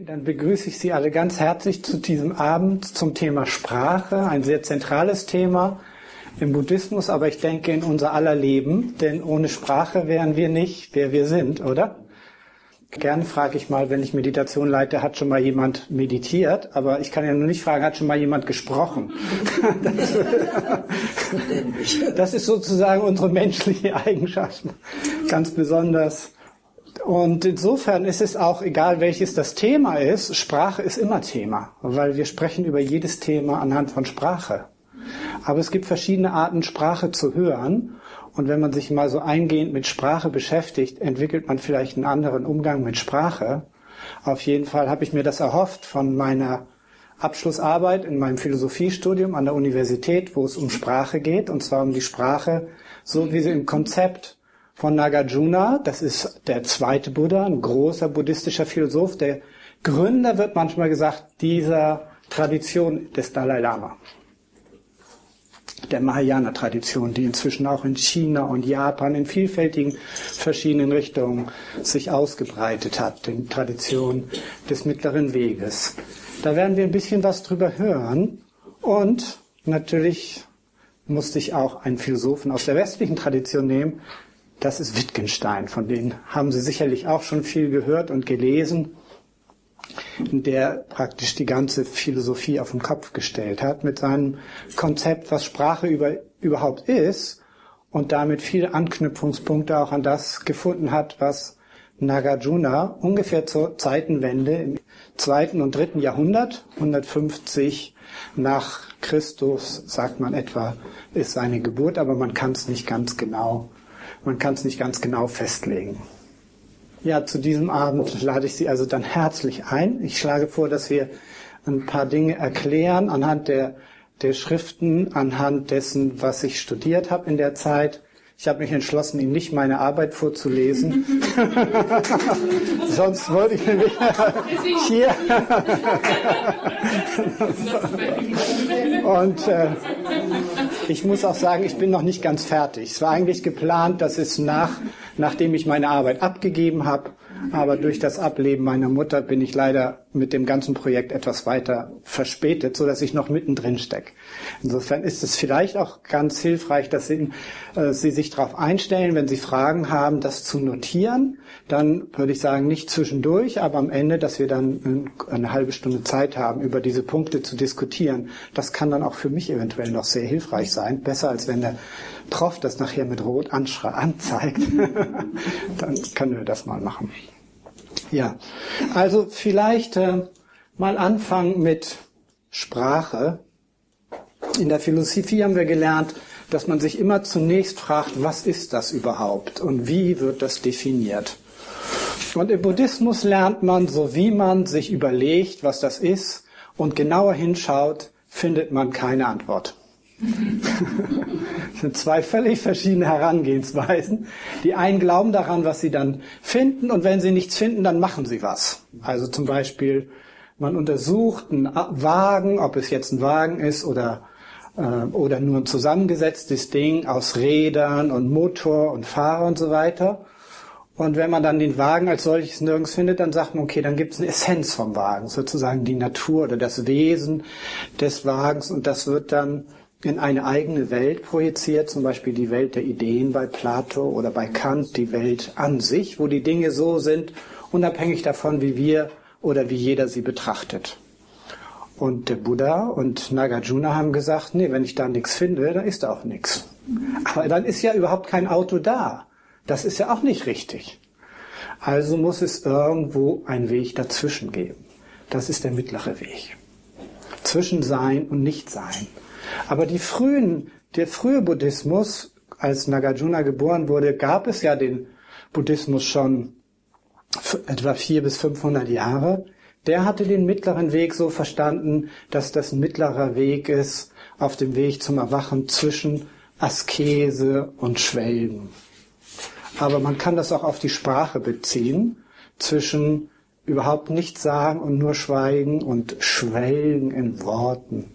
Dann begrüße ich Sie alle ganz herzlich zu diesem Abend zum Thema Sprache, ein sehr zentrales Thema im Buddhismus, aber ich denke in unser aller Leben, denn ohne Sprache wären wir nicht, wer wir sind, oder? Gerne frage ich mal, wenn ich Meditation leite, hat schon mal jemand meditiert, aber ich kann ja nur nicht fragen, hat schon mal jemand gesprochen? Das, das ist sozusagen unsere menschliche Eigenschaft, ganz besonders. Und insofern ist es auch egal, welches das Thema ist, Sprache ist immer Thema, weil wir sprechen über jedes Thema anhand von Sprache. Aber es gibt verschiedene Arten, Sprache zu hören. Und wenn man sich mal so eingehend mit Sprache beschäftigt, entwickelt man vielleicht einen anderen Umgang mit Sprache. Auf jeden Fall habe ich mir das erhofft von meiner Abschlussarbeit in meinem Philosophiestudium an der Universität, wo es um Sprache geht, und zwar um die Sprache, so wie sie im Konzept von Nagarjuna, das ist der zweite Buddha, ein großer buddhistischer Philosoph, der Gründer wird manchmal gesagt dieser Tradition des Dalai Lama der Mahayana-Tradition, die inzwischen auch in China und Japan in vielfältigen verschiedenen Richtungen sich ausgebreitet hat, den Tradition des mittleren Weges. Da werden wir ein bisschen was drüber hören und natürlich musste ich auch einen Philosophen aus der westlichen Tradition nehmen. Das ist Wittgenstein, von denen haben Sie sicherlich auch schon viel gehört und gelesen der praktisch die ganze Philosophie auf den Kopf gestellt hat mit seinem Konzept, was Sprache über, überhaupt ist und damit viele Anknüpfungspunkte auch an das gefunden hat, was Nagarjuna ungefähr zur Zeitenwende im zweiten und dritten Jahrhundert, 150 nach Christus, sagt man etwa, ist seine Geburt, aber man kann es nicht ganz genau, man kann es nicht ganz genau festlegen. Ja, zu diesem Abend lade ich Sie also dann herzlich ein. Ich schlage vor, dass wir ein paar Dinge erklären anhand der, der Schriften, anhand dessen, was ich studiert habe in der Zeit. Ich habe mich entschlossen, Ihnen nicht meine Arbeit vorzulesen. Sonst wollte ich nämlich hier. Und äh, ich muss auch sagen, ich bin noch nicht ganz fertig. Es war eigentlich geplant, dass es nach nachdem ich meine Arbeit abgegeben habe. Aber durch das Ableben meiner Mutter bin ich leider mit dem ganzen Projekt etwas weiter verspätet, so dass ich noch mittendrin stecke. Insofern ist es vielleicht auch ganz hilfreich, dass Sie, äh, Sie sich darauf einstellen, wenn Sie Fragen haben, das zu notieren. Dann würde ich sagen, nicht zwischendurch, aber am Ende, dass wir dann eine halbe Stunde Zeit haben, über diese Punkte zu diskutieren. Das kann dann auch für mich eventuell noch sehr hilfreich sein. Besser als wenn der Prof das nachher mit Rot anzeigt, dann können wir das mal machen. Ja, also vielleicht äh, mal anfangen mit Sprache. In der Philosophie haben wir gelernt, dass man sich immer zunächst fragt, was ist das überhaupt und wie wird das definiert. Und im Buddhismus lernt man, so wie man sich überlegt, was das ist und genauer hinschaut, findet man keine Antwort. Das sind zwei völlig verschiedene Herangehensweisen. Die einen glauben daran, was sie dann finden, und wenn sie nichts finden, dann machen sie was. Also zum Beispiel, man untersucht einen Wagen, ob es jetzt ein Wagen ist oder, äh, oder nur ein zusammengesetztes Ding aus Rädern und Motor und Fahrer und so weiter. Und wenn man dann den Wagen als solches nirgends findet, dann sagt man, okay, dann gibt es eine Essenz vom Wagen, sozusagen die Natur oder das Wesen des Wagens und das wird dann in eine eigene Welt projiziert, zum Beispiel die Welt der Ideen bei Plato oder bei Kant, die Welt an sich, wo die Dinge so sind, unabhängig davon, wie wir oder wie jeder sie betrachtet. Und der Buddha und Nagarjuna haben gesagt, nee, wenn ich da nichts finde, dann ist da auch nichts. Aber dann ist ja überhaupt kein Auto da. Das ist ja auch nicht richtig. Also muss es irgendwo einen Weg dazwischen geben. Das ist der mittlere Weg. Zwischen Sein und Nichtsein. Aber die frühen, der frühe Buddhismus, als Nagarjuna geboren wurde, gab es ja den Buddhismus schon etwa vier bis 500 Jahre. Der hatte den mittleren Weg so verstanden, dass das ein mittlerer Weg ist auf dem Weg zum Erwachen zwischen Askese und Schwelgen. Aber man kann das auch auf die Sprache beziehen, zwischen überhaupt nichts sagen und nur schweigen und schwelgen in Worten.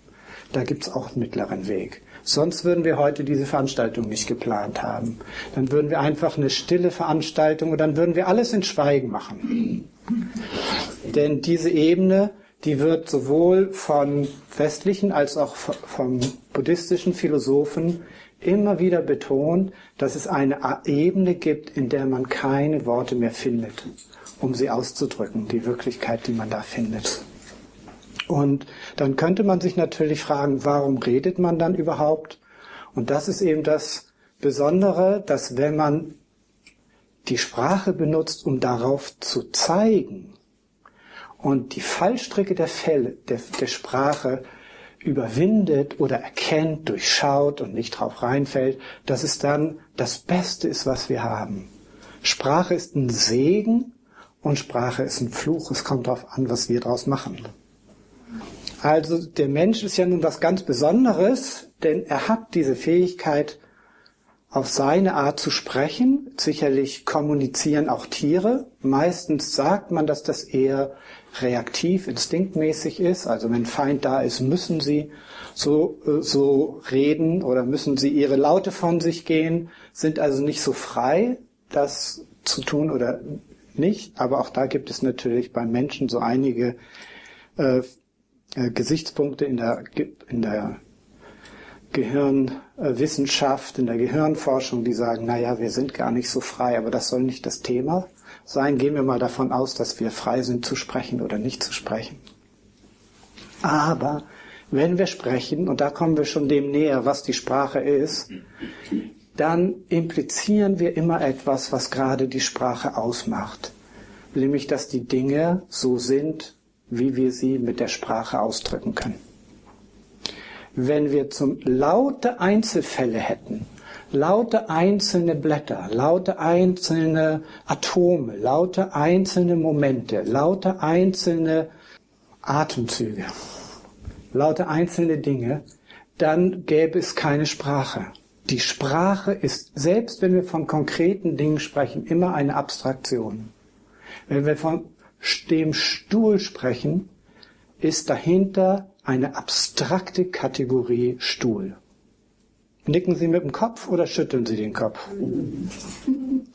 Da gibt's auch einen mittleren Weg. Sonst würden wir heute diese Veranstaltung nicht geplant haben. Dann würden wir einfach eine stille Veranstaltung und dann würden wir alles in Schweigen machen. Denn diese Ebene, die wird sowohl von westlichen als auch von buddhistischen Philosophen immer wieder betont, dass es eine Ebene gibt, in der man keine Worte mehr findet, um sie auszudrücken, die Wirklichkeit, die man da findet. Und dann könnte man sich natürlich fragen, warum redet man dann überhaupt? Und das ist eben das Besondere, dass wenn man die Sprache benutzt, um darauf zu zeigen und die Fallstricke der Fälle, der, der Sprache überwindet oder erkennt, durchschaut und nicht drauf reinfällt, dass es dann das Beste ist, was wir haben. Sprache ist ein Segen und Sprache ist ein Fluch. Es kommt darauf an, was wir daraus machen. Also der Mensch ist ja nun was ganz Besonderes, denn er hat diese Fähigkeit, auf seine Art zu sprechen. Sicherlich kommunizieren auch Tiere. Meistens sagt man, dass das eher reaktiv, instinktmäßig ist. Also wenn Feind da ist, müssen sie so, äh, so reden oder müssen sie ihre Laute von sich gehen, sind also nicht so frei, das zu tun oder nicht. Aber auch da gibt es natürlich beim Menschen so einige äh, äh, Gesichtspunkte in der, in der Gehirnwissenschaft, in der Gehirnforschung, die sagen, naja, wir sind gar nicht so frei, aber das soll nicht das Thema sein. Gehen wir mal davon aus, dass wir frei sind zu sprechen oder nicht zu sprechen. Aber wenn wir sprechen, und da kommen wir schon dem näher, was die Sprache ist, dann implizieren wir immer etwas, was gerade die Sprache ausmacht. Nämlich, dass die Dinge so sind, wie wir sie mit der Sprache ausdrücken können. Wenn wir zum laute Einzelfälle hätten, laute einzelne Blätter, laute einzelne Atome, laute einzelne Momente, laute einzelne Atemzüge, laute einzelne Dinge, dann gäbe es keine Sprache. Die Sprache ist, selbst wenn wir von konkreten Dingen sprechen, immer eine Abstraktion. Wenn wir von dem Stuhl sprechen, ist dahinter eine abstrakte Kategorie Stuhl. Nicken Sie mit dem Kopf oder schütteln Sie den Kopf?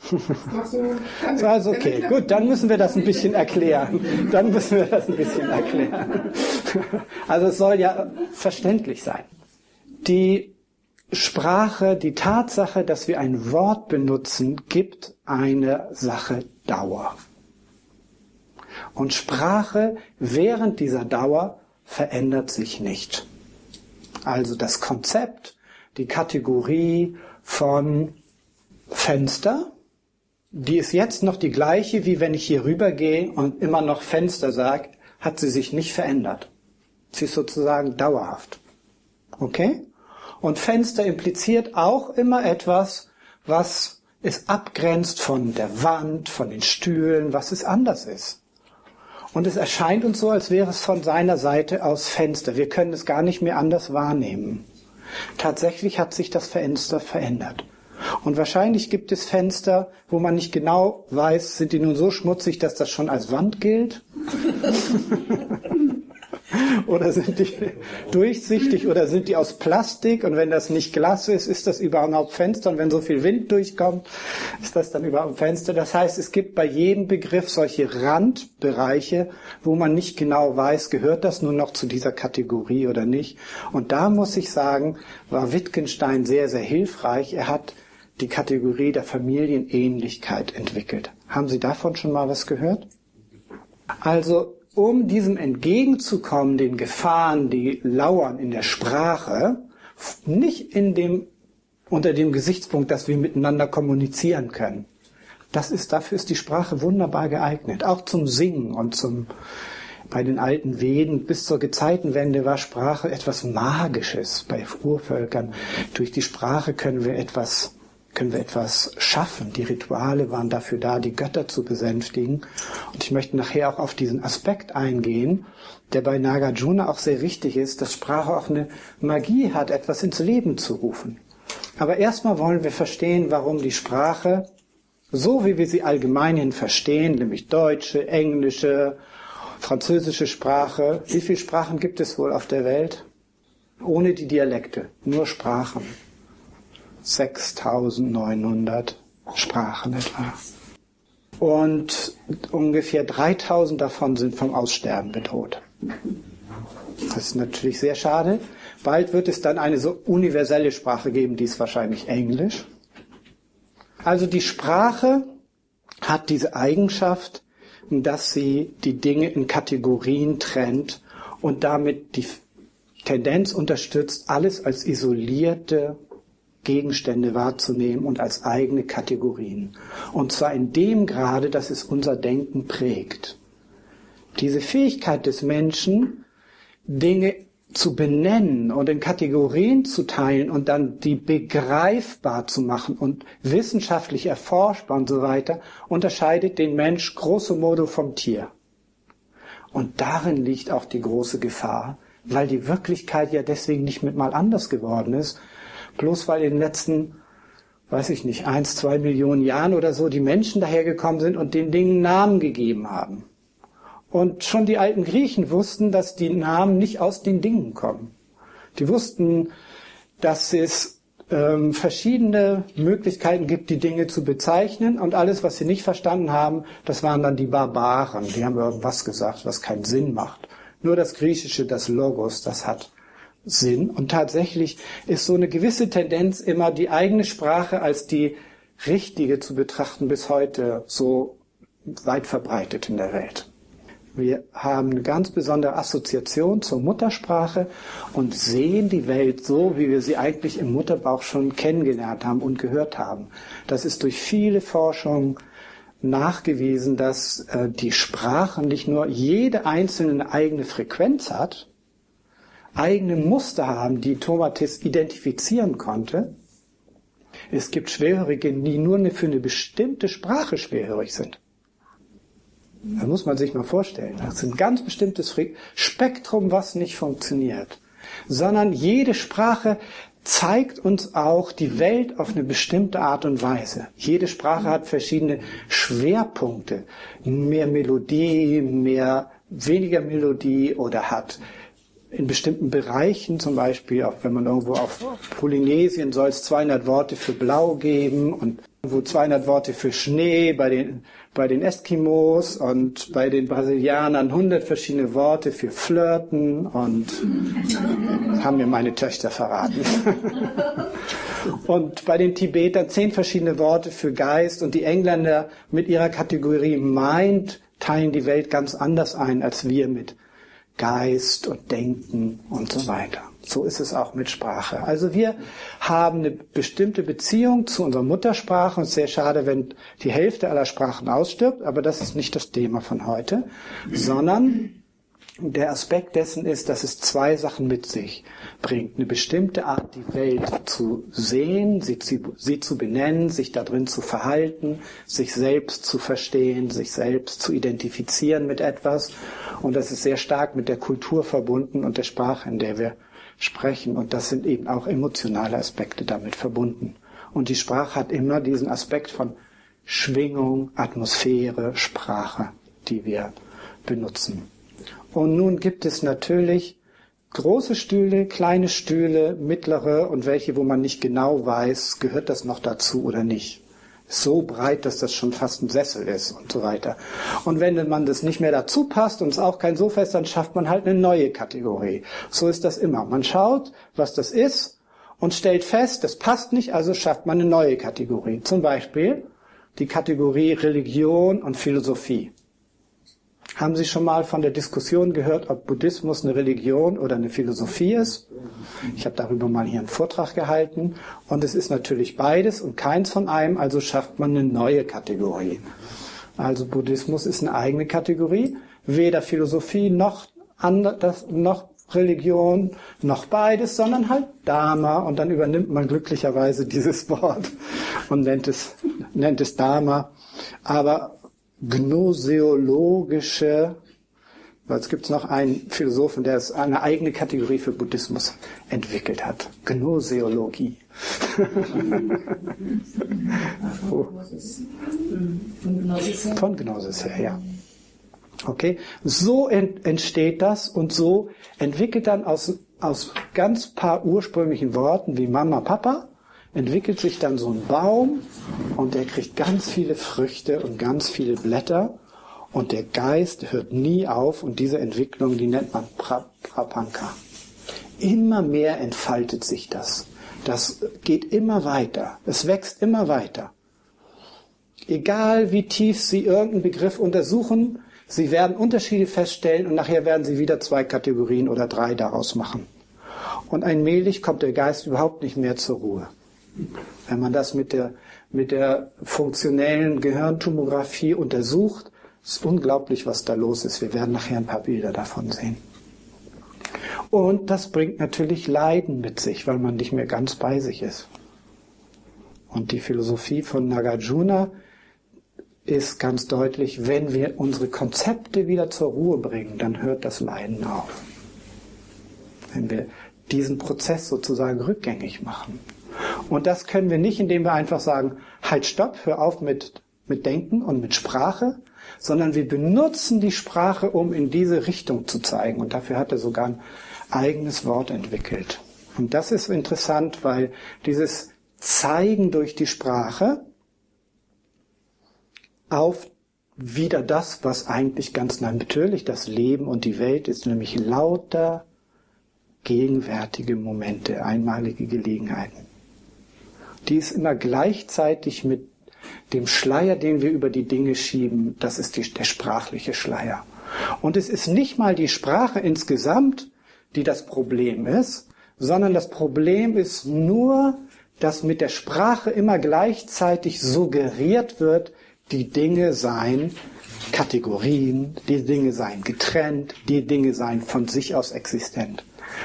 so, also okay, gut, dann müssen wir das ein bisschen erklären. Dann müssen wir das ein bisschen erklären. Also es soll ja verständlich sein. Die Sprache, die Tatsache, dass wir ein Wort benutzen, gibt eine Sache Dauer. Und Sprache während dieser Dauer verändert sich nicht. Also das Konzept, die Kategorie von Fenster, die ist jetzt noch die gleiche, wie wenn ich hier rübergehe und immer noch Fenster sage, hat sie sich nicht verändert. Sie ist sozusagen dauerhaft. Okay? Und Fenster impliziert auch immer etwas, was es abgrenzt von der Wand, von den Stühlen, was es anders ist. Und es erscheint uns so, als wäre es von seiner Seite aus Fenster. Wir können es gar nicht mehr anders wahrnehmen. Tatsächlich hat sich das Fenster verändert. Und wahrscheinlich gibt es Fenster, wo man nicht genau weiß, sind die nun so schmutzig, dass das schon als Wand gilt? oder sind die durchsichtig oder sind die aus Plastik? Und wenn das nicht Glas ist, ist das überhaupt Fenster? Und wenn so viel Wind durchkommt, ist das dann überhaupt Fenster? Das heißt, es gibt bei jedem Begriff solche Randbereiche, wo man nicht genau weiß, gehört das nun noch zu dieser Kategorie oder nicht. Und da muss ich sagen, war Wittgenstein sehr, sehr hilfreich. Er hat die Kategorie der Familienähnlichkeit entwickelt. Haben Sie davon schon mal was gehört? Also um diesem entgegenzukommen, den Gefahren, die lauern in der Sprache, nicht in dem, unter dem Gesichtspunkt, dass wir miteinander kommunizieren können. Das ist, dafür ist die Sprache wunderbar geeignet. Auch zum Singen und zum, bei den alten Veden bis zur Gezeitenwende war Sprache etwas Magisches bei Urvölkern. Durch die Sprache können wir etwas können wir etwas schaffen. Die Rituale waren dafür da, die Götter zu besänftigen. Und ich möchte nachher auch auf diesen Aspekt eingehen, der bei Nagarjuna auch sehr wichtig ist, dass Sprache auch eine Magie hat, etwas ins Leben zu rufen. Aber erstmal wollen wir verstehen, warum die Sprache, so wie wir sie allgemeinhin verstehen, nämlich deutsche, englische, französische Sprache, wie viele Sprachen gibt es wohl auf der Welt? Ohne die Dialekte, nur Sprachen. 6900 Sprachen etwa. und ungefähr 3000 davon sind vom Aussterben bedroht. Das ist natürlich sehr schade. Bald wird es dann eine so universelle Sprache geben, die ist wahrscheinlich Englisch. Also die Sprache hat diese Eigenschaft, dass sie die Dinge in Kategorien trennt und damit die Tendenz unterstützt, alles als isolierte Gegenstände wahrzunehmen und als eigene Kategorien. Und zwar in dem Grade, dass es unser Denken prägt. Diese Fähigkeit des Menschen, Dinge zu benennen und in Kategorien zu teilen und dann die begreifbar zu machen und wissenschaftlich erforschbar und so weiter, unterscheidet den Mensch grosso modo vom Tier. Und darin liegt auch die große Gefahr, weil die Wirklichkeit ja deswegen nicht mit mal anders geworden ist, bloß weil in den letzten, weiß ich nicht, eins, zwei Millionen Jahren oder so die Menschen dahergekommen sind und den Dingen Namen gegeben haben. Und schon die alten Griechen wussten, dass die Namen nicht aus den Dingen kommen. Die wussten, dass es ähm, verschiedene Möglichkeiten gibt, die Dinge zu bezeichnen. Und alles, was sie nicht verstanden haben, das waren dann die Barbaren. Die haben irgendwas gesagt, was keinen Sinn macht. Nur das Griechische, das Logos, das hat Sinn. Und tatsächlich ist so eine gewisse Tendenz immer die eigene Sprache als die richtige zu betrachten bis heute so weit verbreitet in der Welt. Wir haben eine ganz besondere Assoziation zur Muttersprache und sehen die Welt so, wie wir sie eigentlich im Mutterbauch schon kennengelernt haben und gehört haben. Das ist durch viele Forschungen nachgewiesen, dass äh, die Sprache nicht nur jede einzelne eigene Frequenz hat, eigene Muster haben, die Tomatis identifizieren konnte. Es gibt Schwerhörige, die nur für eine bestimmte Sprache schwerhörig sind. Das muss man sich mal vorstellen. Das ist ein ganz bestimmtes Spektrum, was nicht funktioniert. Sondern jede Sprache zeigt uns auch die Welt auf eine bestimmte Art und Weise. Jede Sprache hat verschiedene Schwerpunkte. Mehr Melodie, mehr, weniger Melodie oder hat in bestimmten Bereichen, zum Beispiel auch wenn man irgendwo auf Polynesien soll es 200 Worte für Blau geben und wo 200 Worte für Schnee, bei den, bei den Eskimos und bei den Brasilianern 100 verschiedene Worte für Flirten und haben mir meine Töchter verraten. und bei den Tibetern 10 verschiedene Worte für Geist und die Engländer mit ihrer Kategorie Mind teilen die Welt ganz anders ein als wir mit Geist und Denken und so weiter. So ist es auch mit Sprache. Also wir haben eine bestimmte Beziehung zu unserer Muttersprache und es ist sehr schade, wenn die Hälfte aller Sprachen ausstirbt, aber das ist nicht das Thema von heute, sondern der Aspekt dessen ist, dass es zwei Sachen mit sich bringt. Eine bestimmte Art, die Welt zu sehen, sie, sie, zu benennen, sich darin zu verhalten, sich selbst zu verstehen, sich selbst zu identifizieren mit etwas. Und das ist sehr stark mit der Kultur verbunden und der Sprache, in der wir sprechen. Und das sind eben auch emotionale Aspekte damit verbunden. Und die Sprache hat immer diesen Aspekt von Schwingung, Atmosphäre, Sprache, die wir benutzen. Und nun gibt es natürlich große Stühle, kleine Stühle, mittlere und welche, wo man nicht genau weiß, gehört das noch dazu oder nicht. So breit, dass das schon fast ein Sessel ist und so weiter. Und wenn man das nicht mehr dazu passt und es auch kein Sofa ist, dann schafft man halt eine neue Kategorie. So ist das immer. Man schaut, was das ist und stellt fest, das passt nicht, also schafft man eine neue Kategorie. Zum Beispiel die Kategorie Religion und Philosophie. Haben Sie schon mal von der Diskussion gehört, ob Buddhismus eine Religion oder eine Philosophie ist? Ich habe darüber mal hier einen Vortrag gehalten. Und es ist natürlich beides und keins von einem, also schafft man eine neue Kategorie. Also Buddhismus ist eine eigene Kategorie, weder Philosophie noch, das, noch Religion, noch beides, sondern halt Dharma. Und dann übernimmt man glücklicherweise dieses Wort und nennt es, nennt es Dharma. Aber gnoseologische, es gibt noch einen Philosophen, der eine eigene Kategorie für Buddhismus entwickelt hat. Gnoseologie. Von Gnosis her, ja. Okay, so ent entsteht das und so entwickelt dann aus, aus ganz paar ursprünglichen Worten wie Mama, Papa entwickelt sich dann so ein Baum und der kriegt ganz viele Früchte und ganz viele Blätter und der Geist hört nie auf und diese Entwicklung, die nennt man Prapanka. Immer mehr entfaltet sich das. Das geht immer weiter. Es wächst immer weiter. Egal wie tief Sie irgendeinen Begriff untersuchen, Sie werden Unterschiede feststellen und nachher werden Sie wieder zwei Kategorien oder drei daraus machen. Und allmählich kommt der Geist überhaupt nicht mehr zur Ruhe. Wenn man das mit der, mit der funktionellen Gehirntomographie untersucht, ist unglaublich, was da los ist. Wir werden nachher ein paar Bilder davon sehen. Und das bringt natürlich Leiden mit sich, weil man nicht mehr ganz bei sich ist. Und die Philosophie von Nagarjuna ist ganz deutlich, wenn wir unsere Konzepte wieder zur Ruhe bringen, dann hört das Leiden auf. Wenn wir diesen Prozess sozusagen rückgängig machen. Und das können wir nicht, indem wir einfach sagen, halt stopp, hör auf mit, mit Denken und mit Sprache, sondern wir benutzen die Sprache, um in diese Richtung zu zeigen. Und dafür hat er sogar ein eigenes Wort entwickelt. Und das ist interessant, weil dieses Zeigen durch die Sprache auf wieder das, was eigentlich ganz natürlich das Leben und die Welt ist, nämlich lauter gegenwärtige Momente, einmalige Gelegenheiten. Die ist immer gleichzeitig mit dem Schleier, den wir über die Dinge schieben, das ist die, der sprachliche Schleier. Und es ist nicht mal die Sprache insgesamt, die das Problem ist, sondern das Problem ist nur, dass mit der Sprache immer gleichzeitig suggeriert wird, die Dinge seien Kategorien, die Dinge seien getrennt, die Dinge seien von sich aus existent.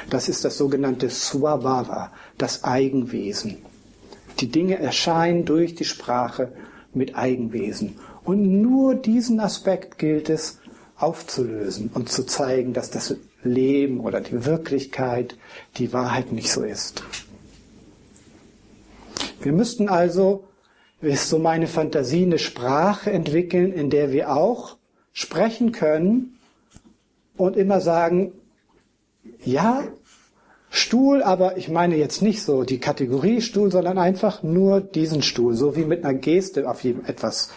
Das ist das sogenannte Swabhava, das Eigenwesen. Die Dinge erscheinen durch die Sprache mit Eigenwesen. Und nur diesen Aspekt gilt es aufzulösen und zu zeigen, dass das Leben oder die Wirklichkeit, die Wahrheit nicht so ist. Wir müssten also, ist so meine Fantasie, eine Sprache entwickeln, in der wir auch sprechen können und immer sagen, ja, Stuhl, aber ich meine jetzt nicht so die Kategorie Stuhl, sondern einfach nur diesen Stuhl, so wie mit einer Geste auf jedem etwas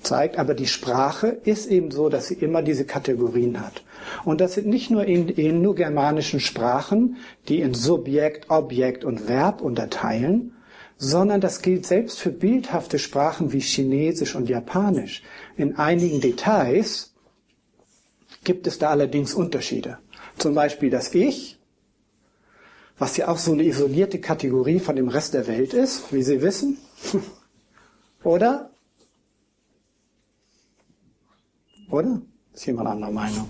zeigt. Aber die Sprache ist eben so, dass sie immer diese Kategorien hat. Und das sind nicht nur in, in nur germanischen Sprachen, die in Subjekt, Objekt und Verb unterteilen, sondern das gilt selbst für bildhafte Sprachen wie Chinesisch und Japanisch. In einigen Details gibt es da allerdings Unterschiede. Zum Beispiel das Ich was ja auch so eine isolierte Kategorie von dem Rest der Welt ist, wie Sie wissen. Oder? Oder? Ist jemand anderer Meinung?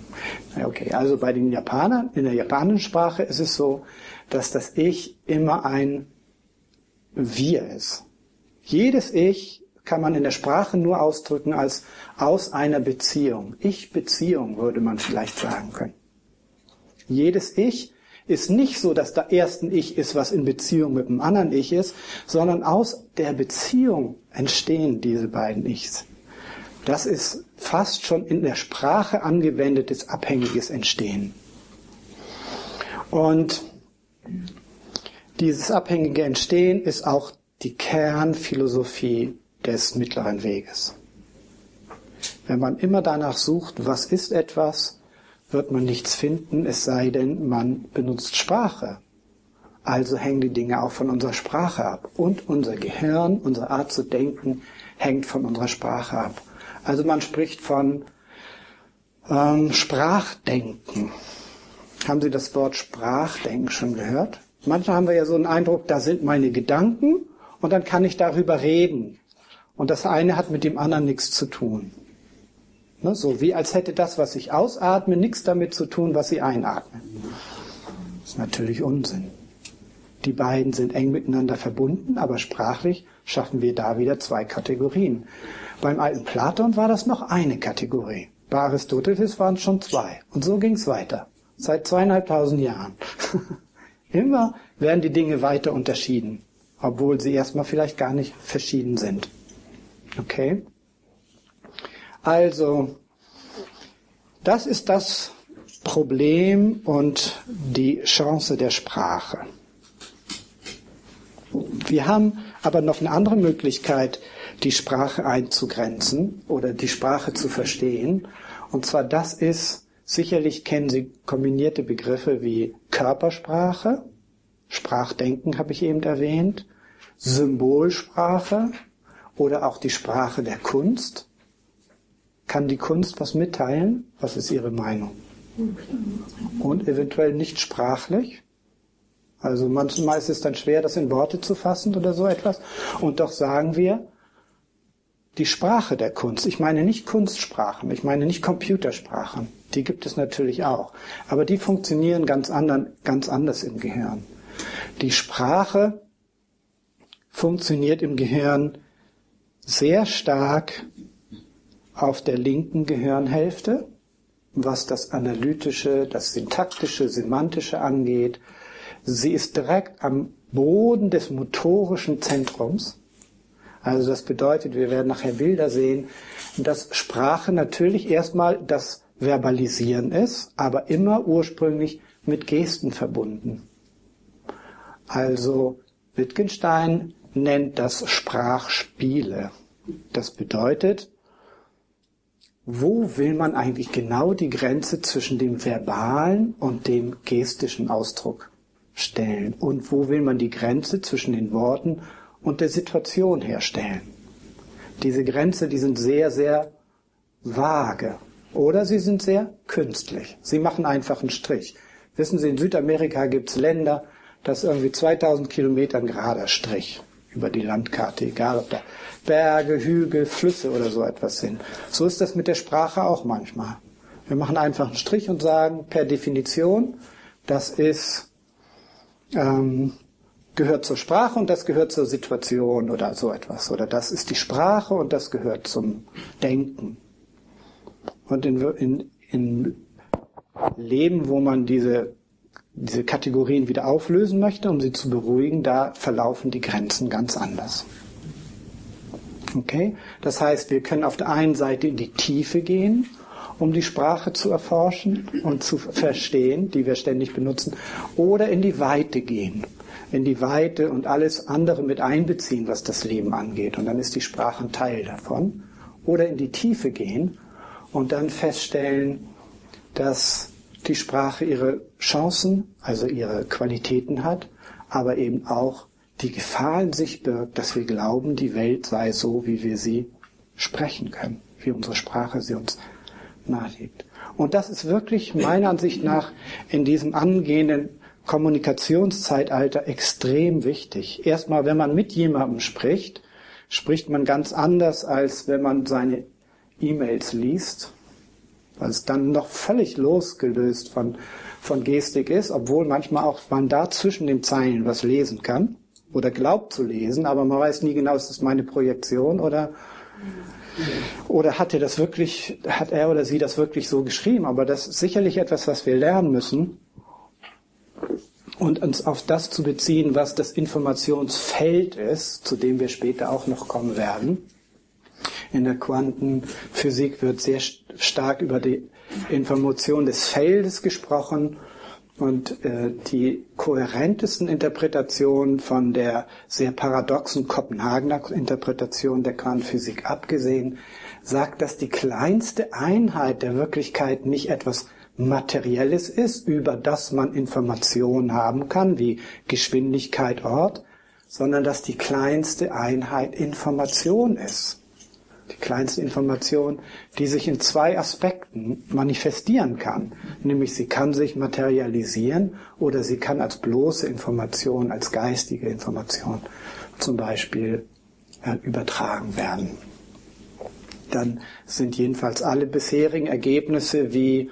Okay, also bei den Japanern, in der japanischen Sprache ist es so, dass das Ich immer ein Wir ist. Jedes Ich kann man in der Sprache nur ausdrücken als aus einer Beziehung. Ich-Beziehung würde man vielleicht sagen können. Jedes Ich ist nicht so, dass da erst ein Ich ist, was in Beziehung mit dem anderen Ich ist, sondern aus der Beziehung entstehen diese beiden Ichs. Das ist fast schon in der Sprache angewendetes abhängiges Entstehen. Und dieses abhängige Entstehen ist auch die Kernphilosophie des mittleren Weges. Wenn man immer danach sucht, was ist etwas, wird man nichts finden, es sei denn, man benutzt Sprache. Also hängen die Dinge auch von unserer Sprache ab. Und unser Gehirn, unsere Art zu denken, hängt von unserer Sprache ab. Also man spricht von ähm, Sprachdenken. Haben Sie das Wort Sprachdenken schon gehört? Manchmal haben wir ja so einen Eindruck, da sind meine Gedanken und dann kann ich darüber reden. Und das eine hat mit dem anderen nichts zu tun. Ne, so wie als hätte das, was ich ausatme, nichts damit zu tun, was sie einatmen. Das ist natürlich Unsinn. Die beiden sind eng miteinander verbunden, aber sprachlich schaffen wir da wieder zwei Kategorien. Beim alten Platon war das noch eine Kategorie. Bei Aristoteles waren es schon zwei. Und so ging es weiter. Seit zweieinhalbtausend Jahren. Immer werden die Dinge weiter unterschieden, obwohl sie erstmal vielleicht gar nicht verschieden sind. Okay? Also, das ist das Problem und die Chance der Sprache. Wir haben aber noch eine andere Möglichkeit, die Sprache einzugrenzen oder die Sprache zu verstehen. Und zwar das ist, sicherlich kennen Sie kombinierte Begriffe wie Körpersprache, Sprachdenken habe ich eben erwähnt, Symbolsprache oder auch die Sprache der Kunst. Kann die Kunst was mitteilen? Was ist Ihre Meinung? Und eventuell nicht sprachlich? Also manchmal ist es dann schwer, das in Worte zu fassen oder so etwas. Und doch sagen wir, die Sprache der Kunst, ich meine nicht Kunstsprachen, ich meine nicht Computersprachen, die gibt es natürlich auch, aber die funktionieren ganz, anderen, ganz anders im Gehirn. Die Sprache funktioniert im Gehirn sehr stark auf der linken Gehirnhälfte, was das Analytische, das Syntaktische, Semantische angeht. Sie ist direkt am Boden des motorischen Zentrums. Also das bedeutet, wir werden nachher Bilder sehen, dass Sprache natürlich erstmal das Verbalisieren ist, aber immer ursprünglich mit Gesten verbunden. Also Wittgenstein nennt das Sprachspiele. Das bedeutet, wo will man eigentlich genau die Grenze zwischen dem verbalen und dem gestischen Ausdruck stellen? Und wo will man die Grenze zwischen den Worten und der Situation herstellen? Diese Grenze, die sind sehr, sehr vage. Oder sie sind sehr künstlich. Sie machen einfach einen Strich. Wissen Sie, in Südamerika gibt es Länder, das ist irgendwie 2000 Kilometer ein gerader Strich über die Landkarte, egal ob da Berge, Hügel, Flüsse oder so etwas sind. So ist das mit der Sprache auch manchmal. Wir machen einfach einen Strich und sagen per Definition, das ist ähm, gehört zur Sprache und das gehört zur Situation oder so etwas. Oder das ist die Sprache und das gehört zum Denken. Und in, in, in Leben, wo man diese diese Kategorien wieder auflösen möchte, um sie zu beruhigen, da verlaufen die Grenzen ganz anders. Okay? Das heißt, wir können auf der einen Seite in die Tiefe gehen, um die Sprache zu erforschen und zu verstehen, die wir ständig benutzen, oder in die Weite gehen. In die Weite und alles andere mit einbeziehen, was das Leben angeht. Und dann ist die Sprache ein Teil davon. Oder in die Tiefe gehen und dann feststellen, dass die Sprache ihre Chancen, also ihre Qualitäten hat, aber eben auch die Gefahr in sich birgt, dass wir glauben, die Welt sei so, wie wir sie sprechen können, wie unsere Sprache sie uns nahelegt. Und das ist wirklich meiner Ansicht nach in diesem angehenden Kommunikationszeitalter extrem wichtig. Erstmal, wenn man mit jemandem spricht, spricht man ganz anders, als wenn man seine E-Mails liest weil es dann noch völlig losgelöst von, von Gestik ist, obwohl manchmal auch man da zwischen den Zeilen was lesen kann oder glaubt zu lesen, aber man weiß nie genau, ist das meine Projektion oder oder hat er das wirklich, hat er oder sie das wirklich so geschrieben? Aber das ist sicherlich etwas, was wir lernen müssen und uns auf das zu beziehen, was das Informationsfeld ist, zu dem wir später auch noch kommen werden. In der Quantenphysik wird sehr stark über die Information des Feldes gesprochen und äh, die kohärentesten Interpretationen von der sehr paradoxen Kopenhagener Interpretation der Quantenphysik abgesehen, sagt, dass die kleinste Einheit der Wirklichkeit nicht etwas Materielles ist, über das man Informationen haben kann, wie Geschwindigkeit, Ort, sondern dass die kleinste Einheit Information ist die kleinste Information, die sich in zwei Aspekten manifestieren kann. Nämlich sie kann sich materialisieren oder sie kann als bloße Information, als geistige Information zum Beispiel äh, übertragen werden. Dann sind jedenfalls alle bisherigen Ergebnisse wie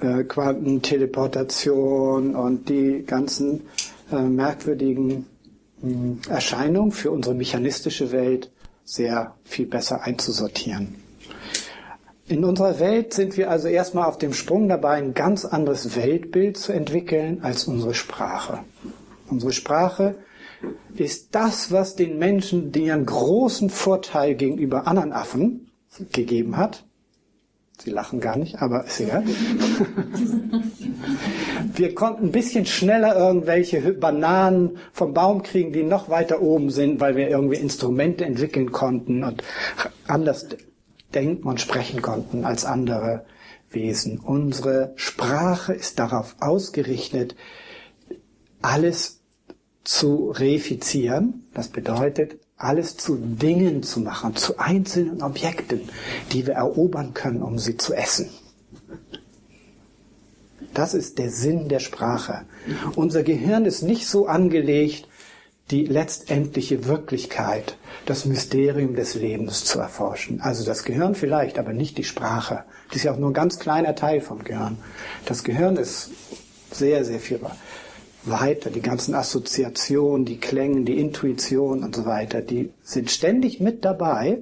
äh, Quantenteleportation und die ganzen äh, merkwürdigen äh, Erscheinungen für unsere mechanistische Welt sehr viel besser einzusortieren. In unserer Welt sind wir also erstmal auf dem Sprung dabei, ein ganz anderes Weltbild zu entwickeln als unsere Sprache. Unsere Sprache ist das, was den Menschen den großen Vorteil gegenüber anderen Affen gegeben hat. Sie lachen gar nicht, aber ist egal. Wir konnten ein bisschen schneller irgendwelche Bananen vom Baum kriegen, die noch weiter oben sind, weil wir irgendwie Instrumente entwickeln konnten und anders denken und sprechen konnten als andere Wesen. Unsere Sprache ist darauf ausgerichtet, alles zu reifizieren. Das bedeutet, alles zu Dingen zu machen, zu einzelnen Objekten, die wir erobern können, um sie zu essen. Das ist der Sinn der Sprache. Unser Gehirn ist nicht so angelegt, die letztendliche Wirklichkeit, das Mysterium des Lebens zu erforschen. Also das Gehirn vielleicht, aber nicht die Sprache. Das ist ja auch nur ein ganz kleiner Teil vom Gehirn. Das Gehirn ist sehr, sehr viel weiter. Die ganzen Assoziationen, die Klänge, die Intuition und so weiter, die sind ständig mit dabei.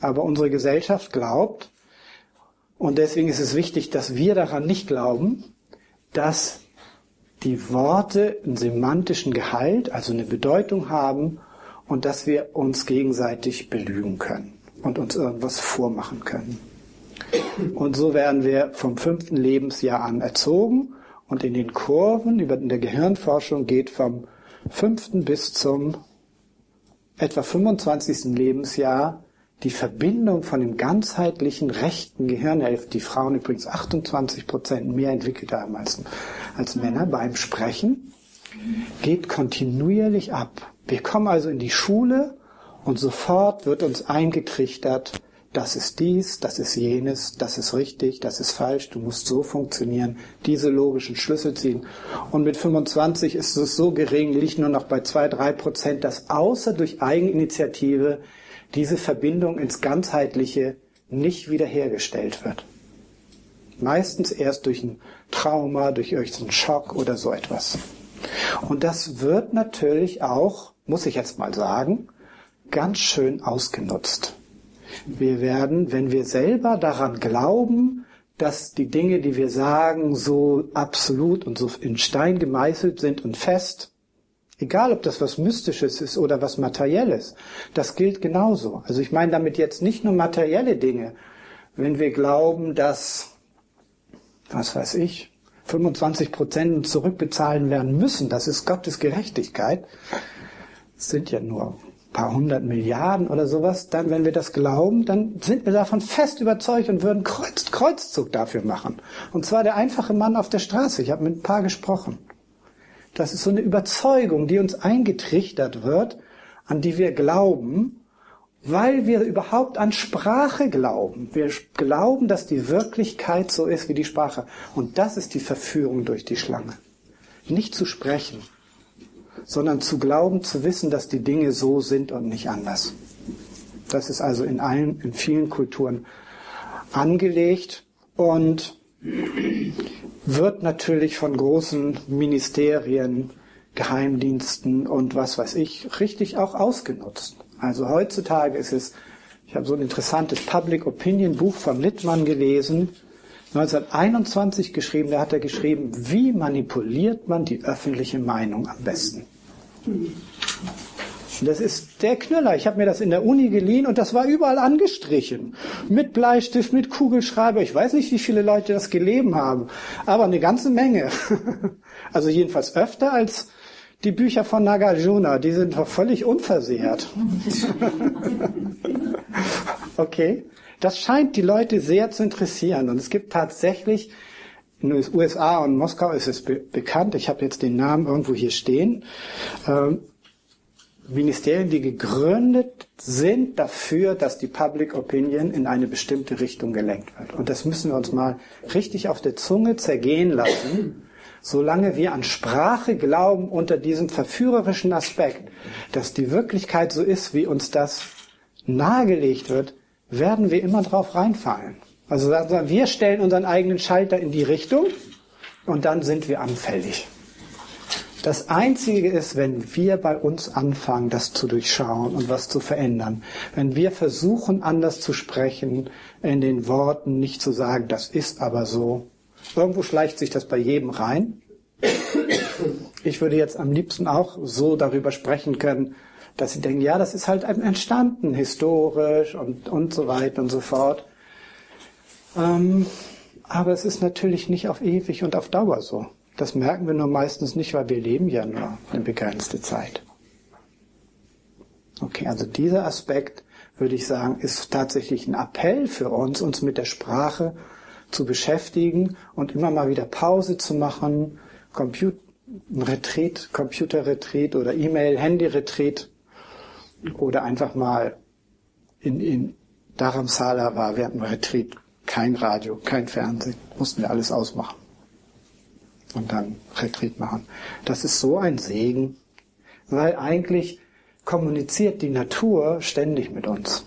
Aber unsere Gesellschaft glaubt, und deswegen ist es wichtig, dass wir daran nicht glauben, dass die Worte einen semantischen Gehalt, also eine Bedeutung haben und dass wir uns gegenseitig belügen können und uns irgendwas vormachen können. Und so werden wir vom fünften Lebensjahr an erzogen und in den Kurven über in der Gehirnforschung geht vom fünften bis zum etwa 25. Lebensjahr die Verbindung von dem ganzheitlichen rechten Gehirnhälfte, die Frauen übrigens 28 Prozent mehr entwickelt haben als, als Männer beim Sprechen, geht kontinuierlich ab. Wir kommen also in die Schule und sofort wird uns eingetrichtert, das ist dies, das ist jenes, das ist richtig, das ist falsch, du musst so funktionieren, diese logischen Schlüsse ziehen. Und mit 25 ist es so gering, liegt nur noch bei zwei, drei Prozent, dass außer durch Eigeninitiative diese Verbindung ins Ganzheitliche nicht wiederhergestellt wird. Meistens erst durch ein Trauma, durch irgendeinen Schock oder so etwas. Und das wird natürlich auch, muss ich jetzt mal sagen, ganz schön ausgenutzt. Wir werden, wenn wir selber daran glauben, dass die Dinge, die wir sagen, so absolut und so in Stein gemeißelt sind und fest, egal ob das was Mystisches ist oder was Materielles, das gilt genauso. Also ich meine damit jetzt nicht nur materielle Dinge. Wenn wir glauben, dass, was weiß ich, 25 Prozent zurückbezahlen werden müssen, das ist Gottes Gerechtigkeit, sind ja nur paar hundert Milliarden oder sowas, dann, wenn wir das glauben, dann sind wir davon fest überzeugt und würden Kreuz, Kreuzzug dafür machen. Und zwar der einfache Mann auf der Straße. Ich habe mit ein paar gesprochen. Das ist so eine Überzeugung, die uns eingetrichtert wird, an die wir glauben, weil wir überhaupt an Sprache glauben. Wir glauben, dass die Wirklichkeit so ist wie die Sprache. Und das ist die Verführung durch die Schlange. Nicht zu sprechen, sondern zu glauben, zu wissen, dass die Dinge so sind und nicht anders. Das ist also in allen, in vielen Kulturen angelegt und wird natürlich von großen Ministerien, Geheimdiensten und was weiß ich richtig auch ausgenutzt. Also heutzutage ist es, ich habe so ein interessantes Public Opinion Buch von Littmann gelesen, 1921 geschrieben, da hat er geschrieben, wie manipuliert man die öffentliche Meinung am besten. Das ist der Knüller. Ich habe mir das in der Uni geliehen und das war überall angestrichen. Mit Bleistift, mit Kugelschreiber. Ich weiß nicht, wie viele Leute das gelesen haben, aber eine ganze Menge. Also jedenfalls öfter als die Bücher von Nagarjuna. Die sind doch völlig unversehrt. Okay. Das scheint die Leute sehr zu interessieren. Und es gibt tatsächlich in den USA und Moskau ist es be bekannt, ich habe jetzt den Namen irgendwo hier stehen, ähm, Ministerien, die gegründet sind dafür, dass die Public Opinion in eine bestimmte Richtung gelenkt wird. Und das müssen wir uns mal richtig auf der Zunge zergehen lassen, solange wir an Sprache glauben unter diesem verführerischen Aspekt, dass die Wirklichkeit so ist, wie uns das nahegelegt wird, werden wir immer drauf reinfallen. Also wir stellen unseren eigenen Schalter in die Richtung und dann sind wir anfällig. Das Einzige ist, wenn wir bei uns anfangen, das zu durchschauen und was zu verändern, wenn wir versuchen, anders zu sprechen, in den Worten nicht zu sagen, das ist aber so. Irgendwo schleicht sich das bei jedem rein. Ich würde jetzt am liebsten auch so darüber sprechen können, dass sie denken, ja, das ist halt entstanden, historisch und, und so weiter und so fort. Ähm, aber es ist natürlich nicht auf ewig und auf Dauer so. Das merken wir nur meistens nicht, weil wir leben ja nur eine begrenzte Zeit. Okay, also dieser Aspekt, würde ich sagen, ist tatsächlich ein Appell für uns, uns mit der Sprache zu beschäftigen und immer mal wieder Pause zu machen, Computer, Retreat, Computer-Retreat oder E-Mail, Handy-Retreat oder einfach mal in, in Dharamsala war während dem Retreat kein Radio, kein Fernsehen, mussten wir alles ausmachen und dann Retreat machen. Das ist so ein Segen, weil eigentlich kommuniziert die Natur ständig mit uns.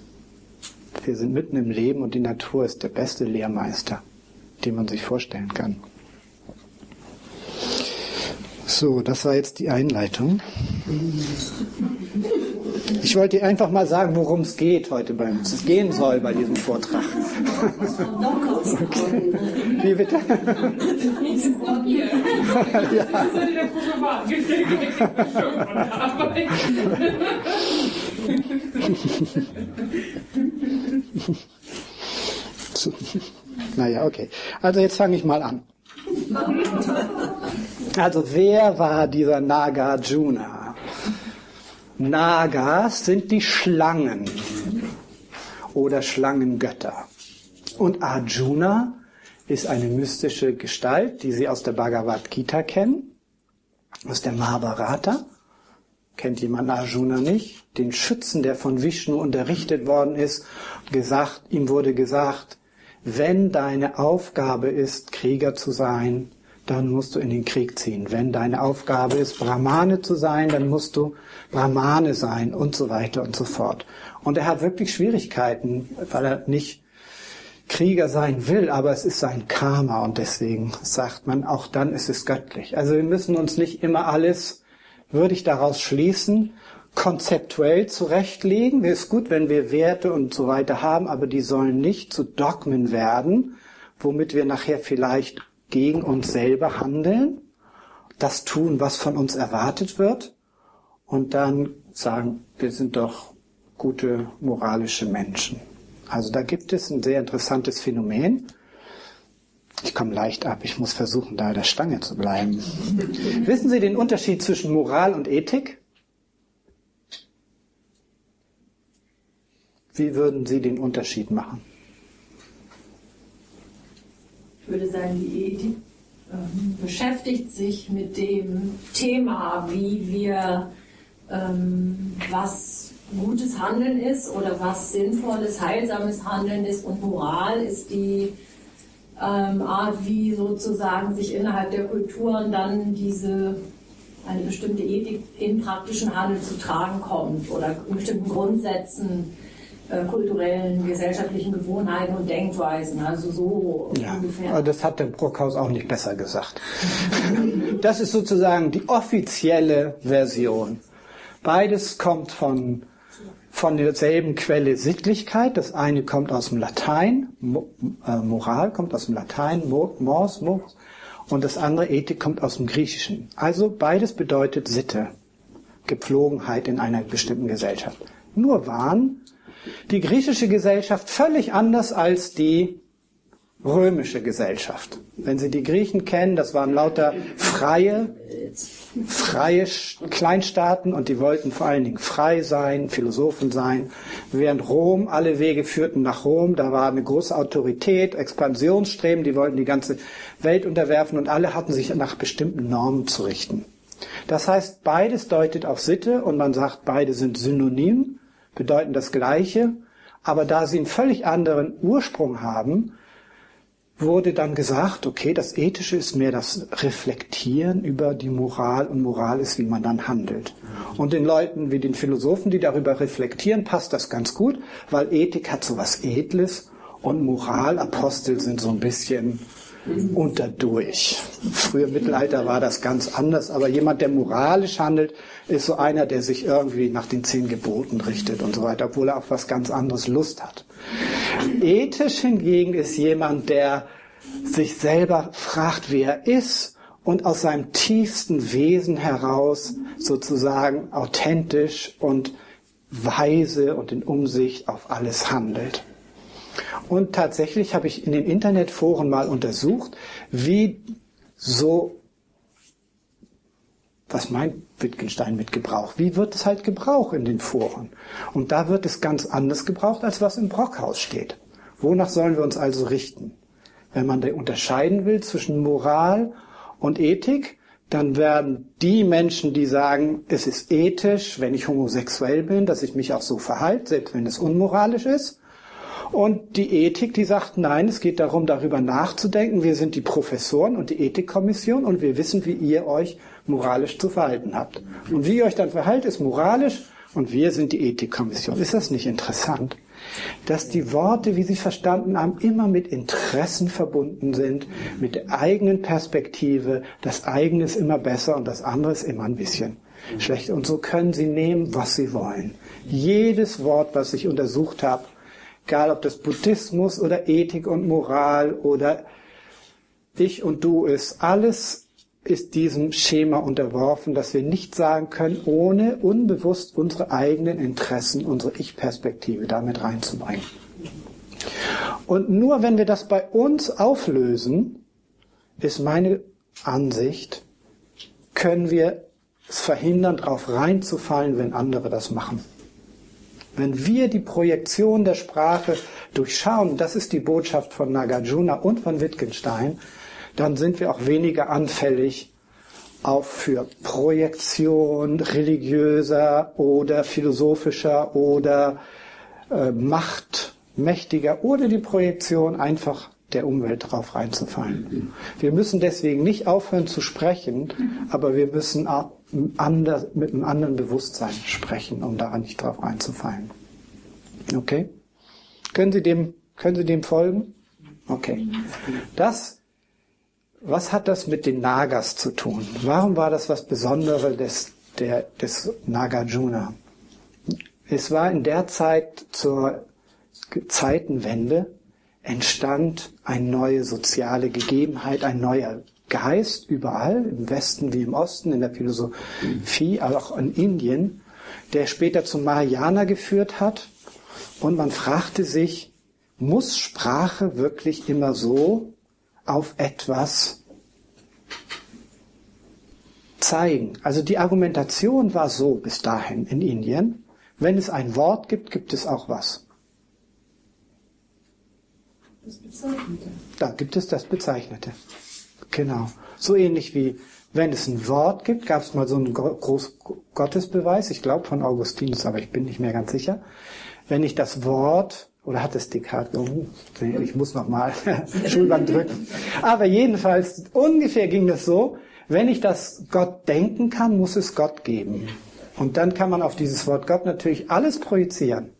Wir sind mitten im Leben und die Natur ist der beste Lehrmeister, den man sich vorstellen kann. So, das war jetzt die Einleitung. Ich wollte einfach mal sagen, worum es geht heute bei uns. Es gehen soll bei diesem Vortrag. Okay. Wie bitte? ja. so. Naja, okay. Also jetzt fange ich mal an. Also wer war dieser Nagarjuna? Nagas sind die Schlangen oder Schlangengötter. Und Arjuna ist eine mystische Gestalt, die Sie aus der Bhagavad Gita kennen, aus der Mahabharata. Kennt jemand Arjuna nicht? Den Schützen, der von Vishnu unterrichtet worden ist, gesagt, ihm wurde gesagt, wenn deine Aufgabe ist, Krieger zu sein, dann musst du in den Krieg ziehen. Wenn deine Aufgabe ist, Brahmane zu sein, dann musst du Brahmane sein und so weiter und so fort. Und er hat wirklich Schwierigkeiten, weil er nicht Krieger sein will, aber es ist sein Karma und deswegen sagt man, auch dann ist es göttlich. Also wir müssen uns nicht immer alles, würde ich daraus schließen, konzeptuell zurechtlegen. Es ist gut, wenn wir Werte und so weiter haben, aber die sollen nicht zu Dogmen werden, womit wir nachher vielleicht gegen uns selber handeln, das tun, was von uns erwartet wird und dann sagen, wir sind doch gute moralische Menschen. Also da gibt es ein sehr interessantes Phänomen. Ich komme leicht ab, ich muss versuchen, da der Stange zu bleiben. Wissen Sie den Unterschied zwischen Moral und Ethik? Wie würden Sie den Unterschied machen? Würde sagen, die Ethik ähm, beschäftigt sich mit dem Thema, wie wir ähm, was gutes Handeln ist oder was sinnvolles, heilsames Handeln ist. Und Moral ist die ähm, Art, wie sozusagen sich innerhalb der Kulturen dann diese eine bestimmte Ethik im praktischen Handeln zu tragen kommt oder in bestimmten Grundsätzen äh, kulturellen, gesellschaftlichen Gewohnheiten und Denkweisen. Also so ja, ungefähr. Das hat der Bruckhaus auch nicht besser gesagt. das ist sozusagen die offizielle Version. Beides kommt von, von derselben Quelle Sittlichkeit. Das eine kommt aus dem Latein, äh, Moral kommt aus dem Latein, Mors, Mors, und das andere Ethik kommt aus dem Griechischen. Also beides bedeutet Sitte, Gepflogenheit in einer bestimmten Gesellschaft. Nur waren die griechische Gesellschaft völlig anders als die römische Gesellschaft. Wenn Sie die Griechen kennen, das waren lauter freie, freie Kleinstaaten und die wollten vor allen Dingen frei sein, Philosophen sein. Während Rom, alle Wege führten nach Rom, da war eine große Autorität, Expansionsstreben, die wollten die ganze Welt unterwerfen und alle hatten sich nach bestimmten Normen zu richten. Das heißt, beides deutet auf Sitte und man sagt, beide sind synonym bedeuten das Gleiche, aber da sie einen völlig anderen Ursprung haben, wurde dann gesagt, okay, das Ethische ist mehr das Reflektieren über die Moral und Moral ist, wie man dann handelt. Und den Leuten wie den Philosophen, die darüber reflektieren, passt das ganz gut, weil Ethik hat so was Edles und Moralapostel sind so ein bisschen unterdurch. Früher im Mittelalter war das ganz anders, aber jemand, der moralisch handelt, ist so einer, der sich irgendwie nach den zehn Geboten richtet und so weiter, obwohl er auf was ganz anderes Lust hat. Ethisch hingegen ist jemand, der sich selber fragt, wer er ist und aus seinem tiefsten Wesen heraus sozusagen authentisch und weise und in Umsicht auf alles handelt. Und tatsächlich habe ich in den Internetforen mal untersucht, wie so, was meint Wittgenstein mit Gebrauch? Wie wird es halt Gebrauch in den Foren? Und da wird es ganz anders gebraucht, als was im Brockhaus steht. Wonach sollen wir uns also richten? Wenn man unterscheiden will zwischen Moral und Ethik, dann werden die Menschen, die sagen, es ist ethisch, wenn ich homosexuell bin, dass ich mich auch so verhalte, selbst wenn es unmoralisch ist. Und die Ethik, die sagt, nein, es geht darum, darüber nachzudenken. Wir sind die Professoren und die Ethikkommission und wir wissen, wie ihr euch moralisch zu verhalten habt. Und wie ihr euch dann verhaltet, ist moralisch und wir sind die Ethikkommission. Ist das nicht interessant? dass die Worte, wie sie verstanden haben, immer mit Interessen verbunden sind, mit der eigenen Perspektive. Das eigene ist immer besser und das andere ist immer ein bisschen schlecht. Und so können sie nehmen, was sie wollen. Jedes Wort, was ich untersucht habe, egal ob das Buddhismus oder Ethik und Moral oder ich und du ist, alles ist diesem Schema unterworfen, dass wir nicht sagen können, ohne unbewusst unsere eigenen Interessen, unsere Ich-Perspektive damit reinzubringen. Und nur wenn wir das bei uns auflösen, ist meine Ansicht, können wir es verhindern, darauf reinzufallen, wenn andere das machen. Wenn wir die Projektion der Sprache durchschauen, das ist die Botschaft von Nagarjuna und von Wittgenstein, dann sind wir auch weniger anfällig auch für Projektion religiöser oder philosophischer oder äh, machtmächtiger oder die Projektion einfach der Umwelt drauf reinzufallen. Wir müssen deswegen nicht aufhören zu sprechen, aber wir müssen anders, mit einem anderen Bewusstsein sprechen, um daran nicht drauf reinzufallen. Okay? Können Sie dem, können Sie dem folgen? Okay. Das was hat das mit den Nagas zu tun? Warum war das was Besonderes des, der, des Nagarjuna? Es war in der Zeit zur Zeitenwende entstand eine neue soziale Gegebenheit, ein neuer Geist überall, im Westen wie im Osten, in der Philosophie, aber auch in Indien, der später zum Mahayana geführt hat. Und man fragte sich, muss Sprache wirklich immer so auf etwas zeigen. Also die Argumentation war so bis dahin in Indien, wenn es ein Wort gibt, gibt es auch was. Das Bezeichnete. Da gibt es das Bezeichnete. Genau. So ähnlich wie wenn es ein Wort gibt, gab es mal so einen Groß Gottesbeweis, ich glaube von Augustinus, aber ich bin nicht mehr ganz sicher. Wenn ich das Wort oder hat es Descartes? Ich muss noch mal Schulbank drücken. Aber jedenfalls, ungefähr ging das so, wenn ich das Gott denken kann, muss es Gott geben. Und dann kann man auf dieses Wort Gott natürlich alles projizieren.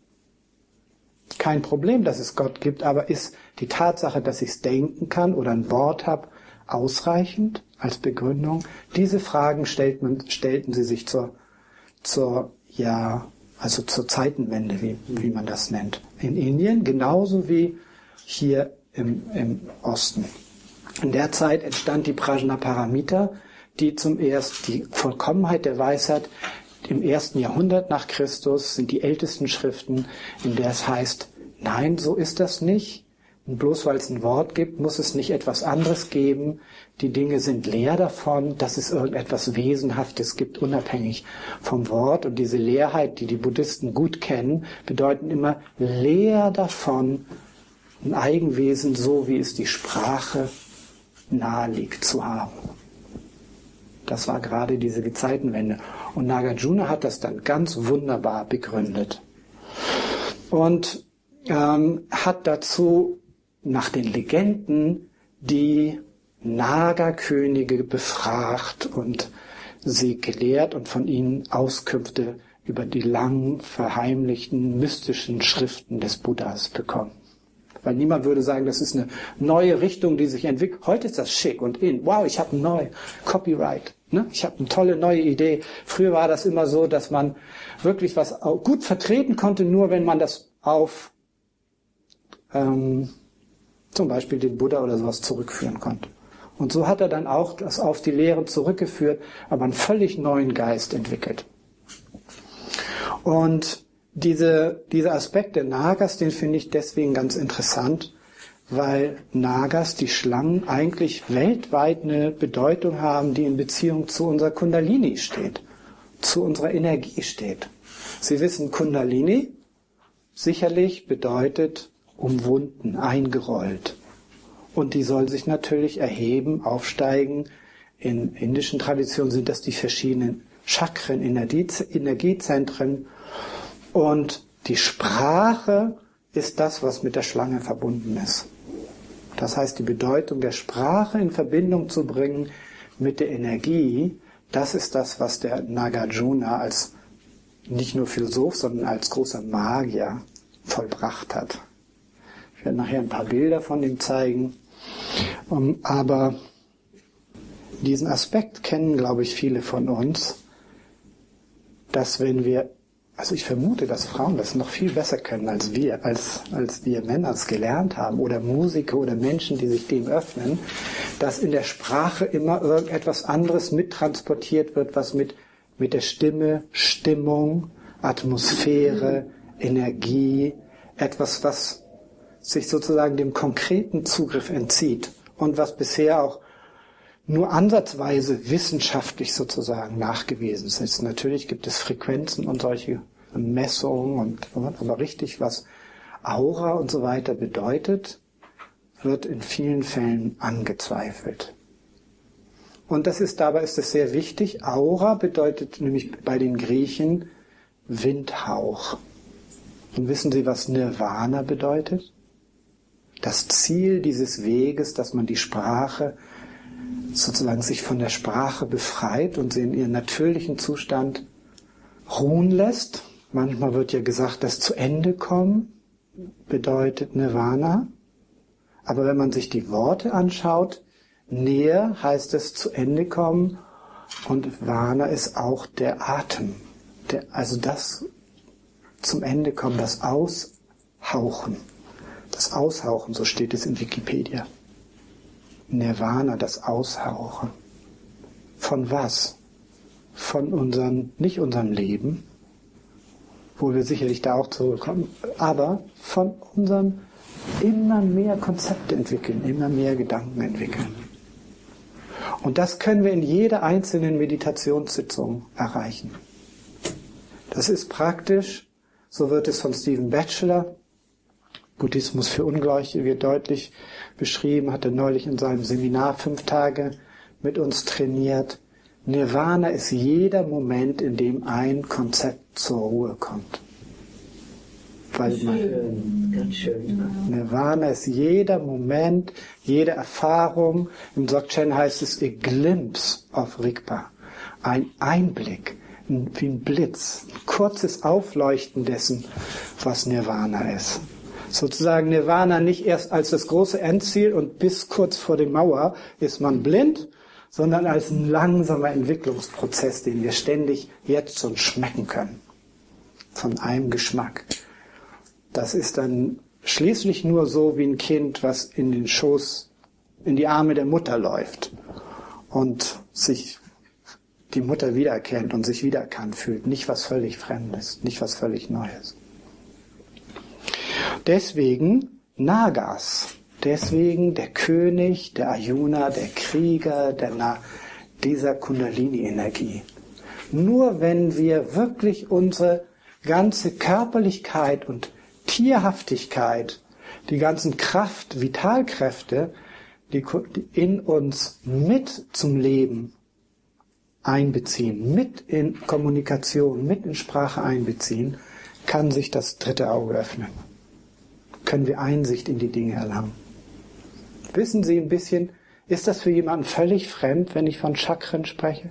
Kein Problem, dass es Gott gibt, aber ist die Tatsache, dass ich es denken kann oder ein Wort habe, ausreichend als Begründung? Diese Fragen man, stellten sie sich zur, zur ja, also zur Zeitenwende, wie, wie man das nennt, in Indien, genauso wie hier im, im Osten. In der Zeit entstand die Prajnaparamita, die zum ersten, die Vollkommenheit der Weisheit im ersten Jahrhundert nach Christus sind die ältesten Schriften, in der es heißt, nein, so ist das nicht. Und bloß weil es ein Wort gibt, muss es nicht etwas anderes geben. Die Dinge sind leer davon, dass es irgendetwas Wesenhaftes gibt, unabhängig vom Wort. Und diese Leerheit, die die Buddhisten gut kennen, bedeuten immer leer davon, ein Eigenwesen, so wie es die Sprache naheliegt zu haben. Das war gerade diese Gezeitenwende. Und Nagarjuna hat das dann ganz wunderbar begründet. Und ähm, hat dazu nach den Legenden die Nagerkönige befragt und sie gelehrt und von ihnen Auskünfte über die lang verheimlichten mystischen Schriften des Buddhas bekommen. Weil niemand würde sagen, das ist eine neue Richtung, die sich entwickelt. Heute ist das schick und in. Wow, ich habe ein neu Copyright. Ne? Ich habe eine tolle neue Idee. Früher war das immer so, dass man wirklich was gut vertreten konnte, nur wenn man das auf ähm, zum Beispiel den Buddha oder sowas zurückführen konnte. Und so hat er dann auch das auf die Lehren zurückgeführt, aber einen völlig neuen Geist entwickelt. Und diese, dieser Aspekt der Nagas, den finde ich deswegen ganz interessant, weil Nagas, die Schlangen, eigentlich weltweit eine Bedeutung haben, die in Beziehung zu unserer Kundalini steht, zu unserer Energie steht. Sie wissen, Kundalini sicherlich bedeutet umwunden, eingerollt. Und die soll sich natürlich erheben, aufsteigen. In indischen Traditionen sind das die verschiedenen Chakren, Energiezentren. Und die Sprache ist das, was mit der Schlange verbunden ist. Das heißt, die Bedeutung der Sprache in Verbindung zu bringen mit der Energie, das ist das, was der Nagarjuna als nicht nur Philosoph, sondern als großer Magier vollbracht hat. Ich werde nachher ein paar Bilder von ihm zeigen. Aber diesen Aspekt kennen, glaube ich, viele von uns, dass wenn wir, also ich vermute, dass Frauen das noch viel besser können als wir, als, als wir Männer es gelernt haben, oder Musiker oder Menschen, die sich dem öffnen, dass in der Sprache immer irgendetwas anderes mittransportiert wird, was mit, mit der Stimme, Stimmung, Atmosphäre, Energie, etwas, was sich sozusagen dem konkreten Zugriff entzieht und was bisher auch nur ansatzweise wissenschaftlich sozusagen nachgewiesen ist. Natürlich gibt es Frequenzen und solche Messungen und aber richtig was Aura und so weiter bedeutet, wird in vielen Fällen angezweifelt. Und das ist dabei ist es sehr wichtig. Aura bedeutet nämlich bei den Griechen Windhauch. Und wissen Sie, was Nirvana bedeutet? Das Ziel dieses Weges, dass man die Sprache sozusagen sich von der Sprache befreit und sie in ihren natürlichen Zustand ruhen lässt. Manchmal wird ja gesagt, das zu Ende kommen bedeutet Nirvana. Aber wenn man sich die Worte anschaut, näher heißt es zu Ende kommen und Vana ist auch der Atem. Der, also das zum Ende kommen, das Aushauchen. Das Aushauchen, so steht es in Wikipedia. Nirvana, das Aushauchen. Von was? Von unserem, nicht unserem Leben, wo wir sicherlich da auch zurückkommen, aber von unserem immer mehr Konzepte entwickeln, immer mehr Gedanken entwickeln. Und das können wir in jeder einzelnen Meditationssitzung erreichen. Das ist praktisch, so wird es von Stephen Batchelor, Buddhismus für Ungläubige deutlich beschrieben, hatte neulich in seinem Seminar fünf Tage mit uns trainiert. Nirvana ist jeder Moment, in dem ein Konzept zur Ruhe kommt. Weil man, ganz schön. Nirvana ist jeder Moment, jede Erfahrung. Im Dzogchen heißt es a glimpse of Rigpa. Ein Einblick, wie ein Blitz, ein kurzes Aufleuchten dessen, was Nirvana ist sozusagen Nirvana nicht erst als das große Endziel und bis kurz vor der Mauer ist man blind, sondern als ein langsamer Entwicklungsprozess, den wir ständig jetzt schon schmecken können. Von einem Geschmack. Das ist dann schließlich nur so wie ein Kind, was in den Schoß, in die Arme der Mutter läuft und sich die Mutter wiedererkennt und sich wiedererkannt fühlt. Nicht was völlig Fremdes, nicht was völlig Neues. Deswegen Nagas. Deswegen der König, der Ayuna, der Krieger, der Na dieser Kundalini-Energie. Nur wenn wir wirklich unsere ganze Körperlichkeit und Tierhaftigkeit, die ganzen Kraft, Vitalkräfte, die in uns mit zum Leben einbeziehen, mit in Kommunikation, mit in Sprache einbeziehen, kann sich das dritte Auge öffnen können wir Einsicht in die Dinge erlangen. Wissen Sie ein bisschen, ist das für jemanden völlig fremd, wenn ich von Chakren spreche?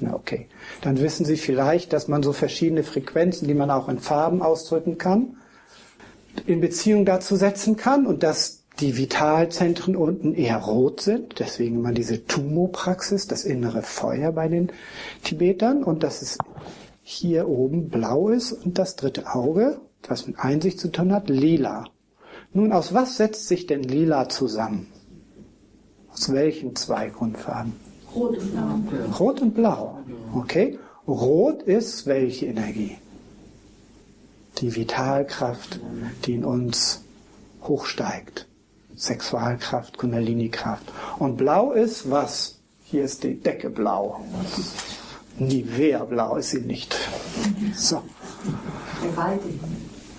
Na okay. Dann wissen Sie vielleicht, dass man so verschiedene Frequenzen, die man auch in Farben ausdrücken kann, in Beziehung dazu setzen kann und dass die Vitalzentren unten eher rot sind, deswegen immer diese Tumo-Praxis, das innere Feuer bei den Tibetern und dass es hier oben blau ist und das dritte Auge was mit Einsicht zu tun hat, lila. Nun, aus was setzt sich denn lila zusammen? Aus welchen zwei Grundfarben? Rot und Blau. Rot und Blau. Okay. Rot ist welche Energie? die Vitalkraft, die in uns hochsteigt. Sexualkraft, Kundalini-Kraft. Und blau ist was? Hier ist die Decke blau. Nivea blau ist sie nicht. So. Himmel.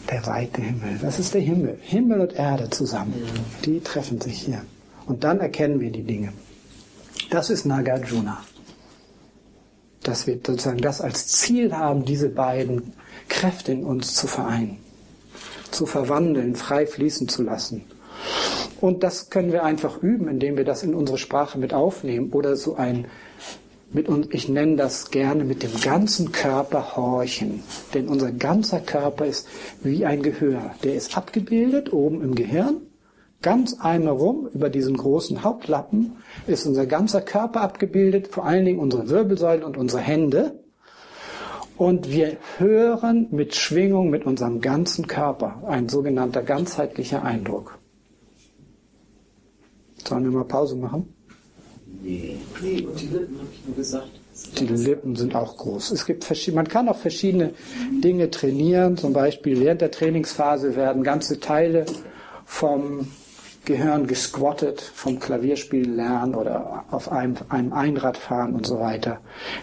Der weite Himmel. Das ist der Himmel. Himmel und Erde zusammen. Die treffen sich hier. Und dann erkennen wir die Dinge. Das ist Nagarjuna. Dass wir sozusagen das als Ziel haben, diese beiden Kräfte in uns zu vereinen, zu verwandeln, frei fließen zu lassen. Und das können wir einfach üben, indem wir das in unsere Sprache mit aufnehmen oder so ein mit uns, ich nenne das gerne mit dem ganzen Körper horchen. Denn unser ganzer Körper ist wie ein Gehör. Der ist abgebildet oben im Gehirn. Ganz einmal rum über diesen großen Hauptlappen ist unser ganzer Körper abgebildet, vor allen Dingen unsere Wirbelsäule und unsere Hände. Und wir hören mit Schwingung mit unserem ganzen Körper, ein sogenannter ganzheitlicher Eindruck. Sollen wir mal Pause machen? Die Lippen habe ich nur gesagt. Die Lippen sind auch groß. Es gibt man kann auch verschiedene Dinge trainieren. Zum Beispiel während der Trainingsphase werden ganze Teile vom Gehirn gesquattet, vom Klavierspielen lernen oder auf einem, einem Einrad fahren und so weiter.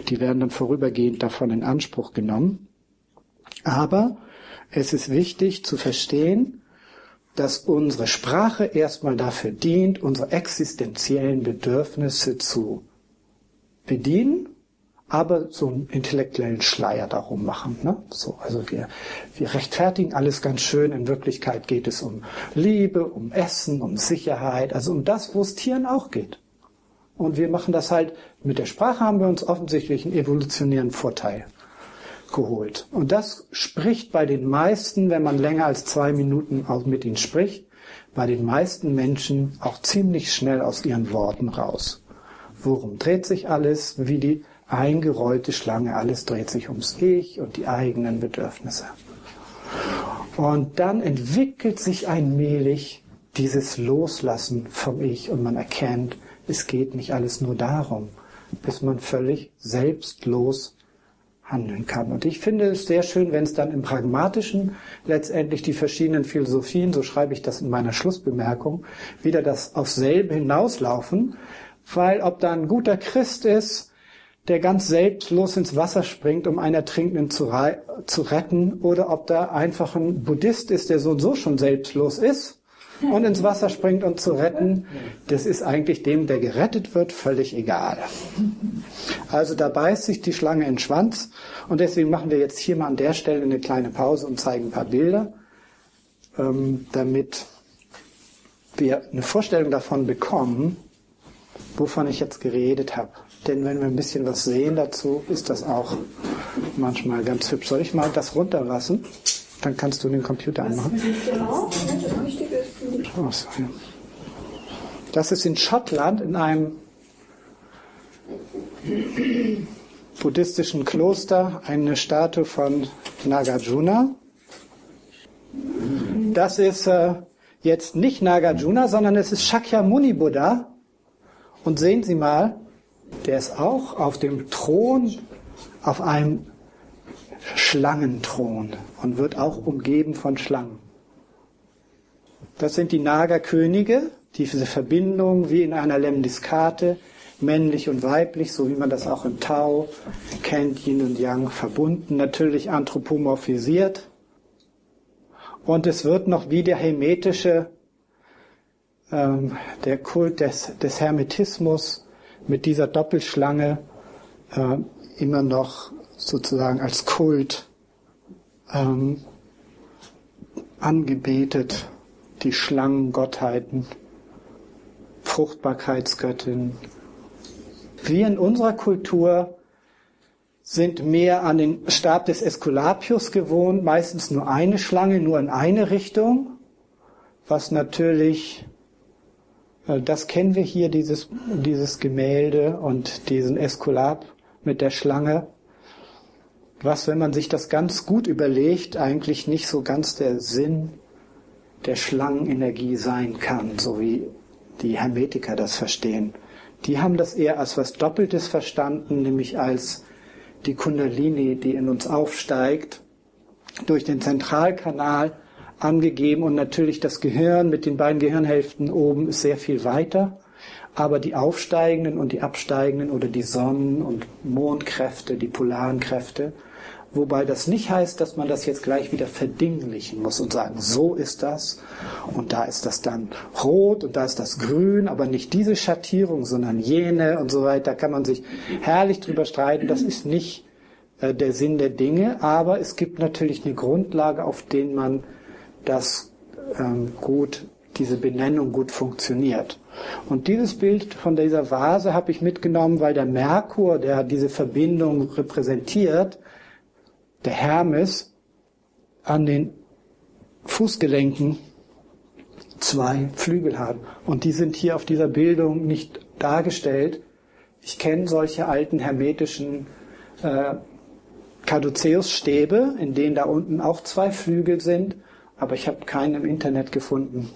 Die werden dann vorübergehend davon in Anspruch genommen. Aber es ist wichtig zu verstehen, dass unsere Sprache erstmal dafür dient, unsere existenziellen Bedürfnisse zu bedienen, aber so einen intellektuellen Schleier darum machen. Ne? So, also wir, wir rechtfertigen alles ganz schön. In Wirklichkeit geht es um Liebe, um Essen, um Sicherheit, also um das, wo es Tieren auch geht. Und wir machen das halt, mit der Sprache haben wir uns offensichtlich einen evolutionären Vorteil geholt. Und das spricht bei den meisten, wenn man länger als zwei Minuten auch mit ihnen spricht, bei den meisten Menschen auch ziemlich schnell aus ihren Worten raus. Worum dreht sich alles? Wie die eingerollte Schlange. Alles dreht sich ums Ich und die eigenen Bedürfnisse. Und dann entwickelt sich allmählich dieses Loslassen vom Ich und man erkennt, es geht nicht alles nur darum, bis man völlig selbstlos handeln kann. Und ich finde es sehr schön, wenn es dann im Pragmatischen letztendlich die verschiedenen Philosophien, so schreibe ich das in meiner Schlussbemerkung, wieder das auf selbe hinauslaufen, weil ob da ein guter Christ ist, der ganz selbstlos ins Wasser springt, um einen Ertrinkenden zu, zu retten, oder ob da einfach ein Buddhist ist, der so und so schon selbstlos ist und ins Wasser springt, um zu retten, das ist eigentlich dem, der gerettet wird, völlig egal. Also da beißt sich die Schlange in den Schwanz und deswegen machen wir jetzt hier mal an der Stelle eine kleine Pause und zeigen ein paar Bilder, ähm, damit wir eine Vorstellung davon bekommen, wovon ich jetzt geredet habe. Denn wenn wir ein bisschen was sehen dazu, ist das auch manchmal ganz hübsch. Soll ich mal das runterlassen? Dann kannst du den Computer anmachen. Das ist in Schottland in einem buddhistischen Kloster eine Statue von Nagarjuna. Das ist äh, jetzt nicht Nagarjuna, sondern es ist Shakyamuni Buddha. Und sehen Sie mal, der ist auch auf dem Thron, auf einem Schlangenthron und wird auch umgeben von Schlangen. Das sind die Nagerkönige, diese Verbindung wie in einer Lemniskate, männlich und weiblich, so wie man das auch im Tau kennt, Yin und Yang verbunden, natürlich anthropomorphisiert. Und es wird noch wie der hermetische, ähm, der Kult des, des Hermetismus mit dieser Doppelschlange äh, immer noch sozusagen als Kult ähm, angebetet, die Schlangengottheiten, Fruchtbarkeitsgöttin. Wir in unserer Kultur sind mehr an den Stab des Äskulapius gewohnt, meistens nur eine Schlange, nur in eine Richtung, was natürlich äh, das kennen wir hier, dieses, dieses Gemälde und diesen Eskulap mit der Schlange. Was, wenn man sich das ganz gut überlegt, eigentlich nicht so ganz der Sinn der Schlangenenergie sein kann, so wie die Hermetiker das verstehen. Die haben das eher als was Doppeltes verstanden, nämlich als die Kundalini, die in uns aufsteigt durch den Zentralkanal angegeben und natürlich das Gehirn mit den beiden Gehirnhälften oben ist sehr viel weiter. Aber die aufsteigenden und die absteigenden oder die Sonnen- und Mondkräfte, die polaren Kräfte, wobei das nicht heißt, dass man das jetzt gleich wieder verdinglichen muss und sagen, so ist das und da ist das dann rot und da ist das grün, aber nicht diese Schattierung, sondern jene und so weiter, da kann man sich herrlich drüber streiten. Das ist nicht äh, der Sinn der Dinge, aber es gibt natürlich eine Grundlage, auf den man das ähm, gut, diese Benennung gut funktioniert. Und dieses Bild von dieser Vase habe ich mitgenommen, weil der Merkur, der diese Verbindung repräsentiert, der Hermes, an den Fußgelenken zwei Flügel hat. Und die sind hier auf dieser Bildung nicht dargestellt. Ich kenne solche alten hermetischen äh, Caduceus-Stäbe, in denen da unten auch zwei Flügel sind, aber ich habe keinen im Internet gefunden,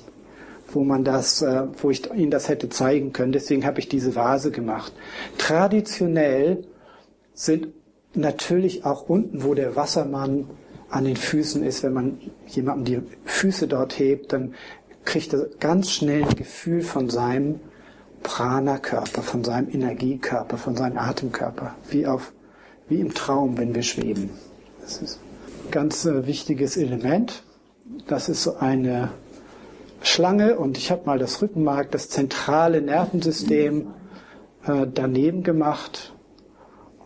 wo man das, äh, wo ich Ihnen das hätte zeigen können. Deswegen habe ich diese Vase gemacht. Traditionell sind natürlich auch unten, wo der Wassermann an den Füßen ist, wenn man jemandem die Füße dort hebt, dann kriegt er ganz schnell ein Gefühl von seinem Prana-Körper, von seinem Energiekörper, von seinem Atemkörper, wie auf wie im Traum, wenn wir schweben. Das ist ein ganz äh, wichtiges Element. Das ist so eine Schlange und ich habe mal das Rückenmark, das zentrale Nervensystem äh, daneben gemacht,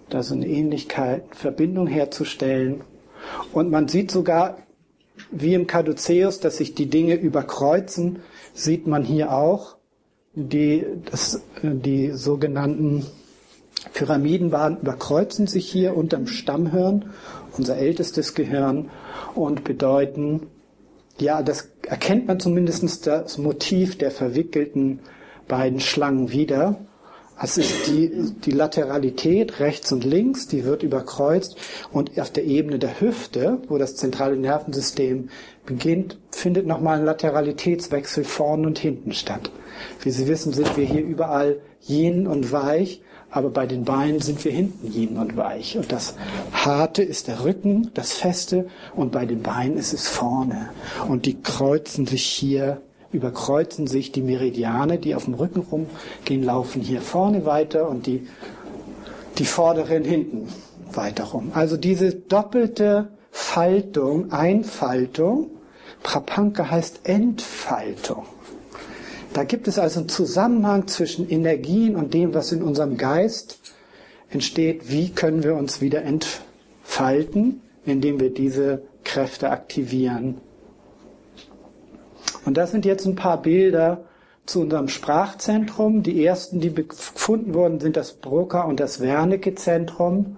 da so eine Ähnlichkeit, Verbindung herzustellen. Und man sieht sogar, wie im Caduceus, dass sich die Dinge überkreuzen, sieht man hier auch die, das, die sogenannten Pyramidenbahnen überkreuzen sich hier unterm Stammhirn, unser ältestes Gehirn, und bedeuten, ja, das erkennt man zumindest das Motiv der verwickelten beiden Schlangen wieder. Es ist die, die Lateralität rechts und links, die wird überkreuzt und auf der Ebene der Hüfte, wo das zentrale Nervensystem beginnt, findet nochmal ein Lateralitätswechsel vorn und hinten statt. Wie Sie wissen, sind wir hier überall yin und weich aber bei den Beinen sind wir hinten yin und weich. Und das Harte ist der Rücken, das Feste, und bei den Beinen ist es vorne. Und die kreuzen sich hier, überkreuzen sich die Meridiane, die auf dem Rücken rumgehen, laufen hier vorne weiter und die, die vorderen hinten weiter rum. Also diese doppelte Faltung, Einfaltung, Prapanka heißt Entfaltung. Da gibt es also einen Zusammenhang zwischen Energien und dem, was in unserem Geist entsteht. Wie können wir uns wieder entfalten, indem wir diese Kräfte aktivieren? Und das sind jetzt ein paar Bilder zu unserem Sprachzentrum. Die ersten, die gefunden wurden, sind das Broca und das Wernicke-Zentrum.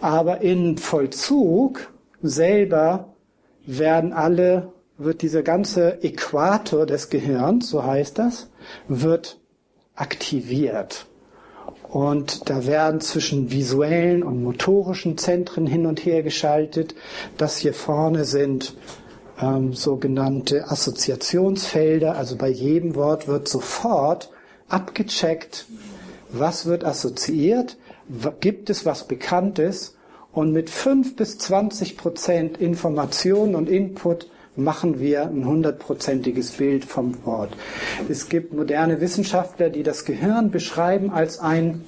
Aber in Vollzug selber werden alle wird dieser ganze Äquator des Gehirns, so heißt das, wird aktiviert. Und da werden zwischen visuellen und motorischen Zentren hin und her geschaltet. Das hier vorne sind ähm, sogenannte Assoziationsfelder. Also bei jedem Wort wird sofort abgecheckt, was wird assoziiert, gibt es was Bekanntes. Und mit fünf bis zwanzig Prozent Information und Input machen wir ein hundertprozentiges Bild vom Wort. Es gibt moderne Wissenschaftler, die das Gehirn beschreiben als ein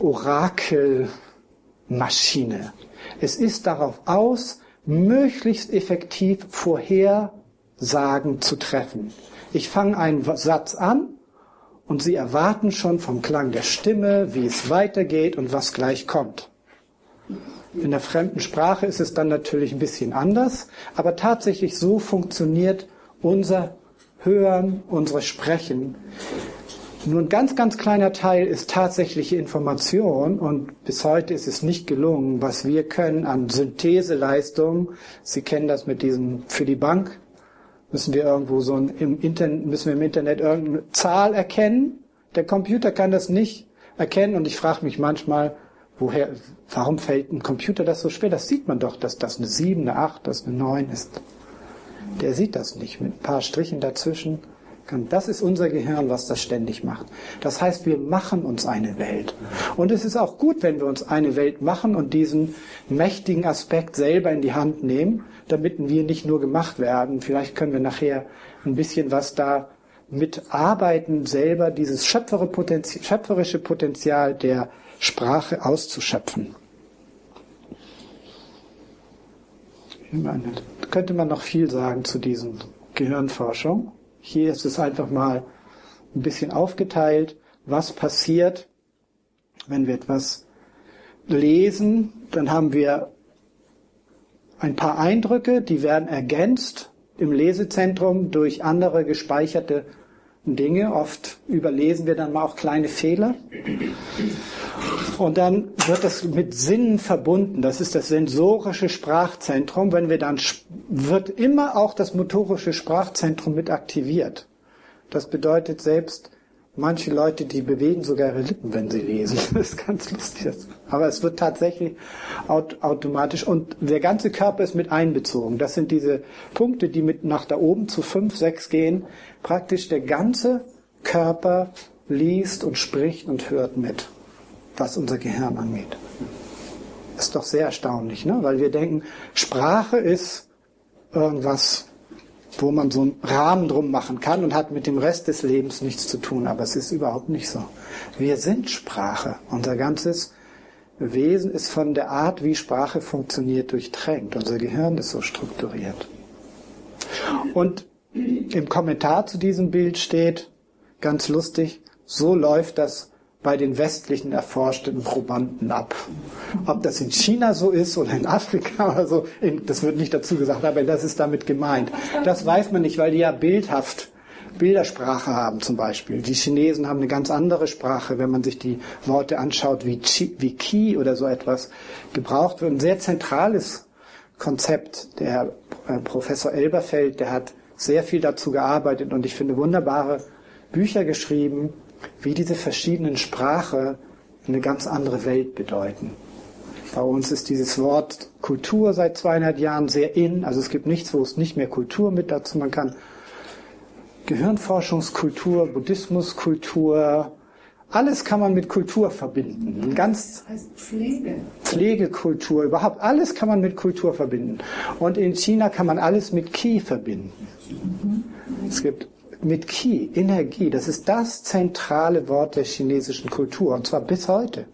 Orakelmaschine. Es ist darauf aus, möglichst effektiv Vorhersagen zu treffen. Ich fange einen Satz an und Sie erwarten schon vom Klang der Stimme, wie es weitergeht und was gleich kommt. In der fremden Sprache ist es dann natürlich ein bisschen anders, aber tatsächlich so funktioniert unser Hören, unsere Sprechen. Nur ein ganz, ganz kleiner Teil ist tatsächliche Information und bis heute ist es nicht gelungen, was wir können an Syntheseleistung. Sie kennen das mit diesem für die Bank. Müssen wir irgendwo so ein, im Internet, müssen wir im Internet irgendeine Zahl erkennen? Der Computer kann das nicht erkennen und ich frage mich manchmal, Woher, warum fällt ein Computer das so schwer? Das sieht man doch, dass das eine 7, eine 8, das eine 9 ist. Der sieht das nicht. Mit ein paar Strichen dazwischen kann. Das ist unser Gehirn, was das ständig macht. Das heißt, wir machen uns eine Welt. Und es ist auch gut, wenn wir uns eine Welt machen und diesen mächtigen Aspekt selber in die Hand nehmen, damit wir nicht nur gemacht werden. Vielleicht können wir nachher ein bisschen was da mitarbeiten, selber dieses schöpferische Potenzial der Sprache auszuschöpfen. Meine, könnte man noch viel sagen zu diesen Gehirnforschung. Hier ist es einfach mal ein bisschen aufgeteilt, was passiert, wenn wir etwas lesen. Dann haben wir ein paar Eindrücke, die werden ergänzt im Lesezentrum durch andere gespeicherte Dinge. Oft überlesen wir dann mal auch kleine Fehler. Und dann wird das mit Sinnen verbunden. Das ist das sensorische Sprachzentrum. Wenn wir dann, wird immer auch das motorische Sprachzentrum mit aktiviert. Das bedeutet selbst, manche Leute, die bewegen sogar ihre Lippen, wenn sie lesen. Das ist ganz lustig. Aber es wird tatsächlich automatisch und der ganze Körper ist mit einbezogen. Das sind diese Punkte, die mit nach da oben zu fünf, sechs gehen. Praktisch der ganze Körper liest und spricht und hört mit was unser Gehirn angeht. Ist doch sehr erstaunlich, ne? weil wir denken, Sprache ist irgendwas, wo man so einen Rahmen drum machen kann und hat mit dem Rest des Lebens nichts zu tun. Aber es ist überhaupt nicht so. Wir sind Sprache. Unser ganzes Wesen ist von der Art, wie Sprache funktioniert, durchtränkt. Unser Gehirn ist so strukturiert. Und im Kommentar zu diesem Bild steht, ganz lustig, so läuft das bei den westlichen erforschten Probanden ab. Ob das in China so ist oder in Afrika oder so, das wird nicht dazu gesagt, aber das ist damit gemeint. Das weiß man nicht, weil die ja bildhaft Bildersprache haben zum Beispiel. Die Chinesen haben eine ganz andere Sprache, wenn man sich die Worte anschaut, wie, Chi, wie Qi oder so etwas gebraucht wird. Ein sehr zentrales Konzept. Der äh, Professor Elberfeld, der hat sehr viel dazu gearbeitet und ich finde wunderbare Bücher geschrieben, wie diese verschiedenen Sprache eine ganz andere Welt bedeuten. Bei uns ist dieses Wort Kultur seit 200 Jahren sehr in, also es gibt nichts, wo es nicht mehr Kultur mit dazu, man kann Gehirnforschungskultur, Buddhismuskultur, alles kann man mit Kultur verbinden. Ganz das heißt Pflege. Pflegekultur, überhaupt alles kann man mit Kultur verbinden. Und in China kann man alles mit Qi verbinden. Mhm. Es gibt mit Qi, Energie, das ist das zentrale Wort der chinesischen Kultur und zwar bis heute.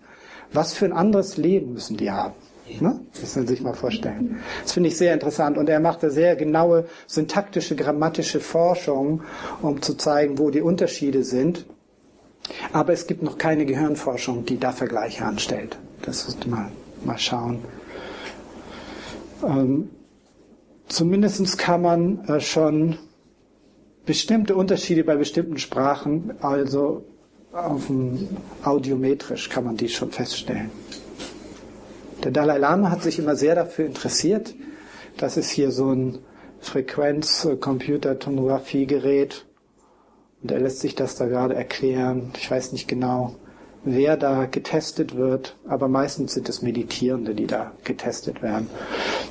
Was für ein anderes Leben müssen die haben? Ne? Das müssen Sie sich mal vorstellen. Das finde ich sehr interessant und er macht da sehr genaue syntaktische, grammatische Forschung, um zu zeigen, wo die Unterschiede sind. Aber es gibt noch keine Gehirnforschung, die da Vergleiche anstellt. Das ist mal, mal schauen. Ähm, zumindest kann man äh, schon bestimmte Unterschiede bei bestimmten Sprachen, also auf dem, audiometrisch kann man die schon feststellen. Der Dalai Lama hat sich immer sehr dafür interessiert. Das ist hier so ein Frequenz-Computer-Tomographie-Gerät. Und er lässt sich das da gerade erklären. Ich weiß nicht genau, wer da getestet wird, aber meistens sind es Meditierende, die da getestet werden.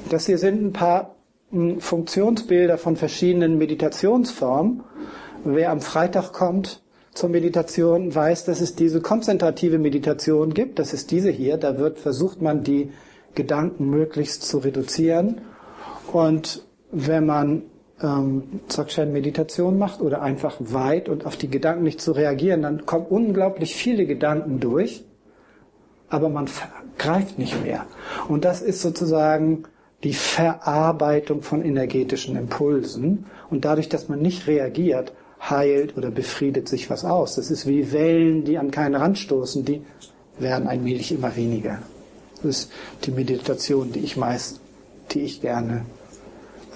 Das hier sind ein paar Funktionsbilder von verschiedenen Meditationsformen. Wer am Freitag kommt zur Meditation, weiß, dass es diese konzentrative Meditation gibt. Das ist diese hier. Da wird versucht man, die Gedanken möglichst zu reduzieren. Und wenn man ähm, Dzogchen-Meditation macht oder einfach weit und auf die Gedanken nicht zu reagieren, dann kommen unglaublich viele Gedanken durch, aber man greift nicht mehr. Und das ist sozusagen die Verarbeitung von energetischen Impulsen. Und dadurch, dass man nicht reagiert, heilt oder befriedet sich was aus. Das ist wie Wellen, die an keinen Rand stoßen, die werden allmählich immer weniger. Das ist die Meditation, die ich meist, die ich gerne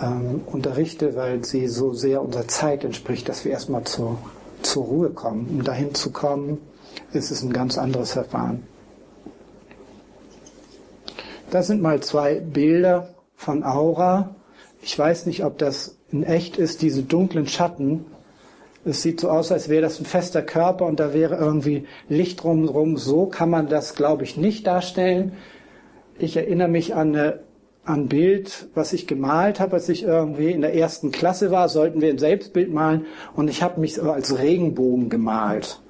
ähm, unterrichte, weil sie so sehr unserer Zeit entspricht, dass wir erstmal zur, zur Ruhe kommen. Um dahin zu kommen, ist es ein ganz anderes Verfahren. Das sind mal zwei Bilder von Aura. Ich weiß nicht, ob das in echt ist, diese dunklen Schatten. Es sieht so aus, als wäre das ein fester Körper und da wäre irgendwie Licht drumherum. So kann man das, glaube ich, nicht darstellen. Ich erinnere mich an eine ein Bild, was ich gemalt habe, als ich irgendwie in der ersten Klasse war, sollten wir ein Selbstbild malen und ich habe mich als Regenbogen gemalt.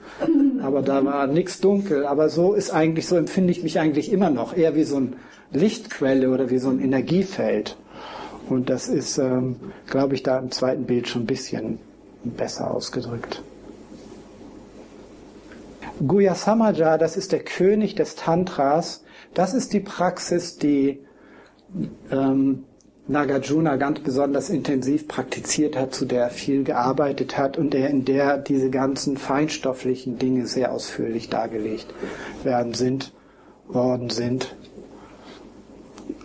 Aber da war nichts dunkel. Aber so ist eigentlich, so empfinde ich mich eigentlich immer noch, eher wie so ein Lichtquelle oder wie so ein Energiefeld. Und das ist, ähm, glaube ich, da im zweiten Bild schon ein bisschen besser ausgedrückt. Guya Samaja, das ist der König des Tantras. Das ist die Praxis, die ähm, Nagarjuna ganz besonders intensiv praktiziert hat, zu der er viel gearbeitet hat und der, in der diese ganzen feinstofflichen Dinge sehr ausführlich dargelegt werden sind, worden sind.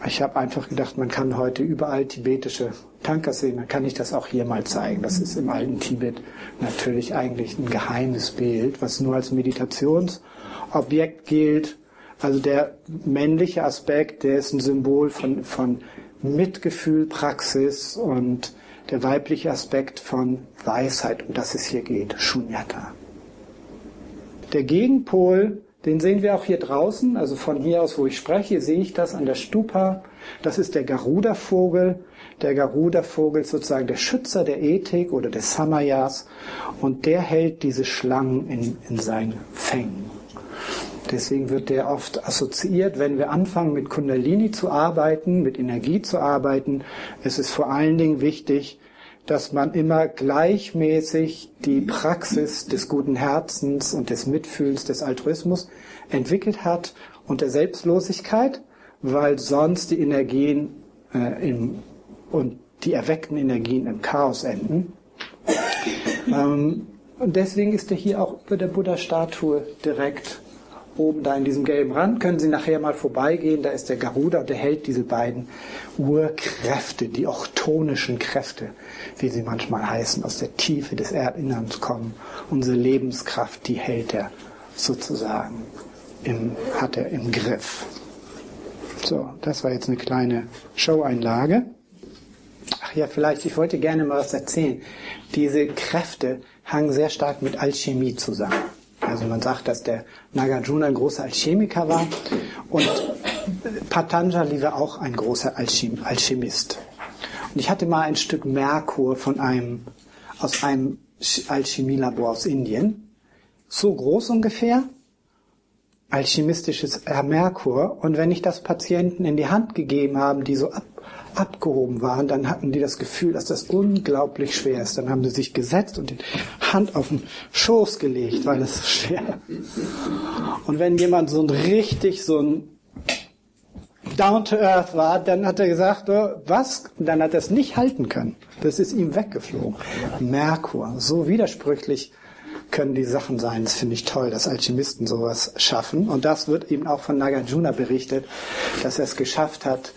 Ich habe einfach gedacht, man kann heute überall tibetische Tankas sehen, dann kann ich das auch hier mal zeigen. Das ist im alten Tibet natürlich eigentlich ein geheimes Bild, was nur als Meditationsobjekt gilt. Also der männliche Aspekt, der ist ein Symbol von, von Mitgefühl, Praxis und der weibliche Aspekt von Weisheit, um das es hier geht, Shunyata. Der Gegenpol, den sehen wir auch hier draußen, also von hier aus, wo ich spreche, sehe ich das an der Stupa. Das ist der Garuda-Vogel. Der Garuda-Vogel ist sozusagen der Schützer der Ethik oder des Samayas und der hält diese Schlangen in, in seinen Fängen. Deswegen wird der oft assoziiert, wenn wir anfangen mit Kundalini zu arbeiten, mit Energie zu arbeiten. Es ist vor allen Dingen wichtig, dass man immer gleichmäßig die Praxis des guten Herzens und des Mitfühlens, des Altruismus entwickelt hat und der Selbstlosigkeit, weil sonst die Energien äh, im, und die erweckten Energien im Chaos enden. Ähm, und deswegen ist er hier auch über der Buddha-Statue direkt oben da in diesem gelben Rand, können Sie nachher mal vorbeigehen, da ist der Garuda, der hält diese beiden Urkräfte, die ochtonischen Kräfte, wie sie manchmal heißen, aus der Tiefe des Erdinnerns kommen. Unsere Lebenskraft, die hält er sozusagen, im, hat er im Griff. So, das war jetzt eine kleine Showeinlage. Ach ja, vielleicht, ich wollte gerne mal was erzählen. Diese Kräfte hangen sehr stark mit Alchemie zusammen. Also man sagt, dass der Nagarjuna ein großer Alchemiker war und Patanjali war auch ein großer Alchem Alchemist. Und ich hatte mal ein Stück Merkur von einem, aus einem Alchemielabor aus Indien. So groß ungefähr. Alchemistisches Merkur. Und wenn ich das Patienten in die Hand gegeben habe, die so ab, abgehoben waren, dann hatten die das Gefühl, dass das unglaublich schwer ist. Dann haben sie sich gesetzt und die Hand auf den Schoß gelegt, weil es schwer ist. Und wenn jemand so ein richtig so ein down to earth war, dann hat er gesagt, oh, was? Und dann hat er es nicht halten können. Das ist ihm weggeflogen. Merkur, so widersprüchlich können die Sachen sein. Das finde ich toll, dass Alchemisten sowas schaffen. Und das wird eben auch von Nagarjuna berichtet, dass er es geschafft hat,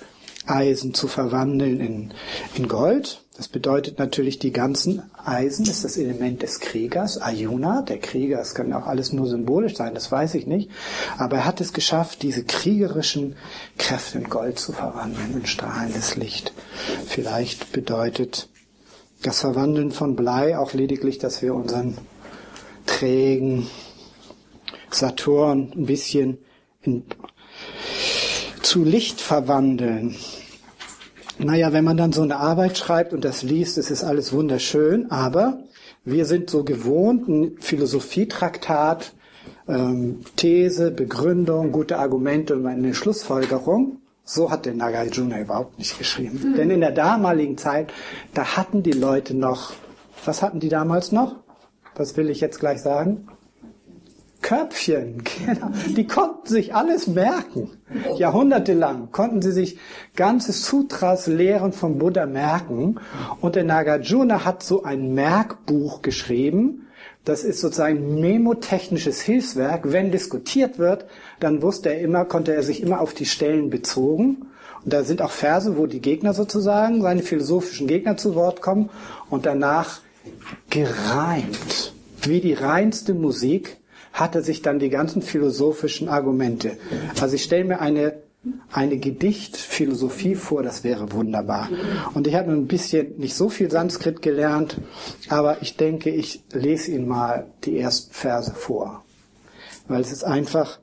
Eisen zu verwandeln in, in Gold. Das bedeutet natürlich, die ganzen Eisen ist das Element des Kriegers, Ayuna, der Krieger. Es kann auch alles nur symbolisch sein, das weiß ich nicht. Aber er hat es geschafft, diese kriegerischen Kräfte in Gold zu verwandeln, in strahlendes Licht. Vielleicht bedeutet das Verwandeln von Blei auch lediglich, dass wir unseren trägen Saturn ein bisschen in, zu Licht verwandeln. Naja, wenn man dann so eine Arbeit schreibt und das liest, es ist alles wunderschön, aber wir sind so gewohnt, ein Philosophietraktat, ähm, These, Begründung, gute Argumente und eine Schlussfolgerung. So hat der Nagarjuna überhaupt nicht geschrieben. Mhm. Denn in der damaligen Zeit, da hatten die Leute noch, was hatten die damals noch? Was will ich jetzt gleich sagen? Köpfchen, genau. Die konnten sich alles merken. Jahrhundertelang konnten sie sich ganze Sutras, Lehren vom Buddha merken. Und der Nagarjuna hat so ein Merkbuch geschrieben. Das ist sozusagen memotechnisches Hilfswerk. Wenn diskutiert wird, dann wusste er immer, konnte er sich immer auf die Stellen bezogen. Und da sind auch Verse, wo die Gegner sozusagen, seine philosophischen Gegner zu Wort kommen und danach gereimt, wie die reinste Musik hatte sich dann die ganzen philosophischen Argumente. Also ich stelle mir eine, eine Gedichtphilosophie vor, das wäre wunderbar. Und ich habe ein bisschen, nicht so viel Sanskrit gelernt, aber ich denke, ich lese Ihnen mal die ersten Verse vor. Weil es ist einfach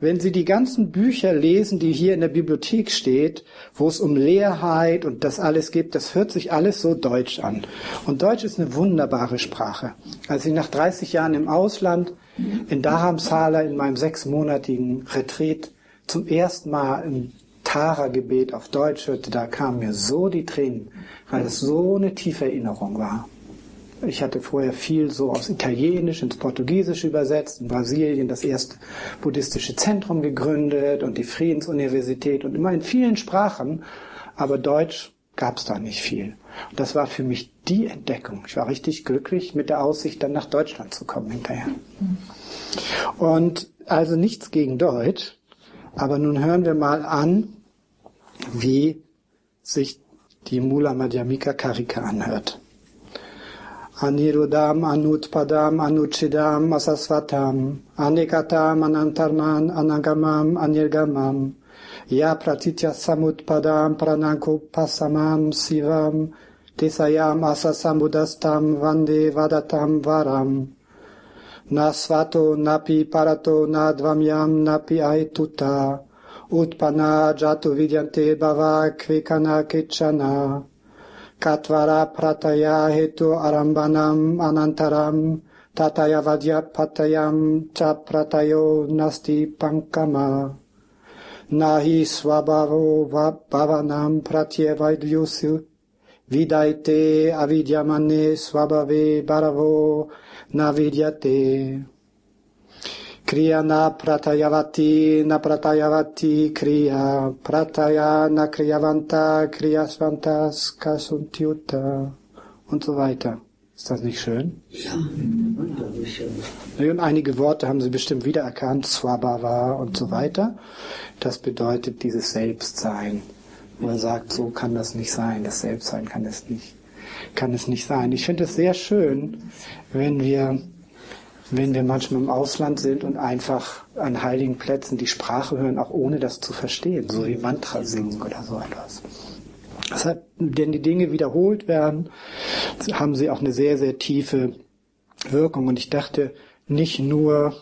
wenn Sie die ganzen Bücher lesen, die hier in der Bibliothek steht, wo es um Leerheit und das alles gibt, das hört sich alles so deutsch an. Und Deutsch ist eine wunderbare Sprache. Als ich nach 30 Jahren im Ausland in Dharamsala in meinem sechsmonatigen Retreat zum ersten Mal ein Tara-Gebet auf Deutsch hörte, da kamen mir so die Tränen, weil es so eine tiefe Erinnerung war. Ich hatte vorher viel so aus Italienisch ins Portugiesische übersetzt, in Brasilien das erste buddhistische Zentrum gegründet und die Friedensuniversität und immer in vielen Sprachen, aber Deutsch gab es da nicht viel. Und das war für mich die Entdeckung. Ich war richtig glücklich mit der Aussicht, dann nach Deutschland zu kommen hinterher. Und also nichts gegen Deutsch, aber nun hören wir mal an, wie sich die Mula Madhyamika Karika anhört. Anirudam Anutpadam Anuchidam Asasvatam Anekatam Anantarman Anagamam Anirgamam Ya Pratitya Samutpadam Pranankupasamam Sivam Desayam Asasamudastam Vande Vadatam Varam. Nasvato Napi Parato Nadvamyam Napi Aituta. Utpana Jatu Vidyante Bhava Kvekana Kechana कत्वारा प्रत्यय हेतुरम्भाणा अनन्तरं ततयवज्य प्रत्ययं च प्रतयो नस्ति पङ्कम न हि स्वभावो भवनम् प्रत्यवैद्युषु विधायते अविद्यमने स्वभावे भरवो न विद्यते Kriya na pratayavati na pratayavati kriya prataya na kriyavanta kriyasvantas kasuntyuta und so weiter. Ist das nicht schön? Ja, wunderlich schön. Und einige Worte haben Sie bestimmt wiedererkannt, Swabhava und so weiter. Das bedeutet dieses Selbstsein. Wo er sagt, so kann das nicht sein, das Selbstsein kann es nicht, kann es nicht sein. Ich finde es sehr schön, wenn wir wenn wir manchmal im Ausland sind und einfach an heiligen Plätzen die Sprache hören, auch ohne das zu verstehen, so wie Mantra singen oder so etwas. Deshalb, wenn die Dinge wiederholt werden, haben sie auch eine sehr, sehr tiefe Wirkung. Und ich dachte, nicht nur,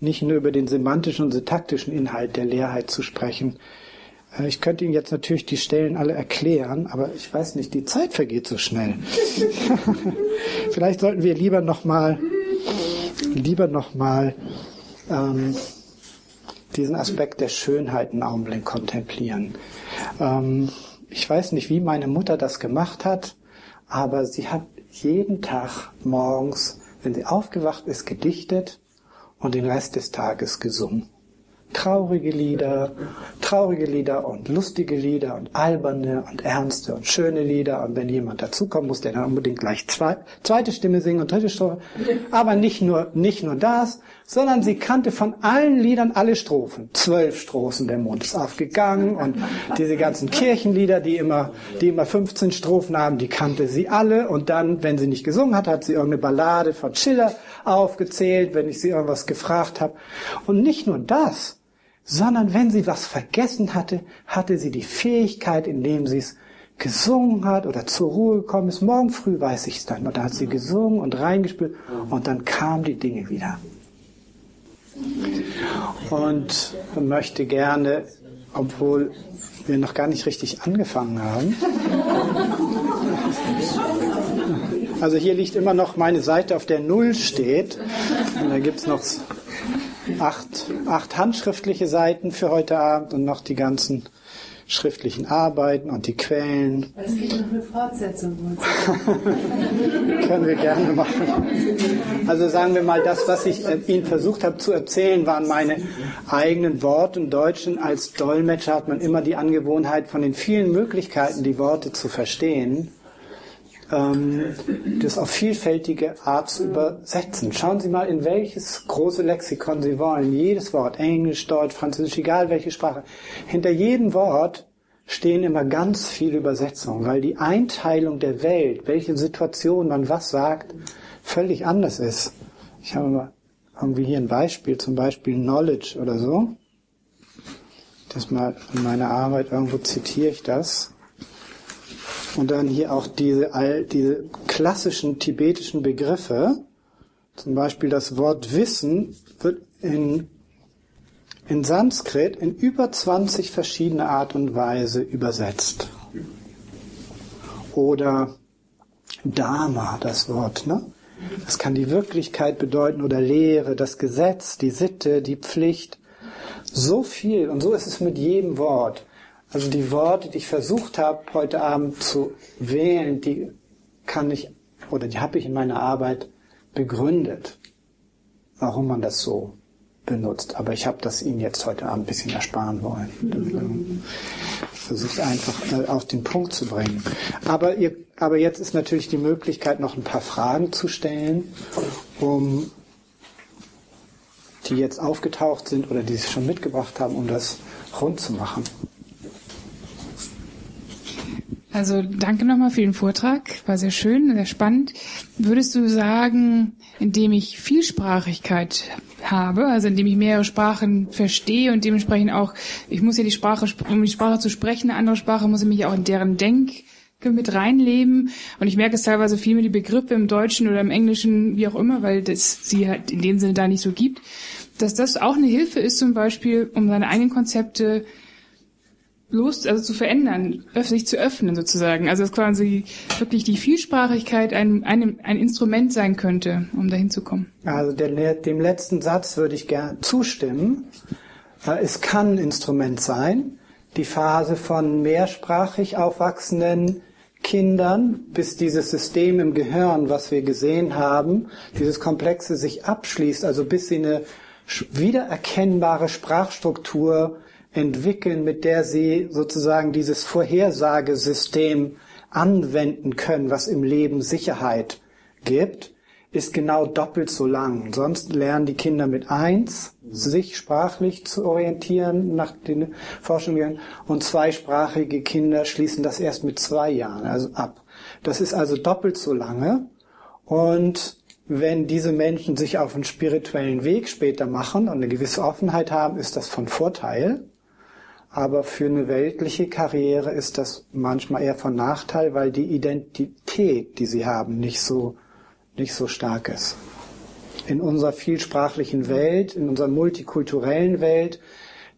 nicht nur über den semantischen und syntaktischen Inhalt der Leerheit zu sprechen. Äh, Ich könnte Ihnen jetzt natürlich die Stellen alle erklären, aber ich weiß nicht, die Zeit vergeht so schnell. Vielleicht sollten wir lieber nochmal lieber nochmal ähm, diesen Aspekt der Schönheit einen Augenblick kontemplieren. Ähm, ich weiß nicht, wie meine Mutter das gemacht hat, aber sie hat jeden Tag morgens, wenn sie aufgewacht ist, gedichtet und den Rest des Tages gesungen. Traurige Lieder, traurige Lieder und lustige Lieder und alberne und ernste und schöne Lieder. Und wenn jemand dazukommt, muss der dann unbedingt gleich zwei, zweite Stimme singen und dritte Strophe. Aber nicht nur, nicht nur das, sondern sie kannte von allen Liedern alle Strophen. Zwölf Strophen, der Mond ist aufgegangen und diese ganzen Kirchenlieder, die immer, die immer 15 Strophen haben, die kannte sie alle. Und dann, wenn sie nicht gesungen hat, hat sie irgendeine Ballade von Schiller aufgezählt, wenn ich sie irgendwas gefragt habe. Und nicht nur das, sondern wenn sie was vergessen hatte, hatte sie die Fähigkeit, indem sie es gesungen hat oder zur Ruhe gekommen ist. Morgen früh weiß ich es dann. Und da hat sie gesungen und reingespielt und dann kamen die Dinge wieder. Und möchte gerne, obwohl wir noch gar nicht richtig angefangen haben. Also hier liegt immer noch meine Seite, auf der Null steht. Und da gibt's noch acht, acht handschriftliche Seiten für heute Abend und noch die ganzen schriftlichen Arbeiten und die Quellen. Es gibt noch eine Fortsetzung. Können wir gerne machen. Also sagen wir mal, das, was ich äh, Ihnen versucht habe zu erzählen, waren meine eigenen Worte im Deutschen. Als Dolmetscher hat man immer die Angewohnheit, von den vielen Möglichkeiten, die Worte zu verstehen, ähm, das auf vielfältige Art zu übersetzen. Schauen Sie mal, in welches große Lexikon Sie wollen. Jedes Wort, Englisch, Deutsch, Französisch, egal welche Sprache. Hinter jedem Wort stehen immer ganz viele Übersetzungen, weil die Einteilung der Welt, welche Situation man was sagt, völlig anders ist. Ich habe mal irgendwie hier ein Beispiel, zum Beispiel Knowledge oder so. Das mal in meiner Arbeit irgendwo zitiere ich das. Und dann hier auch diese, all, diese klassischen tibetischen Begriffe. Zum Beispiel das Wort Wissen wird in in Sanskrit in über 20 verschiedene Art und Weise übersetzt. Oder Dharma, das Wort, ne? Das kann die Wirklichkeit bedeuten oder Lehre, das Gesetz, die Sitte, die Pflicht. So viel. Und so ist es mit jedem Wort. Also die Worte, die ich versucht habe, heute Abend zu wählen, die kann ich oder die habe ich in meiner Arbeit begründet, warum man das so benutzt. Aber ich habe das Ihnen jetzt heute Abend ein bisschen ersparen wollen. Ich versuche einfach auf den Punkt zu bringen. Aber, ihr, aber jetzt ist natürlich die Möglichkeit, noch ein paar Fragen zu stellen, um die jetzt aufgetaucht sind oder die Sie schon mitgebracht haben, um das rund zu machen. Also danke nochmal für den Vortrag, war sehr schön, sehr spannend. Würdest du sagen, indem ich Vielsprachigkeit habe, also indem ich mehrere Sprachen verstehe und dementsprechend auch, ich muss ja die Sprache, um die Sprache zu sprechen, eine andere Sprache, muss ich mich auch in deren Denk mit reinleben und ich merke es teilweise viel mit die Begriffe im Deutschen oder im Englischen, wie auch immer, weil das sie halt in dem Sinne da nicht so gibt, dass das auch eine Hilfe ist zum Beispiel, um seine eigenen Konzepte los, also zu verändern, sich zu öffnen sozusagen. Also dass quasi wirklich die Vielsprachigkeit ein, ein, ein Instrument sein könnte, um dahin zu kommen. Also der, dem letzten Satz würde ich gern zustimmen. Äh, es kann ein Instrument sein. Die Phase von mehrsprachig aufwachsenden Kindern, bis dieses System im Gehirn, was wir gesehen haben, dieses Komplexe sich abschließt, also bis sie eine wiedererkennbare Sprachstruktur entwickeln, mit der sie sozusagen dieses Vorhersagesystem anwenden können, was im Leben Sicherheit gibt, ist genau doppelt so lang. Sonst lernen die Kinder mit eins, sich sprachlich zu orientieren nach den Forschungen und zweisprachige Kinder schließen das erst mit zwei Jahren also ab. Das ist also doppelt so lange und wenn diese Menschen sich auf einen spirituellen Weg später machen und eine gewisse Offenheit haben, ist das von Vorteil. Aber für eine weltliche Karriere ist das manchmal eher von Nachteil, weil die Identität, die sie haben, nicht so, nicht so stark ist. In unserer vielsprachlichen Welt, in unserer multikulturellen Welt,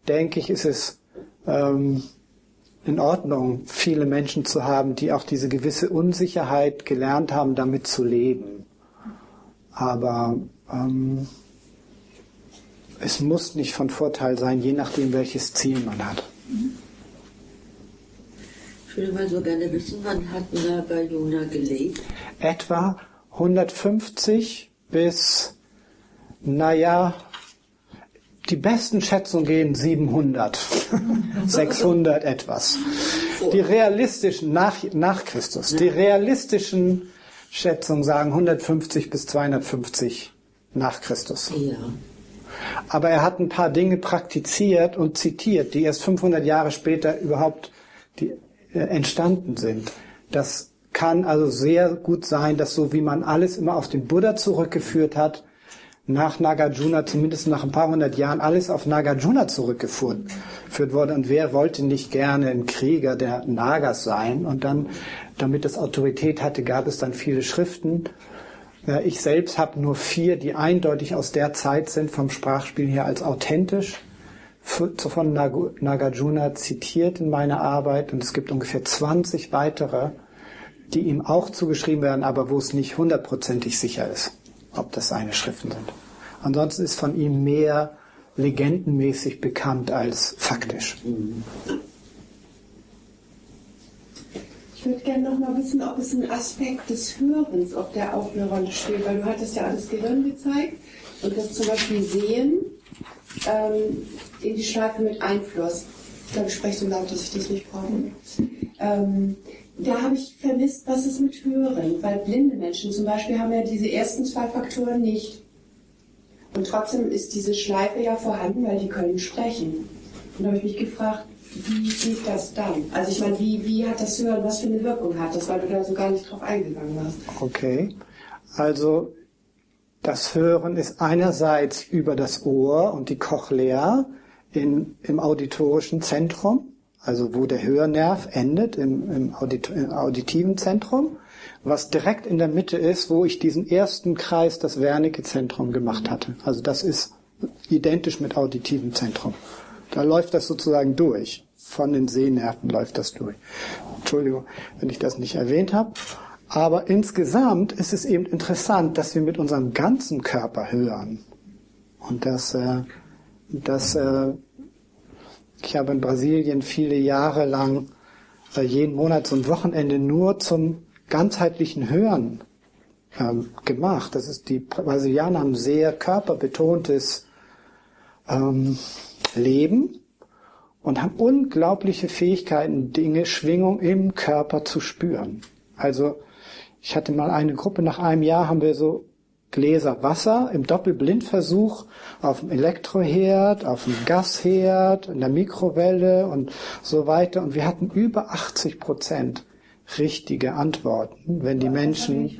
denke ich, ist es ähm, in Ordnung, viele Menschen zu haben, die auch diese gewisse Unsicherheit gelernt haben, damit zu leben. Aber ähm, es muss nicht von Vorteil sein, je nachdem, welches Ziel man hat. Ich würde mal so gerne wissen, wann hat Nagarjuna gelebt? Etwa 150 bis, naja, die besten Schätzungen gehen 700, 600 etwas. Die realistischen, nach, nach Christus, die realistischen Schätzungen sagen 150 bis 250 nach Christus. Ja. Aber er hat ein paar Dinge praktiziert und zitiert, die erst 500 Jahre später überhaupt die, äh, entstanden sind. Das kann also sehr gut sein, dass so wie man alles immer auf den Buddha zurückgeführt hat, nach Nagarjuna, zumindest nach ein paar hundert Jahren, alles auf Nagarjuna zurückgeführt wurde. Und wer wollte nicht gerne ein Krieger der Nagas sein? Und dann, damit es Autorität hatte, gab es dann viele Schriften ich selbst habe nur vier, die eindeutig aus der Zeit sind, vom Sprachspiel her als authentisch von Nagarjuna zitiert in meiner Arbeit und es gibt ungefähr 20 weitere, die ihm auch zugeschrieben werden, aber wo es nicht hundertprozentig sicher ist, ob das seine Schriften sind. Ansonsten ist von ihm mehr legendenmäßig bekannt als faktisch. Mhm. Ich würde gerne noch mal wissen, ob es ein Aspekt des Hörens, ob der auch eine Rolle spielt, weil du hattest ja alles Gehirn gezeigt und das zum Beispiel Sehen ähm, in die Schleife mit Einfluss. Ich glaube, ich spreche so laut, dass ich das nicht brauche. Ähm, da habe ich vermisst, was ist mit Hören, weil blinde Menschen zum Beispiel haben ja diese ersten zwei Faktoren nicht. Und trotzdem ist diese Schleife ja vorhanden, weil die können sprechen. Und da habe ich mich gefragt, wie geht das dann? Also ich meine, wie, wie hat das Hören, was für eine Wirkung hat das, weil du da so gar nicht drauf eingegangen warst? Okay, also das Hören ist einerseits über das Ohr und die Cochlea in, im auditorischen Zentrum, also wo der Hörnerv endet, im, im, Audit, im auditiven Zentrum, was direkt in der Mitte ist, wo ich diesen ersten Kreis, das Wernicke-Zentrum gemacht hatte. Also das ist identisch mit auditivem Zentrum. Da läuft das sozusagen durch. Von den Sehnerven läuft das durch. Entschuldigung, wenn ich das nicht erwähnt habe. Aber insgesamt ist es eben interessant, dass wir mit unserem ganzen Körper hören. Und dass, äh, dass äh, ich habe in Brasilien viele Jahre lang äh, jeden Monat so ein Wochenende nur zum ganzheitlichen Hören ähm, gemacht. Das ist die Brasilianer haben sehr körperbetontes ähm, Leben und haben unglaubliche Fähigkeiten, Dinge, Schwingung im Körper zu spüren. Also ich hatte mal eine Gruppe, nach einem Jahr haben wir so Gläser Wasser im Doppelblindversuch auf dem Elektroherd, auf dem Gasherd, in der Mikrowelle und so weiter. Und wir hatten über 80 Prozent richtige Antworten, wenn die Menschen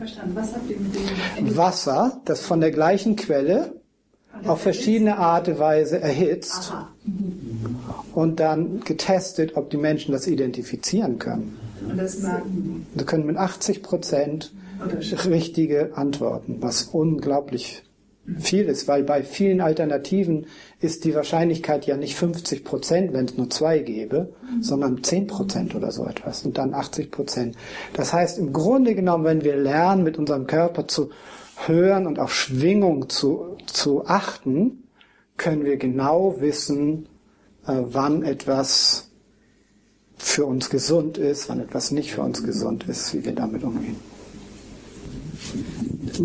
Wasser, das von der gleichen Quelle auf verschiedene Art und Weise erhitzt und dann getestet, ob die Menschen das identifizieren können. Und das Sie können mit 80 Prozent richtige Antworten, was unglaublich viel ist, weil bei vielen Alternativen ist die Wahrscheinlichkeit ja nicht 50 Prozent, wenn es nur zwei gäbe, sondern 10 Prozent oder so etwas und dann 80 Prozent. Das heißt, im Grunde genommen, wenn wir lernen, mit unserem Körper zu hören und auf Schwingung zu, zu achten, können wir genau wissen, wann etwas für uns gesund ist, wann etwas nicht für uns gesund ist, wie wir damit umgehen.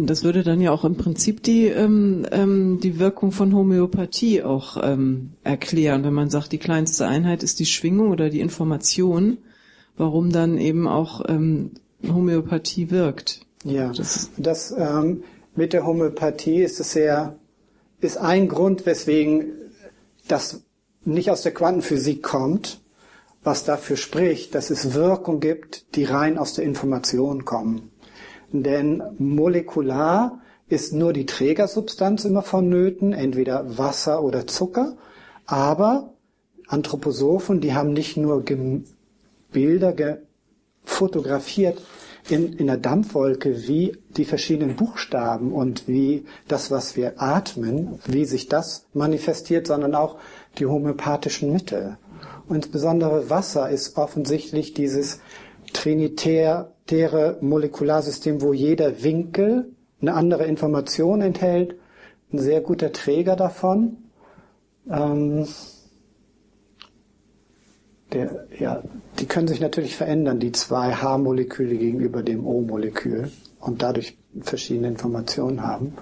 Das würde dann ja auch im Prinzip die, ähm, ähm, die Wirkung von Homöopathie auch ähm, erklären, wenn man sagt, die kleinste Einheit ist die Schwingung oder die Information, warum dann eben auch ähm, Homöopathie wirkt. Ja, das, das ähm, mit der Homöopathie ist es sehr, ist ein Grund, weswegen das nicht aus der Quantenphysik kommt, was dafür spricht, dass es Wirkung gibt, die rein aus der Information kommen. Denn molekular ist nur die Trägersubstanz immer vonnöten, entweder Wasser oder Zucker, aber Anthroposophen, die haben nicht nur Bilder fotografiert in, in der Dampfwolke, wie die verschiedenen Buchstaben und wie das, was wir atmen, wie sich das manifestiert, sondern auch die homöopathischen Mittel. Und insbesondere Wasser ist offensichtlich dieses trinitäre Molekularsystem, wo jeder Winkel eine andere Information enthält, ein sehr guter Träger davon. Ähm, der, ja, die können sich natürlich verändern, die zwei H-Moleküle gegenüber dem O-Molekül und dadurch verschiedene Informationen haben.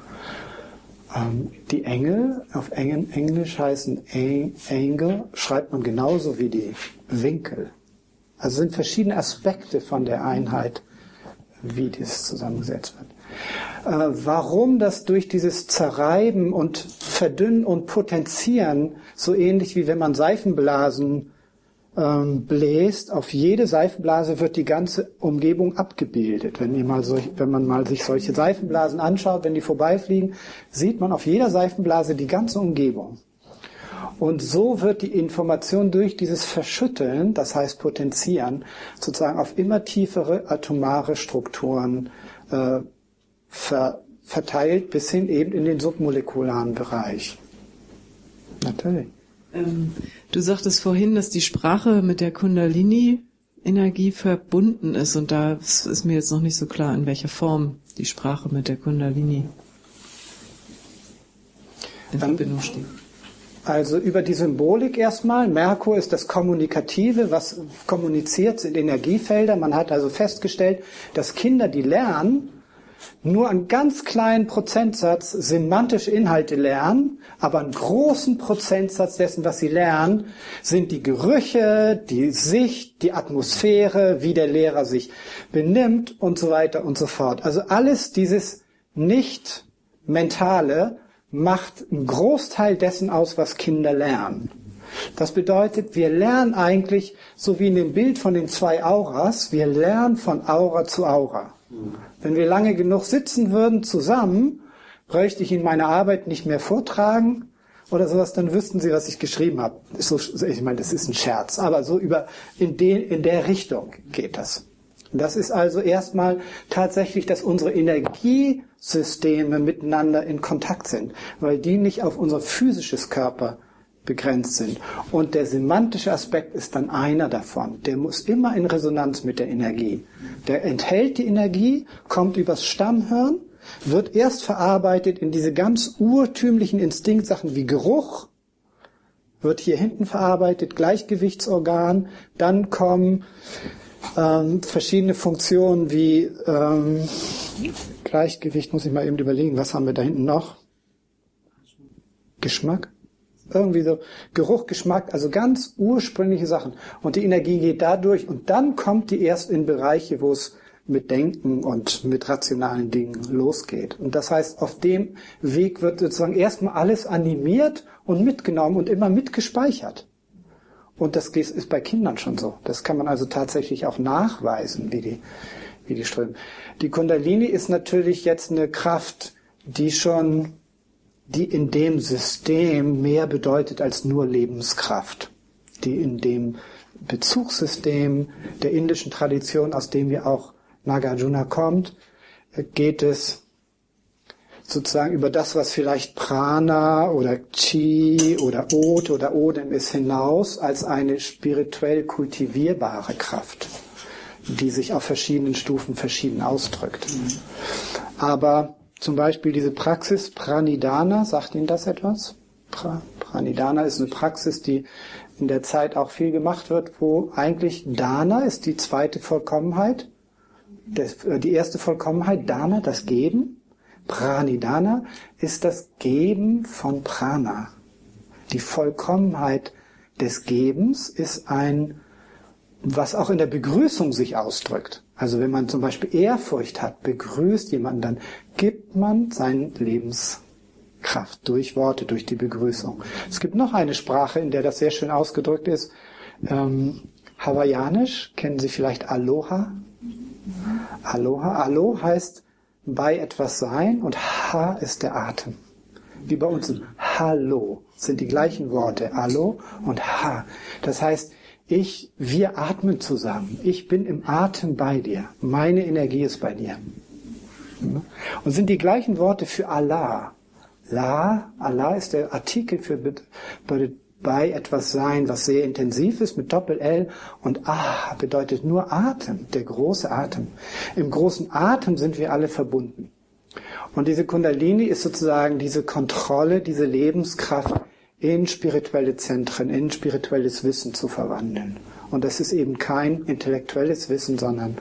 Ähm, die Engel auf Englisch heißen Engel, schreibt man genauso wie die Winkel. Also sind verschiedene Aspekte von der Einheit, wie das zusammengesetzt wird. Äh, warum das durch dieses Zerreiben und Verdünnen und Potenzieren so ähnlich wie wenn man Seifenblasen ähm, bläst, auf jede Seifenblase wird die ganze Umgebung abgebildet. Wenn, ihr mal solch, wenn man mal sich solche Seifenblasen anschaut, wenn die vorbeifliegen, sieht man auf jeder Seifenblase die ganze Umgebung. Und so wird die Information durch dieses Verschütteln, das heißt Potenzieren, sozusagen auf immer tiefere atomare Strukturen äh, ver verteilt bis hin eben in den submolekularen Bereich. Natürlich. Ähm, du sagtest vorhin, dass die Sprache mit der Kundalini-Energie verbunden ist und da ist mir jetzt noch nicht so klar, in welcher Form die Sprache mit der Kundalini in Verbindung steht. Also über die Symbolik erstmal. Merkur ist das Kommunikative, was kommuniziert sind Energiefelder. Man hat also festgestellt, dass Kinder, die lernen, nur einen ganz kleinen Prozentsatz semantische Inhalte lernen, aber einen großen Prozentsatz dessen, was sie lernen, sind die Gerüche, die Sicht, die Atmosphäre, wie der Lehrer sich benimmt und so weiter und so fort. Also alles dieses nicht mentale macht einen Großteil dessen aus, was Kinder lernen. Das bedeutet, wir lernen eigentlich, so wie in dem Bild von den zwei Auras, wir lernen von Aura zu Aura. Wenn wir lange genug sitzen würden zusammen, bräuchte ich Ihnen meine Arbeit nicht mehr vortragen oder sowas, dann wüssten Sie, was ich geschrieben habe. So, ich meine, das ist ein Scherz, aber so über in, den, in der Richtung geht das. Das ist also erstmal tatsächlich, dass unsere Energie Systeme miteinander in Kontakt sind, weil die nicht auf unser physisches Körper begrenzt sind. Und der semantische Aspekt ist dann einer davon. Der muss immer in Resonanz mit der Energie. Der enthält die Energie, kommt übers Stammhirn, wird erst verarbeitet in diese ganz urtümlichen Instinktsachen wie Geruch, wird hier hinten verarbeitet, Gleichgewichtsorgan, dann kommen ähm, verschiedene Funktionen wie ähm, Gleichgewicht, muss ich mal eben überlegen, was haben wir da hinten noch? Geschmack? Irgendwie so Geruch, Geschmack, also ganz ursprüngliche Sachen. Und die Energie geht dadurch und dann kommt die erst in Bereiche, wo es mit Denken und mit rationalen Dingen losgeht. Und das heißt, auf dem Weg wird sozusagen erstmal alles animiert und mitgenommen und immer mitgespeichert. Und das ist bei Kindern schon so. Das kann man also tatsächlich auch nachweisen, wie die, wie die strömen. Die Kundalini ist natürlich jetzt eine Kraft, die schon, die in dem System mehr bedeutet als nur Lebenskraft. Die in dem Bezugssystem der indischen Tradition, aus dem wir auch Nagarjuna kommt, geht es sozusagen über das, was vielleicht Prana oder Chi oder Ot oder Odem ist, hinaus als eine spirituell kultivierbare Kraft, die sich auf verschiedenen Stufen verschieden ausdrückt. Aber zum Beispiel diese Praxis Pranidana, sagt Ihnen das etwas? Pra, Pranidana ist eine Praxis, die in der Zeit auch viel gemacht wird, wo eigentlich Dana ist die zweite Vollkommenheit das, äh, die erste Vollkommenheit, Dana, das Geben. Pranidana ist das Geben von Prana. Die Vollkommenheit des Gebens ist ein, was auch in der Begrüßung sich ausdrückt. Also wenn man zum Beispiel Ehrfurcht hat, begrüßt jemanden, dann gibt man seine Lebenskraft durch Worte, durch die Begrüßung. Es gibt noch eine Sprache, in der das sehr schön ausgedrückt ist. Ähm, Hawaiianisch, kennen Sie vielleicht Aloha? Aloha. Alo heißt bei etwas sein und Ha ist der Atem. Wie bei uns Hallo sind die gleichen Worte. Allo und Ha. Das heißt, ich, wir atmen zusammen. Ich bin im Atem bei dir. Meine Energie ist bei dir. Und sind die gleichen Worte für Allah. La, Allah ist der Artikel für bei etwas sein, was sehr intensiv ist mit Doppel-L und Ah bedeutet nur Atem, der große Atem. Im großen Atem sind wir alle verbunden. Und diese Kundalini ist sozusagen diese Kontrolle, diese Lebenskraft in spirituelle Zentren, in spirituelles Wissen zu verwandeln. Und das ist eben kein intellektuelles Wissen, sondern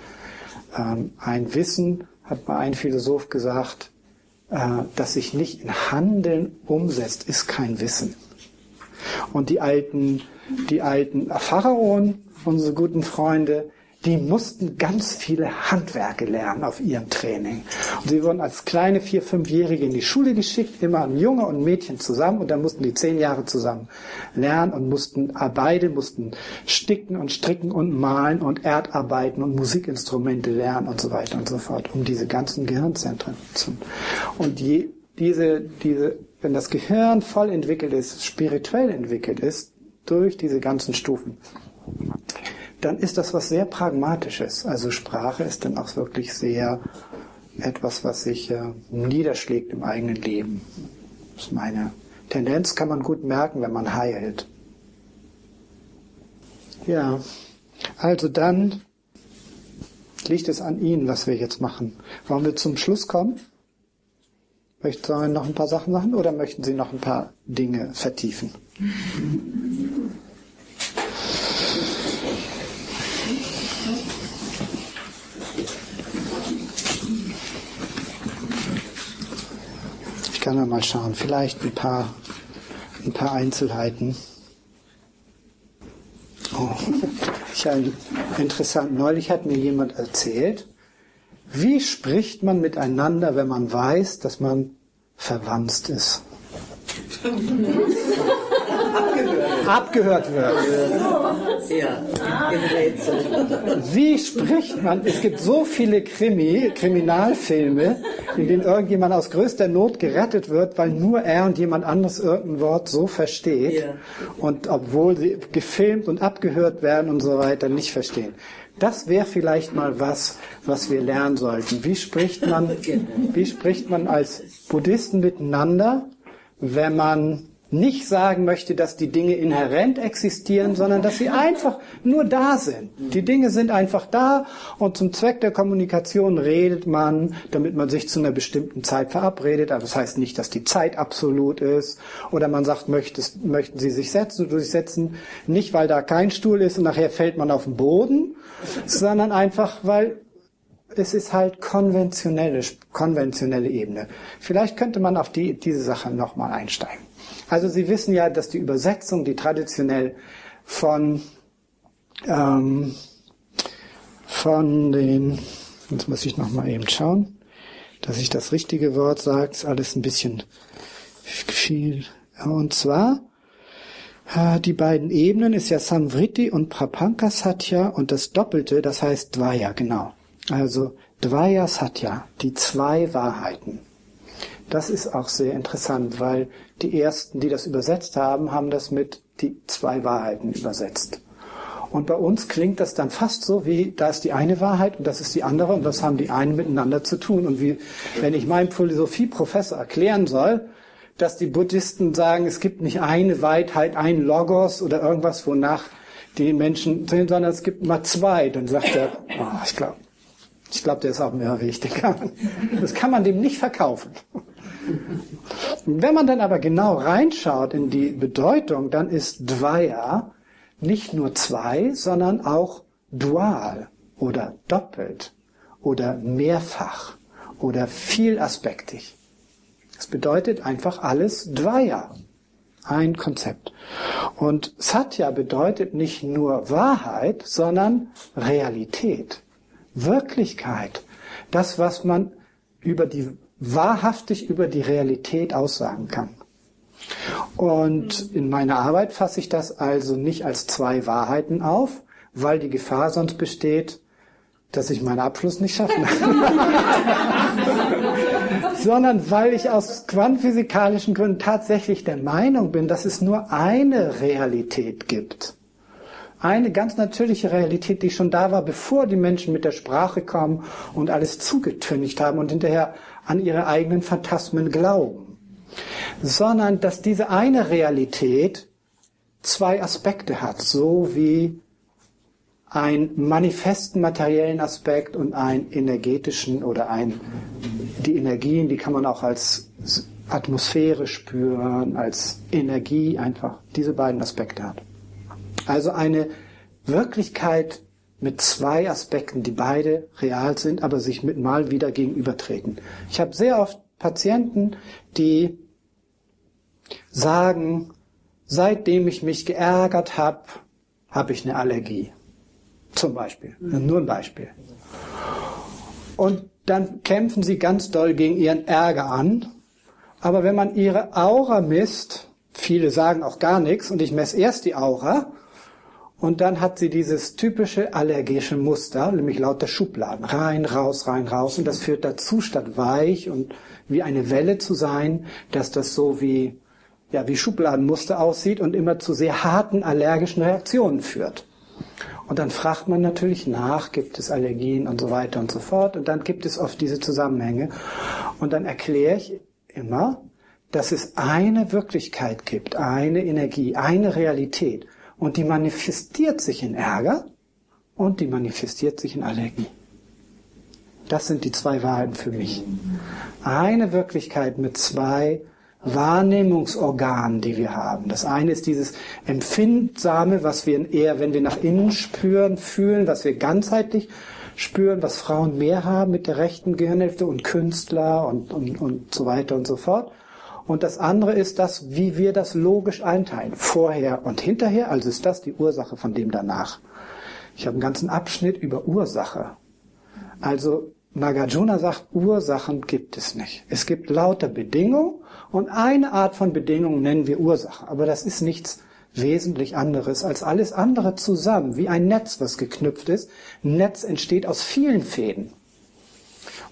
ähm, ein Wissen, hat mal ein Philosoph gesagt, äh, das sich nicht in Handeln umsetzt, ist kein Wissen. Und die alten, die alten Pharaonen, unsere guten Freunde, die mussten ganz viele Handwerke lernen auf ihrem Training. Und sie wurden als kleine vier-, fünfjährige in die Schule geschickt, immer ein Junge und ein Mädchen zusammen, und dann mussten die zehn Jahre zusammen lernen und mussten beide mussten sticken und stricken und malen und Erdarbeiten und Musikinstrumente lernen und so weiter und so fort, um diese ganzen Gehirnzentren zu. Und je, diese, diese wenn das Gehirn voll entwickelt ist, spirituell entwickelt ist, durch diese ganzen Stufen, dann ist das was sehr Pragmatisches. Also Sprache ist dann auch wirklich sehr etwas, was sich äh, niederschlägt im eigenen Leben. Das ist meine Tendenz, kann man gut merken, wenn man heilt. Ja, also dann liegt es an Ihnen, was wir jetzt machen. Wollen wir zum Schluss kommen? Möchten Sie noch ein paar Sachen machen oder möchten Sie noch ein paar Dinge vertiefen? Ich kann mal schauen, vielleicht ein paar, ein paar Einzelheiten. Oh, ich interessant. Neulich hat mir jemand erzählt, wie spricht man miteinander, wenn man weiß, dass man verwandt ist? Abgehört wird. Wie spricht man? Es gibt so viele Krimi, Kriminalfilme, in denen irgendjemand aus größter Not gerettet wird, weil nur er und jemand anderes irgendein Wort so versteht. Und obwohl sie gefilmt und abgehört werden und so weiter, nicht verstehen. Das wäre vielleicht mal was, was wir lernen sollten. Wie spricht man, wie spricht man als Buddhisten miteinander, wenn man nicht sagen möchte, dass die Dinge inhärent existieren, sondern dass sie einfach nur da sind. Die Dinge sind einfach da und zum Zweck der Kommunikation redet man, damit man sich zu einer bestimmten Zeit verabredet. Aber das heißt nicht, dass die Zeit absolut ist. Oder man sagt, möchtest, möchten Sie sich setzen oder sich setzen, nicht weil da kein Stuhl ist und nachher fällt man auf den Boden, sondern einfach, weil es ist halt konventionelle, konventionelle Ebene. Vielleicht könnte man auf die, diese Sache nochmal einsteigen. Also Sie wissen ja, dass die Übersetzung, die traditionell von, ähm, von den, jetzt muss ich nochmal eben schauen, dass ich das richtige Wort sage, ist alles ein bisschen viel. Und zwar, äh, die beiden Ebenen ist ja Samvriti und Prapanka Satya und das Doppelte, das heißt Dvaya, genau. Also Dvaya Satya, die zwei Wahrheiten. Das ist auch sehr interessant, weil die ersten, die das übersetzt haben, haben das mit die zwei Wahrheiten übersetzt. Und bei uns klingt das dann fast so wie, da ist die eine Wahrheit und das ist die andere und das haben die einen miteinander zu tun. Und wie, wenn ich meinem Philosophieprofessor erklären soll, dass die Buddhisten sagen, es gibt nicht eine Wahrheit, ein Logos oder irgendwas, wonach die Menschen sind, sondern es gibt mal zwei, dann sagt er, oh, ich glaube, ich glaube, der ist auch mehr richtig. Das kann man dem nicht verkaufen. Wenn man dann aber genau reinschaut in die Bedeutung, dann ist Dvaya nicht nur zwei, sondern auch dual oder doppelt oder mehrfach oder vielaspektig. Es bedeutet einfach alles Dvaya. Ein Konzept. Und Satya bedeutet nicht nur Wahrheit, sondern Realität, Wirklichkeit. Das, was man über die wahrhaftig über die Realität aussagen kann. Und in meiner Arbeit fasse ich das also nicht als zwei Wahrheiten auf, weil die Gefahr sonst besteht, dass ich meinen Abschluss nicht schaffen sondern weil ich aus quantenphysikalischen Gründen tatsächlich der Meinung bin, dass es nur eine Realität gibt. Eine ganz natürliche Realität, die schon da war, bevor die Menschen mit der Sprache kamen und alles zugetüncht haben und hinterher an ihre eigenen Phantasmen glauben, sondern dass diese eine Realität zwei Aspekte hat, so wie einen manifesten materiellen Aspekt und einen energetischen oder ein, die Energien, die kann man auch als Atmosphäre spüren, als Energie einfach diese beiden Aspekte hat. Also eine Wirklichkeit mit zwei Aspekten, die beide real sind, aber sich mit mal wieder gegenübertreten. Ich habe sehr oft Patienten, die sagen, seitdem ich mich geärgert habe, habe ich eine Allergie. Zum Beispiel. Mhm. Nur ein Beispiel. Und dann kämpfen sie ganz doll gegen ihren Ärger an. Aber wenn man ihre Aura misst, viele sagen auch gar nichts, und ich messe erst die Aura, und dann hat sie dieses typische allergische Muster, nämlich lauter Schubladen. Rein, raus, rein, raus. Und das führt dazu, statt weich und wie eine Welle zu sein, dass das so wie, ja, wie Schubladenmuster aussieht und immer zu sehr harten allergischen Reaktionen führt. Und dann fragt man natürlich nach, gibt es Allergien und so weiter und so fort. Und dann gibt es oft diese Zusammenhänge. Und dann erkläre ich immer, dass es eine Wirklichkeit gibt, eine Energie, eine Realität. Und die manifestiert sich in Ärger und die manifestiert sich in Allergie. Das sind die zwei Wahrheiten für mich. Eine Wirklichkeit mit zwei Wahrnehmungsorganen, die wir haben. Das eine ist dieses Empfindsame, was wir eher, wenn wir nach innen spüren, fühlen, was wir ganzheitlich spüren, was Frauen mehr haben mit der rechten Gehirnhälfte und Künstler und, und, und so weiter und so fort. Und das andere ist das, wie wir das logisch einteilen. Vorher und hinterher, also ist das die Ursache von dem danach. Ich habe einen ganzen Abschnitt über Ursache. Also Nagarjuna sagt, Ursachen gibt es nicht. Es gibt lauter Bedingungen und eine Art von Bedingungen nennen wir Ursache. Aber das ist nichts wesentlich anderes als alles andere zusammen, wie ein Netz, was geknüpft ist. Ein Netz entsteht aus vielen Fäden.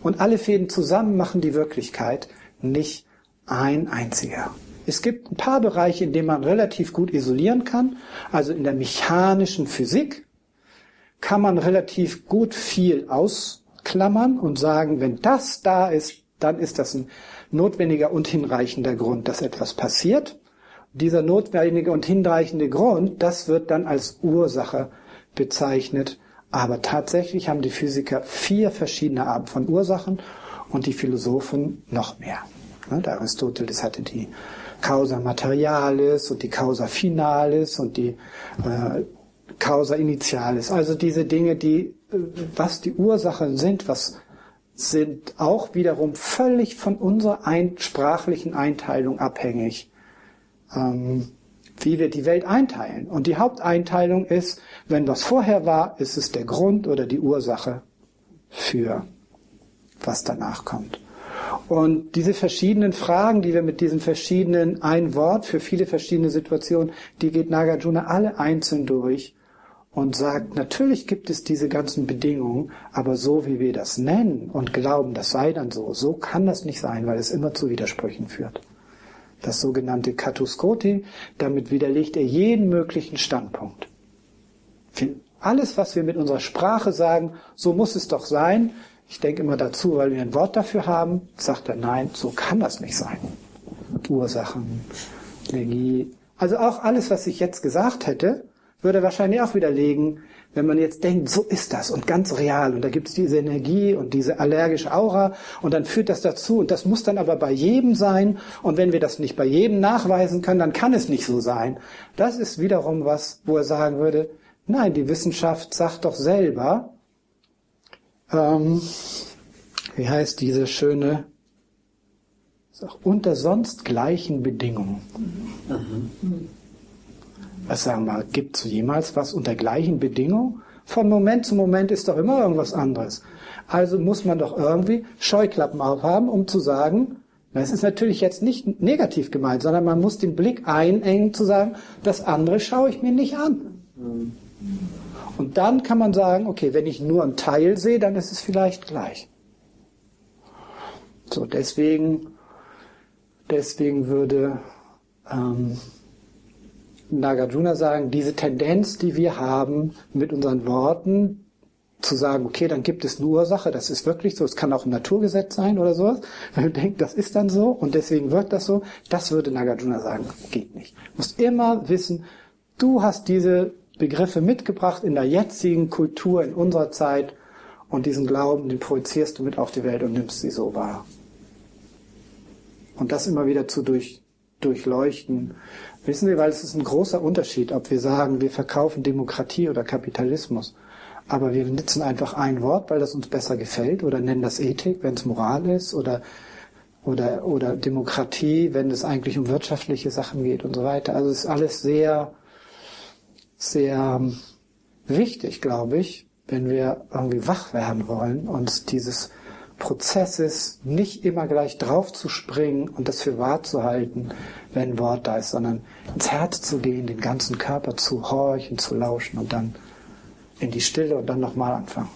Und alle Fäden zusammen machen die Wirklichkeit, nicht ein einziger. Es gibt ein paar Bereiche, in denen man relativ gut isolieren kann. Also in der mechanischen Physik kann man relativ gut viel ausklammern und sagen, wenn das da ist, dann ist das ein notwendiger und hinreichender Grund, dass etwas passiert. Dieser notwendige und hinreichende Grund, das wird dann als Ursache bezeichnet. Aber tatsächlich haben die Physiker vier verschiedene Arten von Ursachen und die Philosophen noch mehr. Der Aristoteles hatte die Causa materialis und die Causa finalis und die äh, Causa initialis. Also diese Dinge, die, äh, was die Ursachen sind, was sind auch wiederum völlig von unserer ein, sprachlichen Einteilung abhängig, ähm, wie wir die Welt einteilen. Und die Haupteinteilung ist, wenn was vorher war, ist es der Grund oder die Ursache für was danach kommt. Und diese verschiedenen Fragen, die wir mit diesen verschiedenen ein Wort für viele verschiedene Situationen, die geht Nagarjuna alle einzeln durch und sagt, natürlich gibt es diese ganzen Bedingungen, aber so wie wir das nennen und glauben, das sei dann so, so kann das nicht sein, weil es immer zu Widersprüchen führt. Das sogenannte Katuskoti, damit widerlegt er jeden möglichen Standpunkt. Alles, was wir mit unserer Sprache sagen, so muss es doch sein, ich denke immer dazu, weil wir ein Wort dafür haben, sagt er, nein, so kann das nicht sein. Ursachen, Energie. Also auch alles, was ich jetzt gesagt hätte, würde wahrscheinlich auch widerlegen, wenn man jetzt denkt, so ist das und ganz real und da gibt es diese Energie und diese allergische Aura und dann führt das dazu und das muss dann aber bei jedem sein und wenn wir das nicht bei jedem nachweisen können, dann kann es nicht so sein. Das ist wiederum was, wo er sagen würde, nein, die Wissenschaft sagt doch selber, ähm, wie heißt diese schöne, unter sonst gleichen Bedingungen. Mhm. Was sagen wir, gibt es jemals was unter gleichen Bedingungen? Von Moment zu Moment ist doch immer irgendwas anderes. Also muss man doch irgendwie Scheuklappen aufhaben, um zu sagen, das ist natürlich jetzt nicht negativ gemeint, sondern man muss den Blick einengen zu sagen, das andere schaue ich mir nicht an. Und dann kann man sagen, okay, wenn ich nur einen Teil sehe, dann ist es vielleicht gleich. So, deswegen, deswegen würde ähm, Nagarjuna sagen, diese Tendenz, die wir haben mit unseren Worten, zu sagen, okay, dann gibt es eine Ursache, das ist wirklich so, es kann auch ein Naturgesetz sein oder sowas, wenn du denkst, das ist dann so und deswegen wirkt das so, das würde Nagarjuna sagen, geht nicht. Du musst immer wissen, du hast diese Begriffe mitgebracht in der jetzigen Kultur, in unserer Zeit und diesen Glauben, den projizierst du mit auf die Welt und nimmst sie so wahr. Und das immer wieder zu durch, durchleuchten Wissen Sie, weil es ist ein großer Unterschied, ob wir sagen, wir verkaufen Demokratie oder Kapitalismus. Aber wir nutzen einfach ein Wort, weil das uns besser gefällt, oder nennen das Ethik, wenn es Moral ist, oder, oder, oder Demokratie, wenn es eigentlich um wirtschaftliche Sachen geht und so weiter. Also es ist alles sehr, sehr wichtig, glaube ich, wenn wir irgendwie wach werden wollen, uns dieses Prozesses nicht immer gleich drauf zu springen und das für wahr zu halten, wenn ein Wort da ist, sondern ins Herz zu gehen, den ganzen Körper zu horchen, zu lauschen und dann in die Stille und dann nochmal anfangen.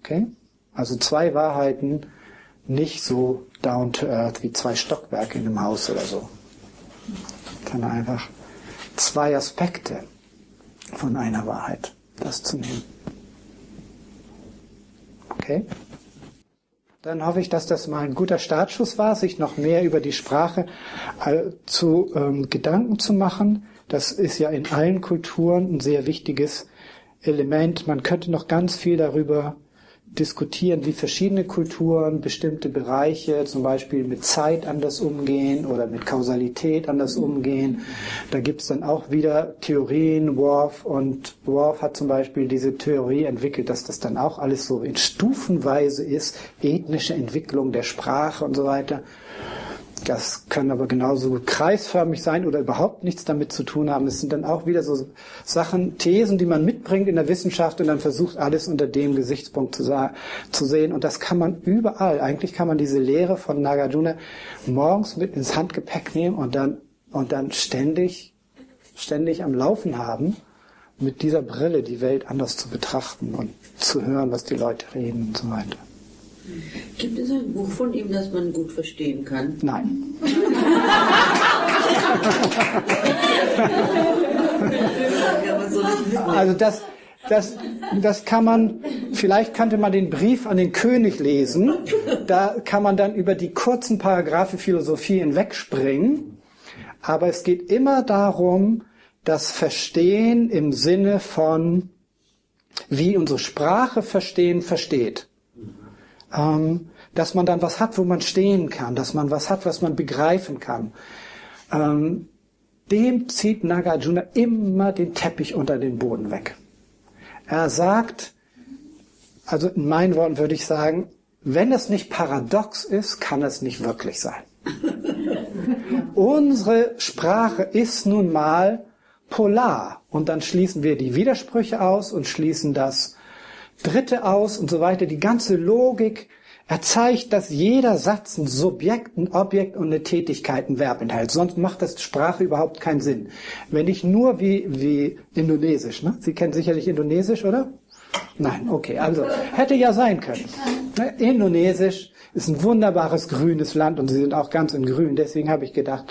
Okay? Also zwei Wahrheiten, nicht so down to earth wie zwei Stockwerke in einem Haus oder so, sondern einfach zwei Aspekte von einer Wahrheit, das zu nehmen. Okay? Dann hoffe ich, dass das mal ein guter Startschuss war, sich noch mehr über die Sprache äh, zu ähm, Gedanken zu machen. Das ist ja in allen Kulturen ein sehr wichtiges Element. Man könnte noch ganz viel darüber diskutieren, wie verschiedene Kulturen bestimmte Bereiche, zum Beispiel mit Zeit anders umgehen oder mit Kausalität anders umgehen. Da gibt es dann auch wieder Theorien, Worf und Worf hat zum Beispiel diese Theorie entwickelt, dass das dann auch alles so in Stufenweise ist, ethnische Entwicklung der Sprache und so weiter. Das kann aber genauso kreisförmig sein oder überhaupt nichts damit zu tun haben. Es sind dann auch wieder so Sachen, Thesen, die man mitbringt in der Wissenschaft und dann versucht, alles unter dem Gesichtspunkt zu, zu sehen. Und das kann man überall. Eigentlich kann man diese Lehre von Nagarjuna morgens mit ins Handgepäck nehmen und dann, und dann ständig, ständig am Laufen haben, mit dieser Brille die Welt anders zu betrachten und zu hören, was die Leute reden und so weiter. Gibt es ein Buch von ihm, das man gut verstehen kann? Nein. Also das, das, das kann man, vielleicht könnte man den Brief an den König lesen. Da kann man dann über die kurzen Paragraphe Philosophie hinwegspringen. Aber es geht immer darum, das Verstehen im Sinne von, wie unsere Sprache verstehen, versteht. Ähm, dass man dann was hat, wo man stehen kann, dass man was hat, was man begreifen kann. Ähm, dem zieht Nagarjuna immer den Teppich unter den Boden weg. Er sagt, also in meinen Worten würde ich sagen, wenn es nicht paradox ist, kann es nicht wirklich sein. Unsere Sprache ist nun mal polar und dann schließen wir die Widersprüche aus und schließen das Dritte aus und so weiter. Die ganze Logik er zeigt, dass jeder Satz ein Subjekt, ein Objekt und eine Tätigkeit, ein Verb enthält. Sonst macht das Sprache überhaupt keinen Sinn. Wenn ich nur wie, wie Indonesisch, ne? Sie kennen sicherlich Indonesisch, oder? Nein, okay, also hätte ja sein können. Ne? Indonesisch ist ein wunderbares grünes Land und sie sind auch ganz in grün. Deswegen habe ich gedacht,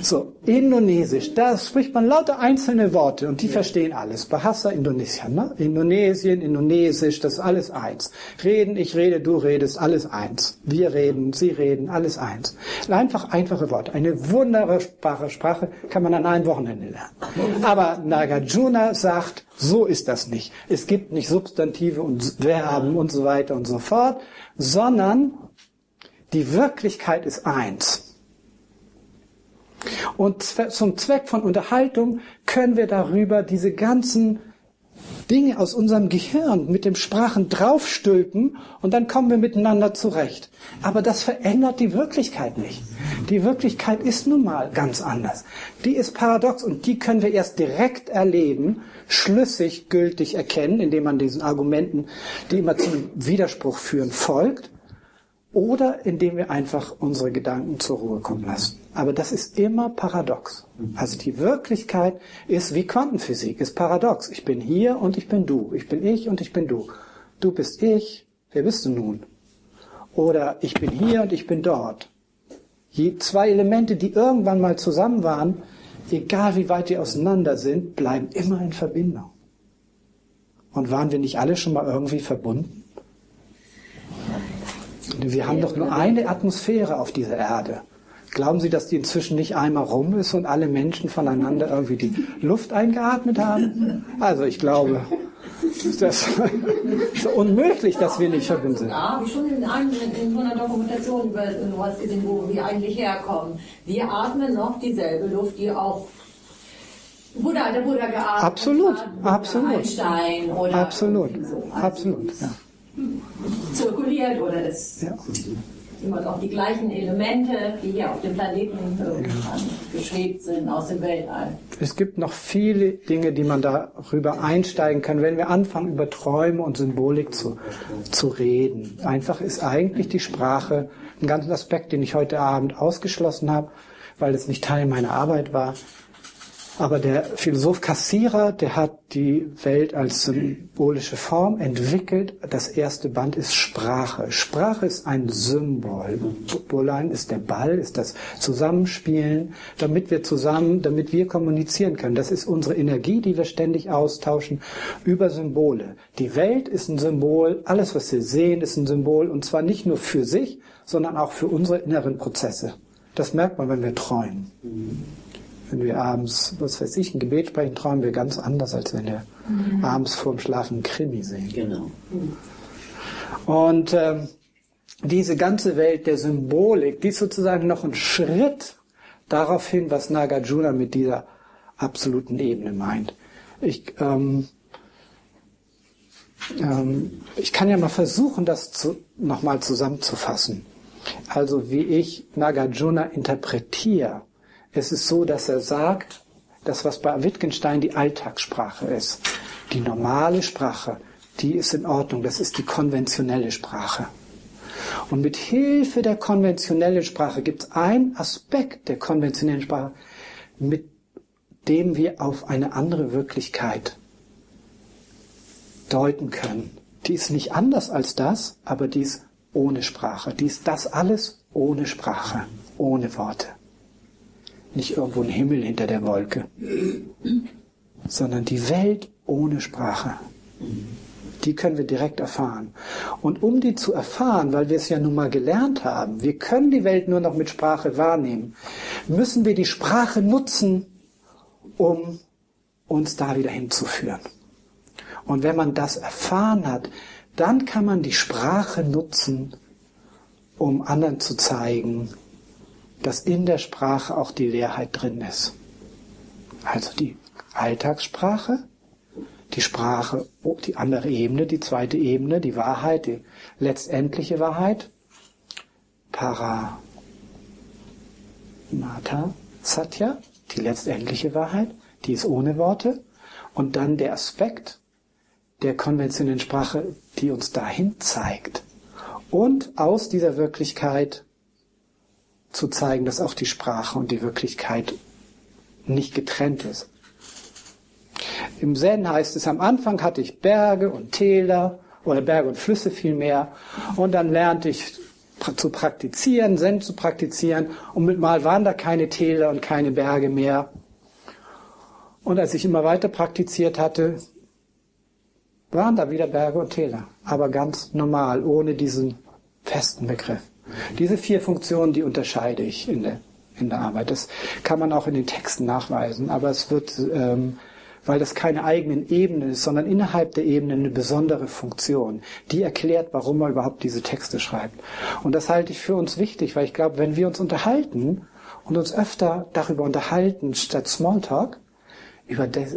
so, Indonesisch, da spricht man lauter einzelne Worte und die verstehen alles. Bahasa Indonesien, ne? Indonesien, Indonesisch, das ist alles eins. Reden, ich rede, du redest, alles eins. Wir reden, sie reden, alles eins. Einfach einfache Worte. Eine wunderbare Sprache kann man an einem Wochenende lernen. Aber Nagarjuna sagt, so ist das nicht. Es gibt nicht Substantive und Verben und so weiter und so fort, sondern die Wirklichkeit ist eins. Und zum Zweck von Unterhaltung können wir darüber diese ganzen Dinge aus unserem Gehirn mit dem Sprachen draufstülpen und dann kommen wir miteinander zurecht. Aber das verändert die Wirklichkeit nicht. Die Wirklichkeit ist nun mal ganz anders. Die ist paradox und die können wir erst direkt erleben, schlüssig, gültig erkennen, indem man diesen Argumenten, die immer zum Widerspruch führen, folgt oder indem wir einfach unsere Gedanken zur Ruhe kommen lassen. Aber das ist immer paradox. Also die Wirklichkeit ist wie Quantenphysik, ist paradox. Ich bin hier und ich bin du. Ich bin ich und ich bin du. Du bist ich. Wer bist du nun? Oder ich bin hier und ich bin dort. Je zwei Elemente, die irgendwann mal zusammen waren, egal wie weit die auseinander sind, bleiben immer in Verbindung. Und waren wir nicht alle schon mal irgendwie verbunden? Wir haben doch nur eine Atmosphäre auf dieser Erde. Glauben Sie, dass die inzwischen nicht einmal rum ist und alle Menschen voneinander irgendwie die Luft eingeatmet haben? Also ich glaube, das ist unmöglich, dass wir nicht verbunden sind. Ja, wie schon in, einem, in so einer Dokumentation über hast gesehen, wo wir eigentlich herkommen. Wir atmen noch dieselbe Luft, die auch Buddha, der Buddha geatmet absolut, hat. Absolut, Einstein oder absolut. so. Also Absolut, ja zirkuliert oder es ja. immer noch die gleichen Elemente, die hier auf dem Planeten irgendwann geschwebt sind aus dem Weltall. Es gibt noch viele Dinge, die man darüber einsteigen kann, wenn wir anfangen, über Träume und Symbolik zu, zu reden. Einfach ist eigentlich die Sprache ein ganzer Aspekt, den ich heute Abend ausgeschlossen habe, weil es nicht Teil meiner Arbeit war. Aber der Philosoph Cassira, der hat die Welt als symbolische Form entwickelt. Das erste Band ist Sprache. Sprache ist ein Symbol. Bolein ist der Ball, ist das Zusammenspielen, damit wir zusammen, damit wir kommunizieren können. Das ist unsere Energie, die wir ständig austauschen über Symbole. Die Welt ist ein Symbol, alles, was wir sehen, ist ein Symbol und zwar nicht nur für sich, sondern auch für unsere inneren Prozesse. Das merkt man, wenn wir träumen wenn wir abends, was weiß ich, ein Gebet sprechen, träumen wir ganz anders, als wenn wir mhm. abends vorm Schlafen einen Krimi sehen. Genau. Und äh, diese ganze Welt der Symbolik, die ist sozusagen noch ein Schritt darauf hin, was Nagarjuna mit dieser absoluten Ebene meint. Ich, ähm, ähm, ich kann ja mal versuchen, das zu, nochmal zusammenzufassen. Also wie ich Nagarjuna interpretiere es ist so, dass er sagt, das, was bei Wittgenstein die Alltagssprache ist, die normale Sprache, die ist in Ordnung, das ist die konventionelle Sprache. Und mit Hilfe der konventionellen Sprache gibt es einen Aspekt der konventionellen Sprache, mit dem wir auf eine andere Wirklichkeit deuten können. Die ist nicht anders als das, aber die ist ohne Sprache. Die ist das alles ohne Sprache, ohne Worte nicht irgendwo ein Himmel hinter der Wolke. sondern die Welt ohne Sprache. Die können wir direkt erfahren. Und um die zu erfahren, weil wir es ja nun mal gelernt haben, wir können die Welt nur noch mit Sprache wahrnehmen, müssen wir die Sprache nutzen, um uns da wieder hinzuführen. Und wenn man das erfahren hat, dann kann man die Sprache nutzen, um anderen zu zeigen, dass in der Sprache auch die Leerheit drin ist. Also die Alltagssprache, die Sprache, oh, die andere Ebene, die zweite Ebene, die Wahrheit, die letztendliche Wahrheit, Paramata Satya, die letztendliche Wahrheit, die ist ohne Worte, und dann der Aspekt der konventionellen Sprache, die uns dahin zeigt. Und aus dieser Wirklichkeit zu zeigen, dass auch die Sprache und die Wirklichkeit nicht getrennt ist. Im Zen heißt es, am Anfang hatte ich Berge und Täler oder Berge und Flüsse vielmehr und dann lernte ich zu praktizieren, Zen zu praktizieren und mit mal waren da keine Täler und keine Berge mehr. Und als ich immer weiter praktiziert hatte, waren da wieder Berge und Täler, aber ganz normal, ohne diesen festen Begriff. Diese vier Funktionen, die unterscheide ich in der, in der Arbeit. Das kann man auch in den Texten nachweisen, aber es wird, ähm, weil das keine eigenen Ebenen ist, sondern innerhalb der Ebenen eine besondere Funktion, die erklärt, warum man überhaupt diese Texte schreibt. Und das halte ich für uns wichtig, weil ich glaube, wenn wir uns unterhalten und uns öfter darüber unterhalten statt Smalltalk, über das,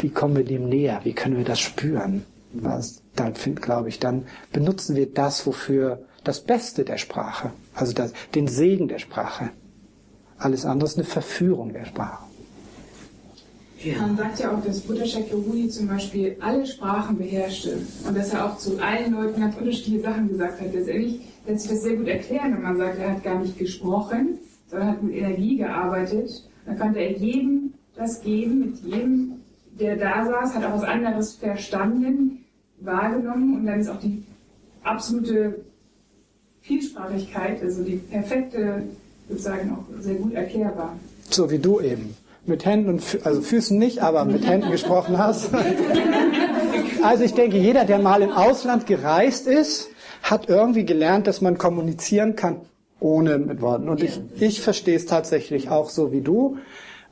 wie kommen wir dem näher, wie können wir das spüren, was, dann glaube ich, dann benutzen wir das, wofür das Beste der Sprache, also das, den Segen der Sprache. Alles andere ist eine Verführung der Sprache. Ja. Man sagt ja auch, dass Buddha Shakyamuni zum Beispiel alle Sprachen beherrschte und dass er auch zu allen Leuten ganz unterschiedliche Sachen gesagt hat. Letztendlich lässt sich das sehr gut erklären, wenn man sagt, er hat gar nicht gesprochen, sondern hat mit Energie gearbeitet. Dann konnte er jedem das geben, mit jedem, der da saß, hat auch was anderes verstanden, wahrgenommen und dann ist auch die absolute Vielsprachigkeit, also die perfekte, sozusagen auch sehr gut erklärbar. So wie du eben. Mit Händen und Fü also Füßen nicht, aber mit Händen gesprochen hast. Also ich denke, jeder, der mal im Ausland gereist ist, hat irgendwie gelernt, dass man kommunizieren kann ohne mit Worten. Und ich, ich verstehe es tatsächlich auch so wie du,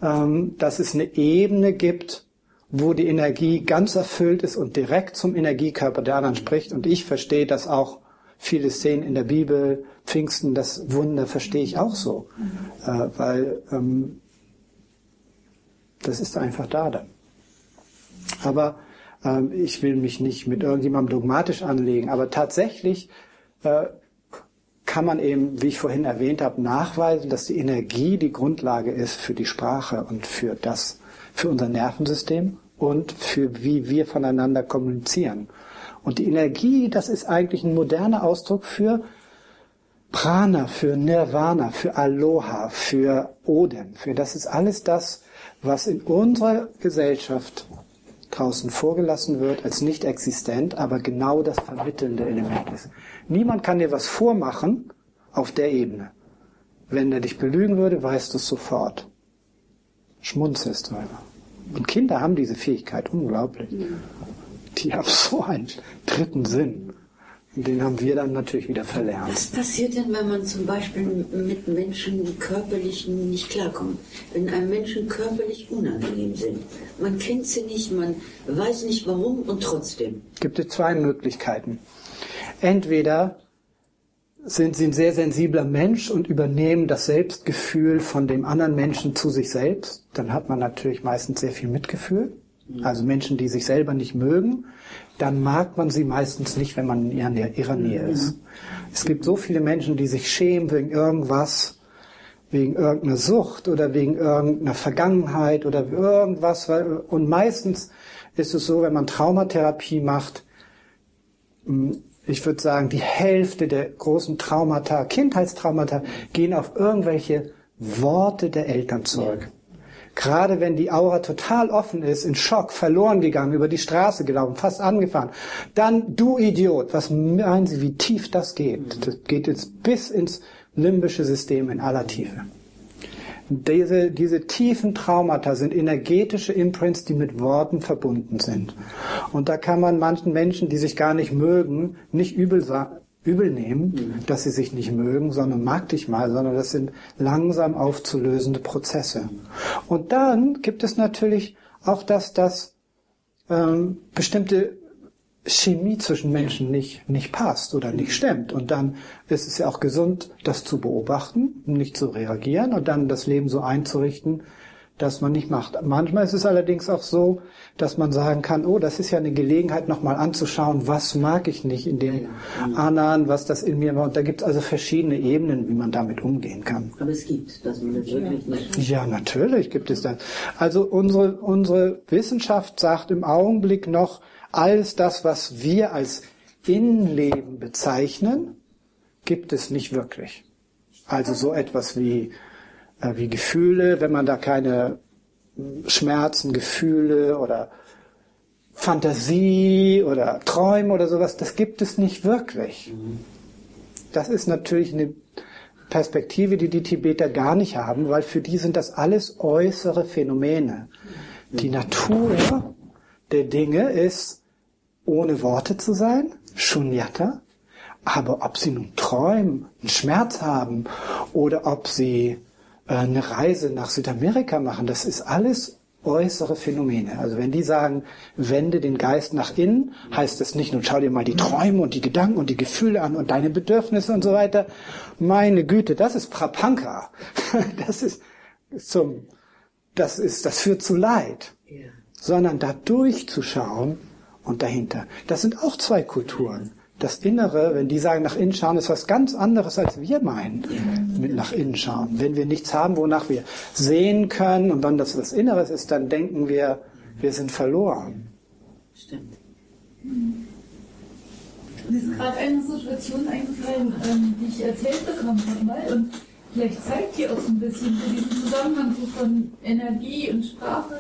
ähm, dass es eine Ebene gibt, wo die Energie ganz erfüllt ist und direkt zum Energiekörper der anderen spricht. Und ich verstehe das auch viele Szenen in der Bibel, Pfingsten, das Wunder verstehe ich auch so, mhm. äh, weil ähm, das ist einfach da dann. Aber ähm, ich will mich nicht mit irgendjemandem dogmatisch anlegen, aber tatsächlich äh, kann man eben, wie ich vorhin erwähnt habe, nachweisen, dass die Energie die Grundlage ist für die Sprache und für das, für unser Nervensystem und für wie wir voneinander kommunizieren. Und die Energie, das ist eigentlich ein moderner Ausdruck für Prana, für Nirvana, für Aloha, für Odem, für das ist alles das, was in unserer Gesellschaft draußen vorgelassen wird als nicht existent, aber genau das vermittelnde Element ist. Niemand kann dir was vormachen auf der Ebene. Wenn er dich belügen würde, weißt du es sofort. Schmunzelst du einfach. Und Kinder haben diese Fähigkeit, unglaublich. Die haben so einen dritten Sinn. Und den haben wir dann natürlich wieder verlernt. Was passiert denn, wenn man zum Beispiel mit Menschen körperlich nicht klarkommt? Wenn einem Menschen körperlich unangenehm sind. Man kennt sie nicht, man weiß nicht warum und trotzdem. Gibt es zwei Möglichkeiten. Entweder sind sie ein sehr sensibler Mensch und übernehmen das Selbstgefühl von dem anderen Menschen zu sich selbst. Dann hat man natürlich meistens sehr viel Mitgefühl. Also Menschen, die sich selber nicht mögen, dann mag man sie meistens nicht, wenn man in ihrer Nähe ist. Es gibt so viele Menschen, die sich schämen wegen irgendwas, wegen irgendeiner Sucht oder wegen irgendeiner Vergangenheit oder irgendwas. Und meistens ist es so, wenn man Traumatherapie macht, hm, ich würde sagen, die Hälfte der großen Traumata, Kindheitstraumata, gehen auf irgendwelche Worte der Eltern zurück. Gerade wenn die Aura total offen ist, in Schock, verloren gegangen, über die Straße gelaufen, fast angefahren. Dann, du Idiot, was meinen Sie, wie tief das geht? Das geht jetzt bis ins limbische System in aller Tiefe. Diese, diese tiefen Traumata sind energetische Imprints, die mit Worten verbunden sind. Und da kann man manchen Menschen, die sich gar nicht mögen, nicht übel, übel nehmen, dass sie sich nicht mögen, sondern mag dich mal, sondern das sind langsam aufzulösende Prozesse. Und dann gibt es natürlich auch das, dass ähm, bestimmte Chemie zwischen Menschen nicht, nicht passt oder nicht stimmt. Und dann ist es ja auch gesund, das zu beobachten, nicht zu reagieren und dann das Leben so einzurichten, dass man nicht macht. Manchmal ist es allerdings auch so, dass man sagen kann, oh, das ist ja eine Gelegenheit, nochmal anzuschauen, was mag ich nicht in dem anderen, was das in mir war. Und da gibt es also verschiedene Ebenen, wie man damit umgehen kann. Aber es gibt, dass man das wirklich nicht. Ja, natürlich gibt es das. Also unsere, unsere Wissenschaft sagt im Augenblick noch, alles das, was wir als Innenleben bezeichnen, gibt es nicht wirklich. Also so etwas wie, wie Gefühle, wenn man da keine Schmerzen, Gefühle oder Fantasie oder Träume oder sowas, das gibt es nicht wirklich. Das ist natürlich eine Perspektive, die die Tibeter gar nicht haben, weil für die sind das alles äußere Phänomene. Die Natur der Dinge ist ohne Worte zu sein, Shunyata, aber ob sie nun träumen, einen Schmerz haben oder ob sie eine Reise nach Südamerika machen, das ist alles äußere Phänomene. Also wenn die sagen, wende den Geist nach innen, heißt das nicht nur, schau dir mal die Träume und die Gedanken und die Gefühle an und deine Bedürfnisse und so weiter. Meine Güte, das ist Prapanka. Das ist zum, das ist, das führt zu Leid. Sondern da durchzuschauen, und dahinter. Das sind auch zwei Kulturen. Das Innere, wenn die sagen nach innen schauen, ist was ganz anderes, als wir meinen mit nach innen schauen. Wenn wir nichts haben, wonach wir sehen können und dann das was Inneres ist, dann denken wir, wir sind verloren. Stimmt. Mir ist gerade eine Situation eingefallen, ähm, die ich erzählt bekommen habe mal und vielleicht zeigt die auch so ein bisschen diesen Zusammenhang so von Energie und Sprache.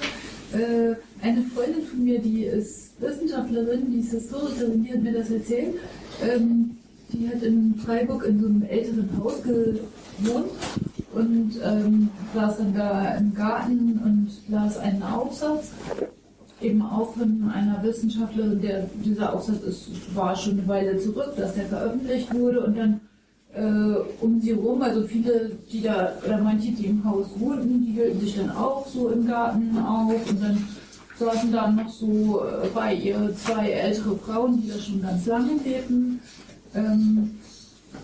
Äh, eine Freundin von mir, die ist Wissenschaftlerin, die ist Historikerin, die hat mir das erzählt. Ähm, die hat in Freiburg in so einem älteren Haus gewohnt und ähm, saß dann da im Garten und las einen Aufsatz, eben auch von einer Wissenschaftlerin, der dieser Aufsatz ist, war schon eine Weile zurück, dass der veröffentlicht wurde und dann um sie herum, also viele, die da, oder manche, die im Haus wohnten, die hielten sich dann auch so im Garten auf und dann saßen dann noch so äh, bei ihr zwei ältere Frauen, die da schon ganz lange lebten. Ähm,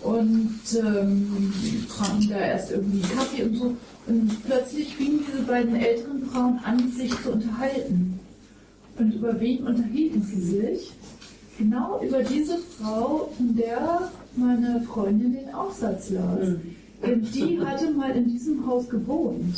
und ähm, tranken da erst irgendwie Kaffee und so. Und plötzlich fingen diese beiden älteren Frauen an, sich zu unterhalten. Und über wen unterhielten sie sich? Genau über diese Frau, von der meine Freundin den Aufsatz las. Mhm. Und die hatte mal in diesem Haus gewohnt.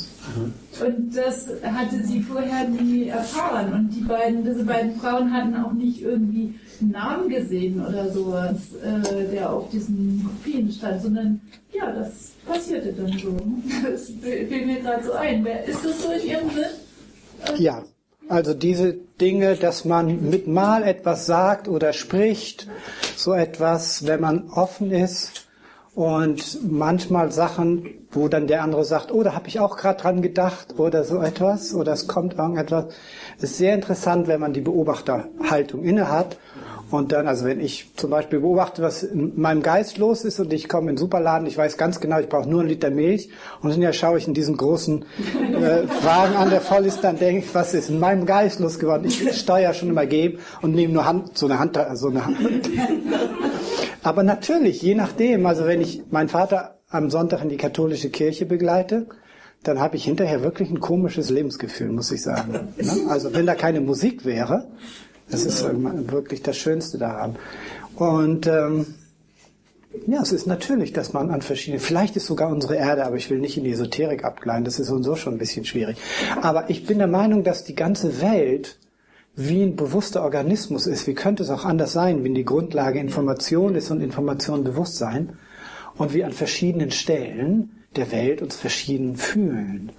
Und das hatte sie vorher nie erfahren. Und die beiden, diese beiden Frauen hatten auch nicht irgendwie einen Namen gesehen oder sowas, äh, der auf diesen Kopien stand, sondern ja, das passierte dann so. Das fiel mir gerade so ein. Ist das so in Ihrem Sinn? Ja. Also diese Dinge, dass man mit mal etwas sagt oder spricht, so etwas, wenn man offen ist, und manchmal Sachen, wo dann der andere sagt, oh, da habe ich auch gerade dran gedacht oder so etwas oder es kommt irgendetwas. Ist sehr interessant, wenn man die Beobachterhaltung innehat und dann, also wenn ich zum Beispiel beobachte, was in meinem Geist los ist und ich komme in den Superladen, ich weiß ganz genau, ich brauche nur einen Liter Milch und dann ja schaue ich in diesen großen äh, Wagen an, der voll ist, dann denke ich, was ist in meinem Geist los geworden? Ich Steuer schon immer geben und nehme nur Hand, so eine Hand, so eine Hand. Aber natürlich, je nachdem, also wenn ich meinen Vater am Sonntag in die katholische Kirche begleite, dann habe ich hinterher wirklich ein komisches Lebensgefühl, muss ich sagen. Ne? Also wenn da keine Musik wäre, das ist wirklich das Schönste daran. Und ähm, ja, es ist natürlich, dass man an verschiedenen, vielleicht ist sogar unsere Erde, aber ich will nicht in die Esoterik abgleiten, das ist so schon ein bisschen schwierig. Aber ich bin der Meinung, dass die ganze Welt wie ein bewusster Organismus ist, wie könnte es auch anders sein, wenn die Grundlage Information ist und Information Bewusstsein und wir an verschiedenen Stellen der Welt uns verschieden fühlen.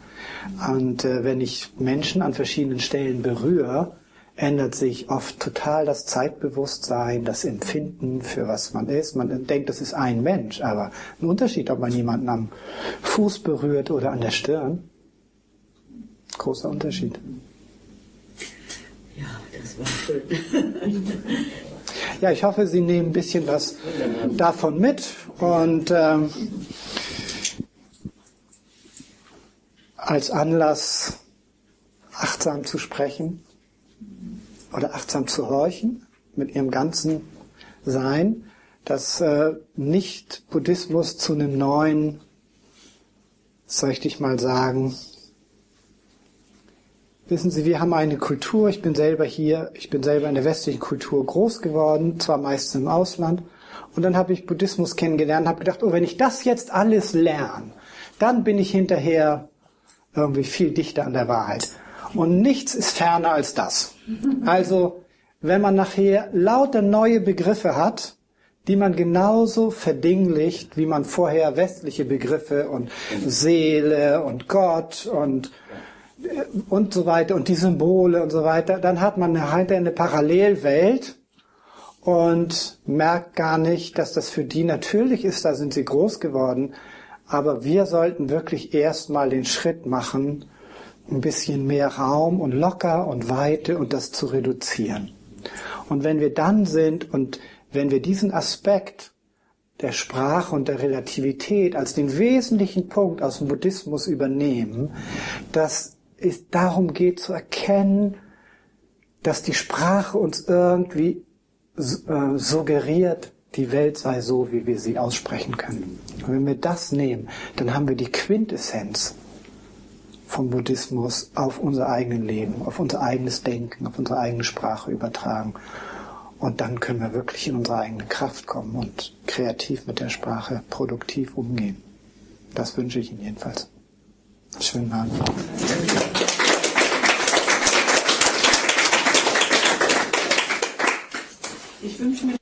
Und äh, wenn ich Menschen an verschiedenen Stellen berühre, ändert sich oft total das Zeitbewusstsein, das Empfinden, für was man ist. Man denkt, das ist ein Mensch, aber ein Unterschied, ob man jemanden am Fuß berührt oder an der Stirn. Großer Unterschied. Ja, das war schön. Ja, ich hoffe, Sie nehmen ein bisschen was davon mit und ähm, als Anlass achtsam zu sprechen oder achtsam zu horchen mit ihrem ganzen Sein, dass äh, nicht Buddhismus zu einem neuen, soll ich mal sagen, Wissen Sie, wir haben eine Kultur, ich bin selber hier, ich bin selber in der westlichen Kultur groß geworden, zwar meistens im Ausland. Und dann habe ich Buddhismus kennengelernt habe gedacht, oh, wenn ich das jetzt alles lerne, dann bin ich hinterher irgendwie viel dichter an der Wahrheit. Und nichts ist ferner als das. Also, wenn man nachher lauter neue Begriffe hat, die man genauso verdinglicht, wie man vorher westliche Begriffe und Seele und Gott und und so weiter und die Symbole und so weiter, dann hat man halt eine Parallelwelt und merkt gar nicht, dass das für die natürlich ist, da sind sie groß geworden, aber wir sollten wirklich erstmal den Schritt machen, ein bisschen mehr Raum und locker und Weite und das zu reduzieren. Und wenn wir dann sind und wenn wir diesen Aspekt der Sprache und der Relativität als den wesentlichen Punkt aus dem Buddhismus übernehmen, dass es darum geht zu erkennen, dass die Sprache uns irgendwie äh, suggeriert, die Welt sei so, wie wir sie aussprechen können. Und wenn wir das nehmen, dann haben wir die Quintessenz vom Buddhismus auf unser eigenes Leben, auf unser eigenes Denken, auf unsere eigene Sprache übertragen. Und dann können wir wirklich in unsere eigene Kraft kommen und kreativ mit der Sprache produktiv umgehen. Das wünsche ich Ihnen jedenfalls. Schönen Abend. Ich wünsche mir